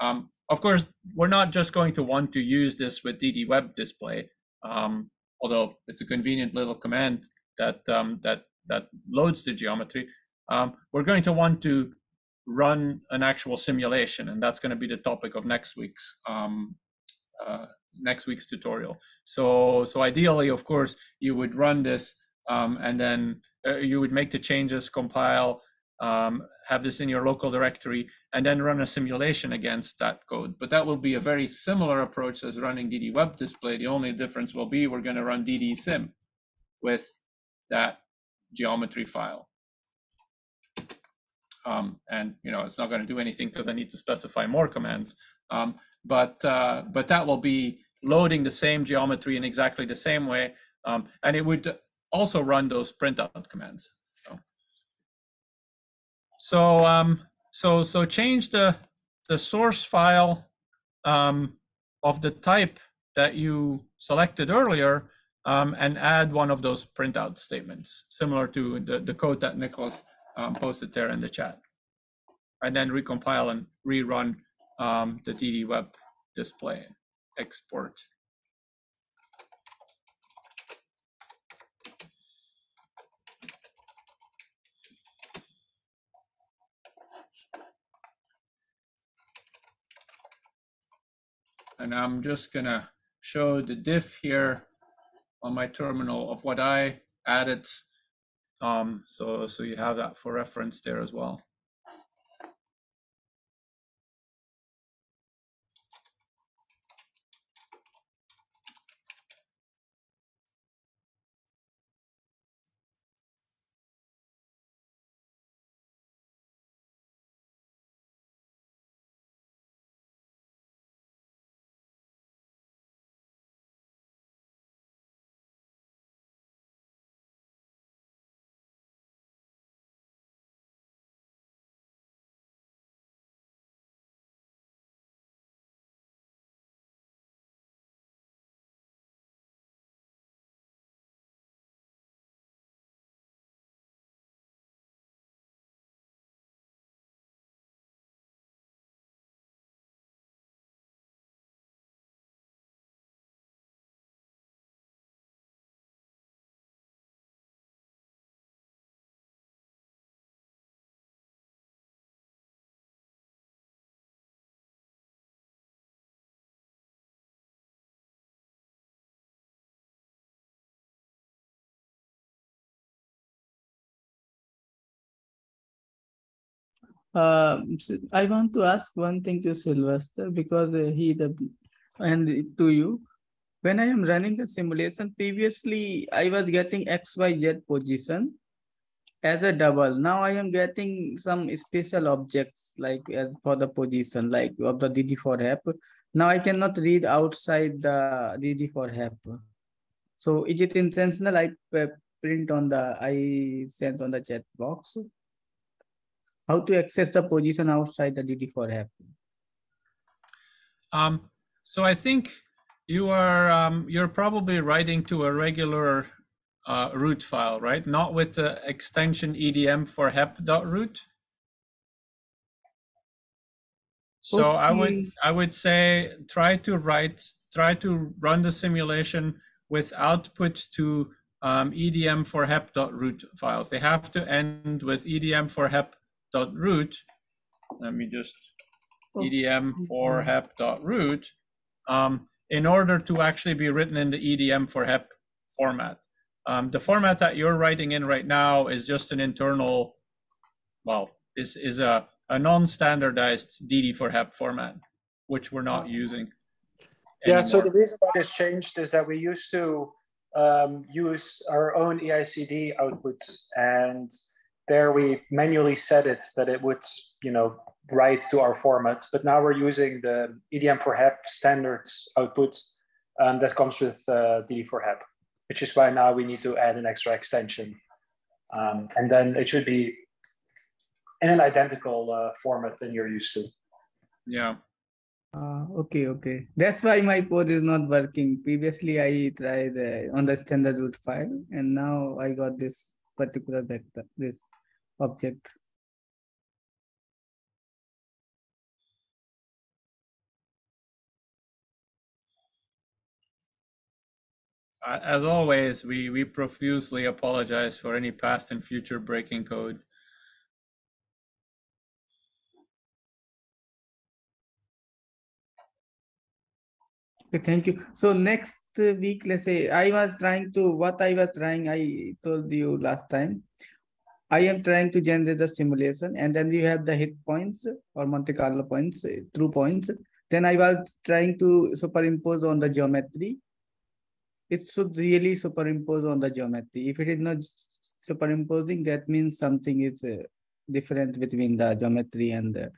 Um, of course, we're not just going to want to use this with DD Web Display, um, although it's a convenient little command that um, that that loads the geometry. Um, we're going to want to run an actual simulation, and that's going to be the topic of next week's um, uh, next week's tutorial. So, so ideally, of course, you would run this, um, and then uh, you would make the changes, compile, um, have this in your local directory, and then run a simulation against that code. But that will be a very similar approach as running DD Web Display. The only difference will be we're going to run DD Sim with that geometry file. Um, and you know it's not going to do anything because I need to specify more commands. Um, but uh, but that will be loading the same geometry in exactly the same way, um, and it would also run those printout commands. So um, so, so change the the source file um, of the type that you selected earlier um, and add one of those printout statements, similar to the, the code that Nicholas um, posted there in the chat. And then recompile and rerun um, the DD web display export. And I'm just gonna show the diff here on my terminal of what I added. Um, so, so you have that for reference there as well. Uh, I want to ask one thing to Sylvester because uh, he the and to you. When I am running the simulation, previously I was getting XYZ position as a double. Now I am getting some special objects like uh, for the position, like of the DD4HEP. Now I cannot read outside the DD4HEP. So is it intentional? I print on the, I sent on the chat box. How to access the position outside the DD4HEP? Um, so I think you are um, you're probably writing to a regular uh, root file, right? Not with the extension edm4hep.root. So okay. I would I would say try to write try to run the simulation with output to um, edm4hep.root files. They have to end with edm for hep.root. Let me just edm for hep.root um, in order to actually be written in the edm4hep format. Um, the format that you're writing in right now is just an internal, well, is is a, a non-standardized DD4HEP format, which we're not using. Yeah, so the reason why this changed is that we used to um, use our own EICD outputs, and there we manually set it that it would, you know, write to our format. But now we're using the EDM4hep standard output um, that comes with uh, DD4HEP which is why now we need to add an extra extension. Um, and then it should be in an identical uh, format than you're used to. Yeah. Uh, okay, okay. That's why my code is not working. Previously, I tried uh, on the standard root file, and now I got this particular vector, this object. as always, we, we profusely apologize for any past and future breaking code. Okay, thank you. So next week, let's say I was trying to, what I was trying, I told you last time, I am trying to generate the simulation and then we have the hit points or Monte Carlo points, true points. Then I was trying to superimpose on the geometry it should really superimpose on the geometry. If it is not superimposing, that means something is uh, different between the geometry and the,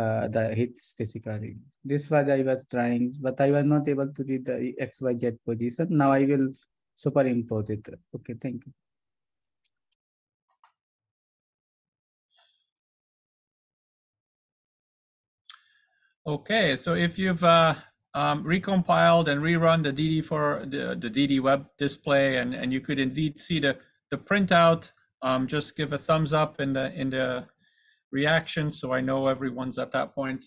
uh, the hits basically. This was I was trying, but I was not able to read the XYZ position. Now I will superimpose it. Okay, thank you. Okay, so if you've uh, um, recompiled and rerun the DD for the, the DD web display, and, and you could indeed see the, the printout. Um, just give a thumbs up in the in the reaction so I know everyone's at that point.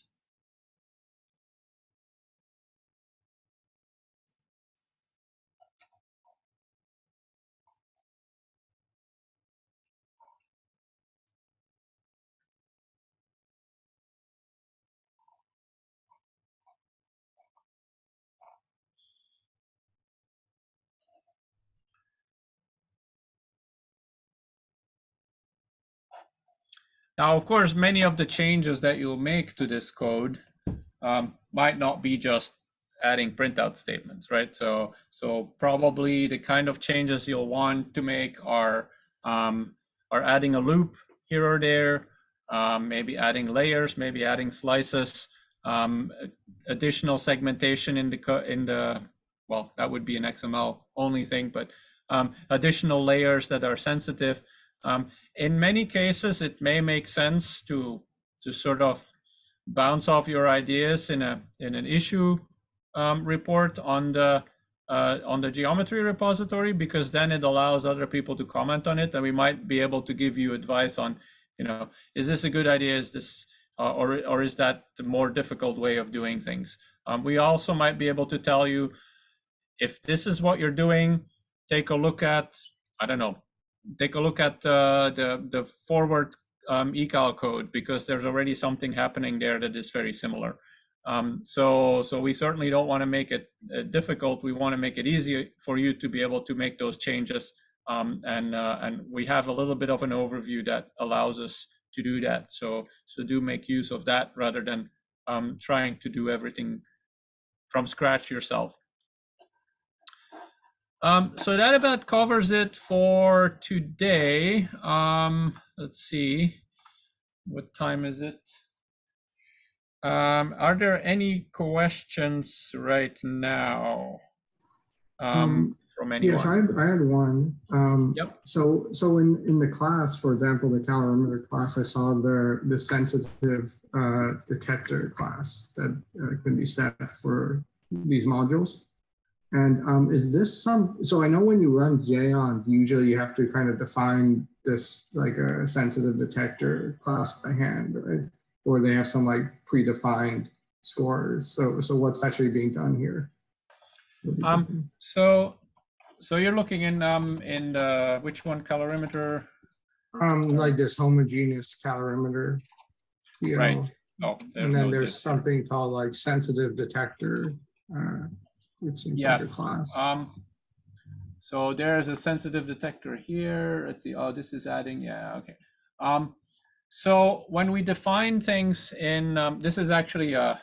Now, of course, many of the changes that you'll make to this code um, might not be just adding printout statements, right? So, so probably the kind of changes you'll want to make are um, are adding a loop here or there, um, maybe adding layers, maybe adding slices, um, additional segmentation in the in the well, that would be an XML only thing, but um, additional layers that are sensitive. Um, in many cases, it may make sense to to sort of bounce off your ideas in a in an issue um, report on the uh, on the geometry repository because then it allows other people to comment on it, and we might be able to give you advice on, you know, is this a good idea? Is this uh, or or is that the more difficult way of doing things? Um, we also might be able to tell you if this is what you're doing. Take a look at I don't know take a look at uh, the the forward um, ecal code because there's already something happening there that is very similar. Um, so so we certainly don't want to make it uh, difficult. We want to make it easy for you to be able to make those changes. Um, and uh, and we have a little bit of an overview that allows us to do that. So so do make use of that rather than um, trying to do everything from scratch yourself. Um, so that about covers it for today. Um, let's see, what time is it? Um, are there any questions right now um, Um, from anyone? Yes, I had, I had one. Um, Yep. So, so in, in the class, for example, the calorimeter class, I saw the, the sensitive uh, detector class that uh, can be set for these modules. And um, is this some, so I know when you run Geant, usually you have to kind of define this like a sensitive detector class by hand, right? Or they have some like predefined scores. So, so what's actually being done here? Um, so, so you're looking in, um, in, uh, which one calorimeter? Um, like this homogeneous calorimeter. you Right. know, Oh, there's And then no there's diff- something called like sensitive detector, uh, which seems Yes, class. um, so there's a sensitive detector here. Let's see, oh, this is adding, yeah, okay. Um, so when we define things in, um, this is actually a,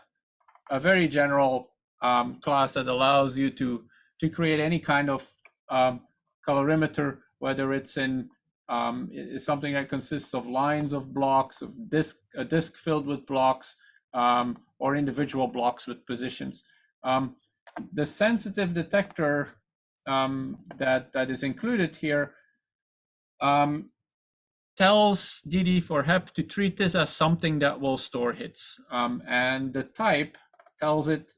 a very general um, class that allows you to, to create any kind of um, calorimeter, whether it's in um, i- is something that consists of lines of blocks, of disk, a disk filled with blocks, um, or individual blocks with positions. Um, the sensitive detector um, that that is included here um, tells DD4HEP to treat this as something that will store hits, um, and the type tells it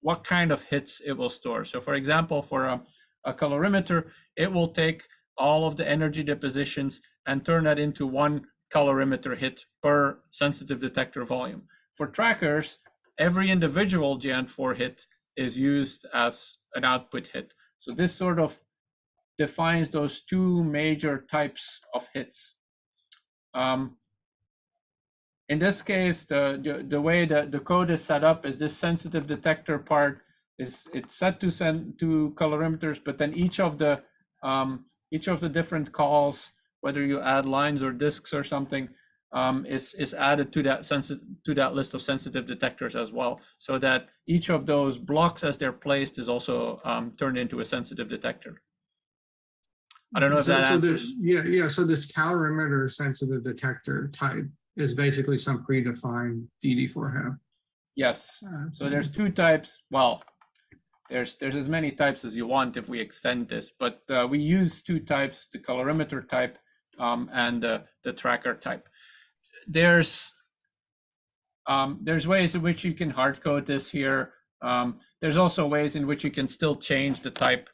what kind of hits it will store. So, for example, for a, a calorimeter, it will take all of the energy depositions and turn that into one calorimeter hit per sensitive detector volume. For trackers, every individual Geant4 hit is used as an output hit. So this sort of defines those two major types of hits. Um, in this case, the, the, the way that the code is set up is this sensitive detector part is it's set to send to calorimeters, but then each of the um, each of the different calls, whether you add lines or disks or something, um, is is added to that to that list of sensitive detectors as well, so that each of those blocks as they're placed is also um, turned into a sensitive detector. I don't know if So- that so answers. Yeah, yeah, so this calorimeter sensitive detector type is basically some predefined DD4 Yes. So there's two types. Well, there's there's as many types as you want if we extend this, but uh, we use two types: the calorimeter type um, and the the tracker type. There's um, there's ways in which you can hard code this here. Um, there's also ways in which you can still change the type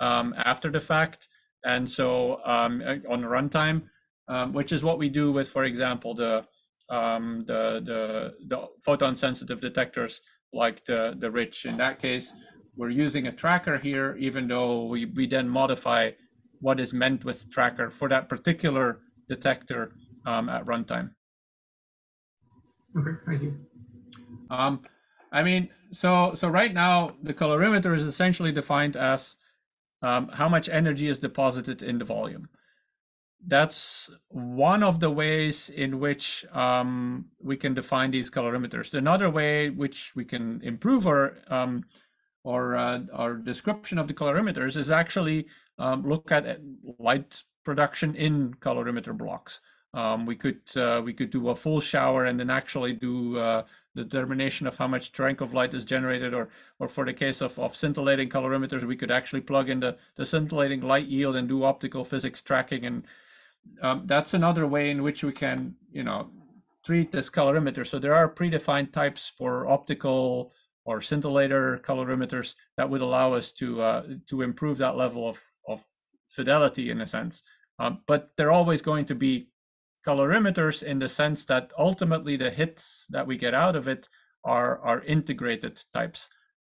um, after the fact, and so um, uh, on runtime, um, which is what we do with, for example, the um, the the the photon sensitive detectors like the the rich. In that case, we're using a tracker here, even though we we then modify what is meant with tracker for that particular detector um, at runtime. Okay, thank you. Um, I mean, so so right now the calorimeter is essentially defined as um, how much energy is deposited in the volume. That's one of the ways in which um, we can define these calorimeters. Another way which we can improve our um, our uh, our description of the calorimeters is actually um, look at uh, light production in calorimeter blocks. Um, we could uh, we could do a full shower and then actually do uh, the determination of how much strength of light is generated, or or for the case of, of scintillating calorimeters, we could actually plug in the, the scintillating light yield and do optical physics tracking, and um, that's another way in which we can you know treat this calorimeter. So there are predefined types for optical or scintillator calorimeters that would allow us to uh, to improve that level of of fidelity in a sense. Um, but they're always going to be calorimeters in the sense that ultimately the hits that we get out of it are are integrated types,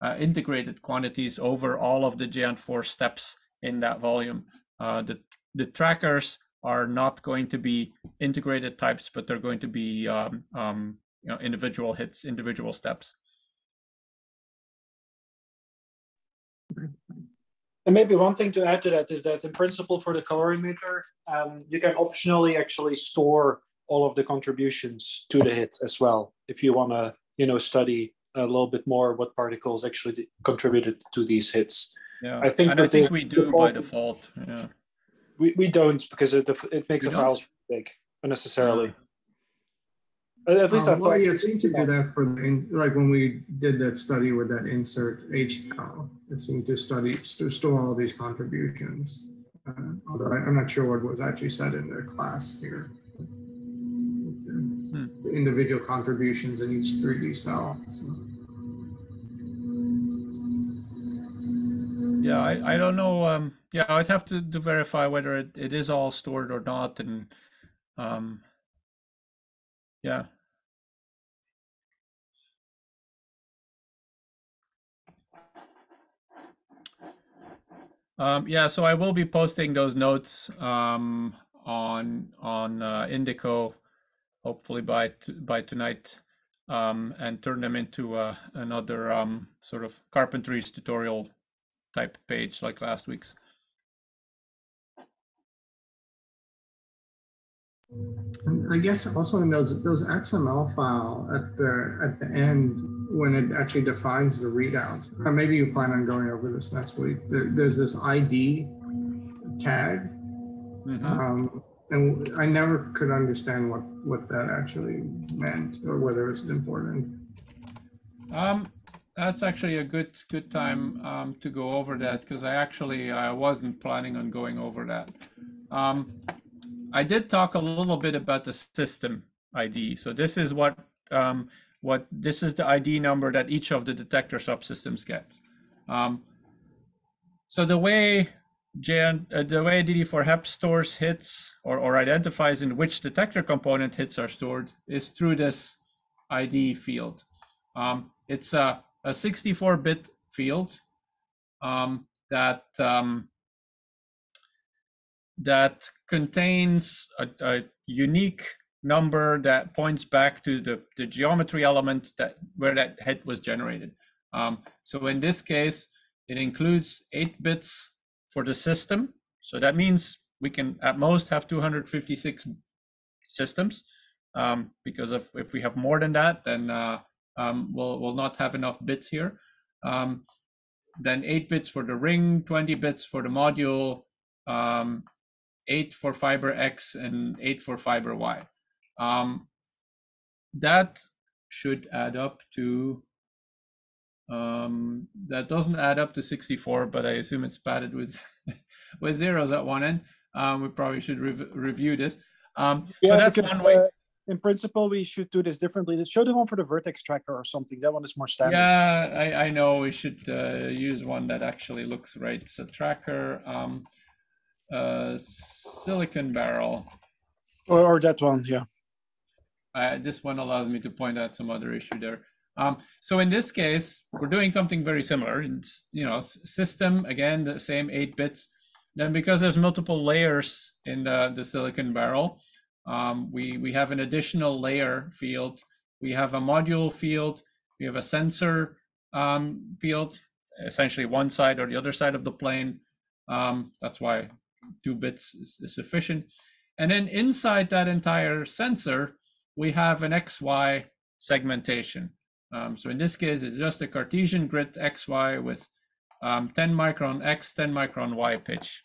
uh, integrated quantities over all of the Geant4 steps in that volume. Uh, the the trackers are not going to be integrated types, but they're going to be um, um, you know individual hits, individual steps. And maybe one thing to add to that is that in principle for the calorimeter, um, you can optionally actually store all of the contributions to the hit as well. If you want to, you know, study a little bit more what particles actually contributed to these hits. Yeah, I think I think we do by default. Yeah. We, we don't because it, it makes We the don't? files big unnecessarily. At at least I Um, Well, thought. yeah, it seemed to do that for the, in- like when we did that study with that insert HCal, it seemed to study, to store all these contributions. Uh, Although I- I'm not sure what was actually said in their class here. Hmm. The Individual contributions in each 3D cell. so. Yeah, I, I don't know. Um, yeah, I'd have to, to verify whether it, it is all stored or not. And um, yeah. Um, yeah, so I will be posting those notes um, on on uh, Indico, hopefully by by tonight, um, and turn them into uh, another um, sort of carpentries tutorial type page like last week's. I guess also in those, those XML file at the, at the end, when it actually defines the readout, or maybe you plan on going over this next week, there, there's this ID tag. Mhm. Um, and I never could understand what, what that actually meant or whether it's important. Um, that's actually a good good time um, to go over that because I actually I wasn't planning on going over that. Um, I did talk a little bit about the system ID. So this is what um, what this is the ID number that each of the detector subsystems get. Um, so the way Geant, uh, the way DD4HEP stores hits or, or identifies in which detector component hits are stored is through this ID field. Um, it's a, a 64-bit field um, that um, that contains a, a unique number that points back to the, the geometry element that where that hit was generated. Um, so in this case, it includes eight bits for the system. So that means we can at most have 256 systems um, because if, if we have more than that, then uh, um, we'll, we'll not have enough bits here. Um, then eight bits for the ring, 20 bits for the module, um, eight for fiber X and eight for fiber Y. Um, that should add up to, um, that doesn't add up to 64, but I assume it's padded with, with zeros at one end. Um, we probably should rev- review this. Um, so that's because, one way. uh, in principle, we should do this differently. Let's show the one for the vertex tracker or something. That one is more standard. Yeah, I, I know we should uh, use one that actually looks right. So tracker, um, uh, silicon barrel. Or, or that one, yeah. Uh, this one allows me to point out some other issue there. Um, so in this case, we're doing something very similar. It's, you know, system, again, the same eight bits. Then because there's multiple layers in the, the silicon barrel, um, we, we have an additional layer field. We have a module field. We have a sensor um, field, essentially one side or the other side of the plane. Um, that's why two bits is, is sufficient. And then inside that entire sensor, we have an XY segmentation. Um, so in this case, it's just a Cartesian grid XY with um, 10 micron X, 10 micron Y pitch.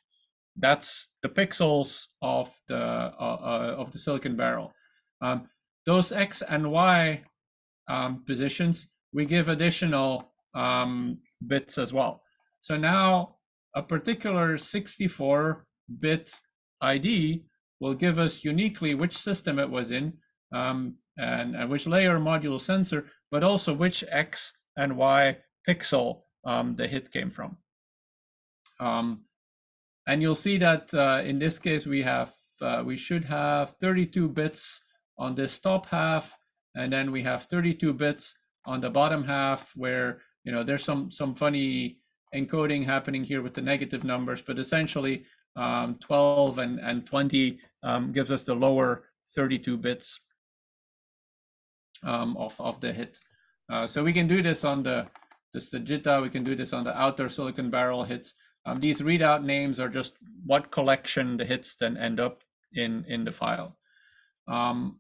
That's the pixels of the uh, uh, of the silicon barrel. Um, those X and Y um, positions, we give additional um, bits as well. So now a particular 64-bit ID will give us uniquely which system it was in um, and, and which layer module sensor, but also which X and Y pixel um, the hit came from. Um, and you'll see that uh, in this case, we have, uh, we should have 32 bits on this top half, and then we have 32 bits on the bottom half where, you know, there's some, some funny encoding happening here with the negative numbers, but essentially um, 12 and, and 20 um, gives us the lower 32 bits um, of, of the hit. Uh, so we can do this on the, the Sagitta, we can do this on the outer silicon barrel hits. Um, these readout names are just what collection the hits then end up in, in the file. Um,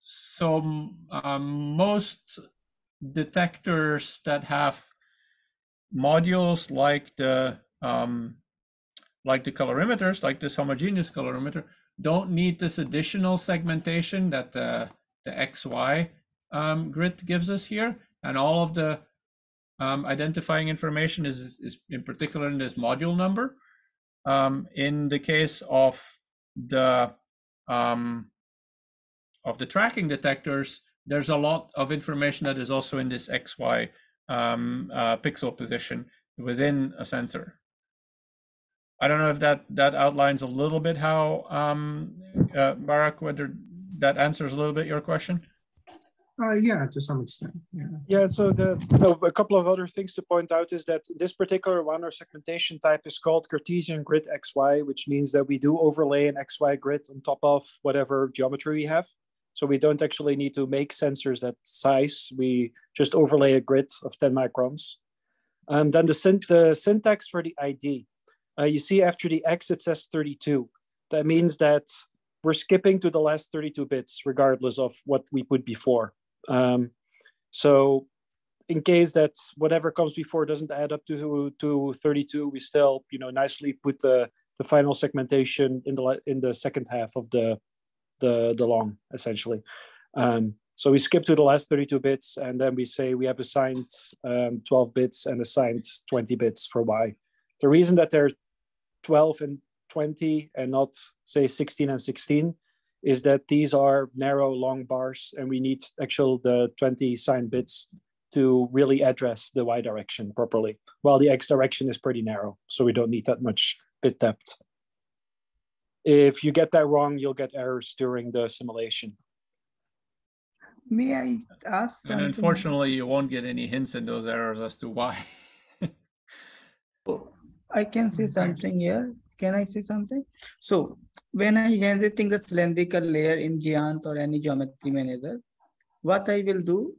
so um, most detectors that have modules like the um, like the calorimeters, like this homogeneous calorimeter, don't need this additional segmentation that the, the XY um, grid gives us here. And all of the um, identifying information is, is in particular in this module number. Um, in the case of the um, of the tracking detectors, there's a lot of information that is also in this XY um, uh, pixel position within a sensor. I don't know if that that outlines a little bit how um, uh, Barak, whether that answers a little bit your question. Uh, yeah, to some extent. Yeah. Yeah. So the so a couple of other things to point out is that this particular one or segmentation type is called Cartesian grid XY, which means that we do overlay an XY grid on top of whatever geometry we have. So we don't actually need to make sensors that size. We just overlay a grid of 10 microns. And then the, syn the syntax for the ID. Uh, you see after the X, it says 32. That means that we're skipping to the last 32 bits, regardless of what we put before. Um, so in case that whatever comes before doesn't add up to, to 32, we still, you know, nicely put the, the final segmentation in the, in the second half of the, the, the long, essentially. Um, so we skip to the last 32 bits, and then we say we have assigned um, 12 bits and assigned 20 bits for Y. The reason that they're 12 and 20 and not say 16 and 16 is that these are narrow long bars and we need actual the 20 sign bits to really address the y direction properly. While the x direction is pretty narrow so we don't need that much bit depth. If you get that wrong you'll get errors during the simulation. May i ask and unfortunately you won't get any hints in those errors as to why I can say something here. Can I say something? So when I generating the cylindrical layer in Geant or any geometry manager, what I will do,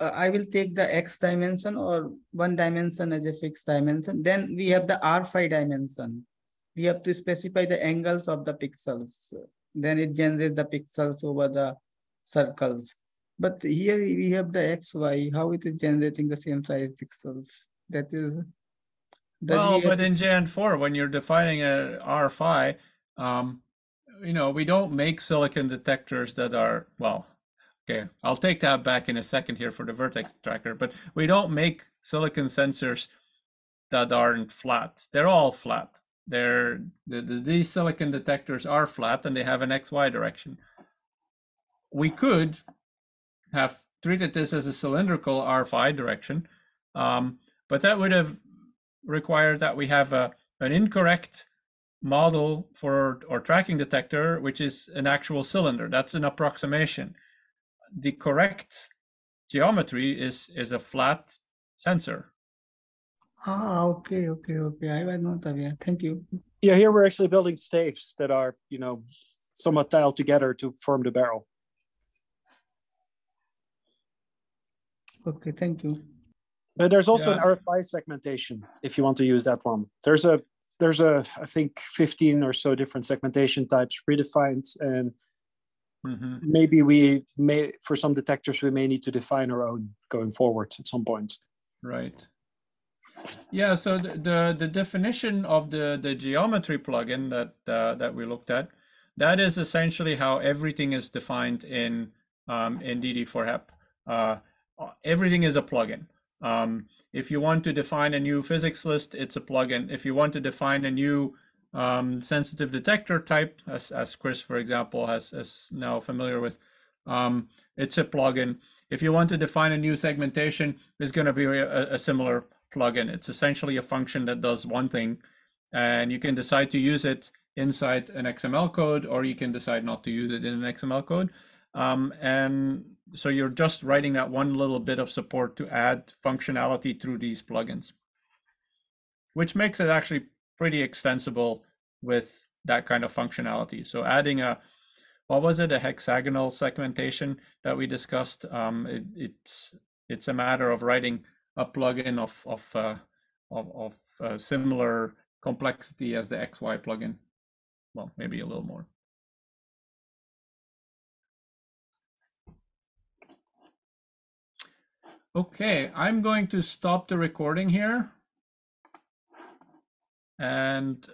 uh, I will take the X dimension or one dimension as a fixed dimension. Then we have the RPhi dimension. We have to specify the angles of the pixels. Then it generates the pixels over the circles. But here we have the XY, how it is generating the same size pixels. That is well, but in Geant4, when you're defining a RPhi, um, you know, we don't make silicon detectors that are, well, okay, I'll take that back in a second here for the vertex tracker, but we don't make silicon sensors that aren't flat. They're all flat. They're, the, the, these silicon detectors are flat and they have an XY direction. We could have treated this as a cylindrical RPhi direction, um, but that would have require that we have a, an incorrect model for or tracking detector, which is an actual cylinder. That's an approximation. The correct geometry is is a flat sensor. Ah, okay, okay, okay. I was not aware. Thank you. Yeah, here we're actually building staves that are, you know, somewhat tiled together to form the barrel. Okay, thank you. But there's also Yeah. an RPhi segmentation if you want to use that one. There's a there's a I think 15 or so different segmentation types predefined, and Mhm. maybe we may for some detectors we may need to define our own going forward at some point. Right. Yeah, so the, the, the definition of the, the geometry plugin that uh, that we looked at, that is essentially how everything is defined in um, in DD4HEP. Uh, everything is a plugin. Um, if you want to define a new physics list, it's a plugin. If you want to define a new um, sensitive detector type, as, as Chris, for example, has is now familiar with, um, it's a plugin. If you want to define a new segmentation, there's going to be a, a similar plugin. It's essentially a function that does one thing, and you can decide to use it inside an XML code, or you can decide not to use it in an XML code. Um, and so you're just writing that one little bit of support to add functionality through these plugins, which makes it actually pretty extensible with that kind of functionality. So adding a, what was it, a hexagonal segmentation that we discussed? Um, it, it's it's a matter of writing a plugin of of uh, of, of uh, similar complexity as the XY plugin. Well, maybe a little more. Okay, I'm going to stop the recording here. And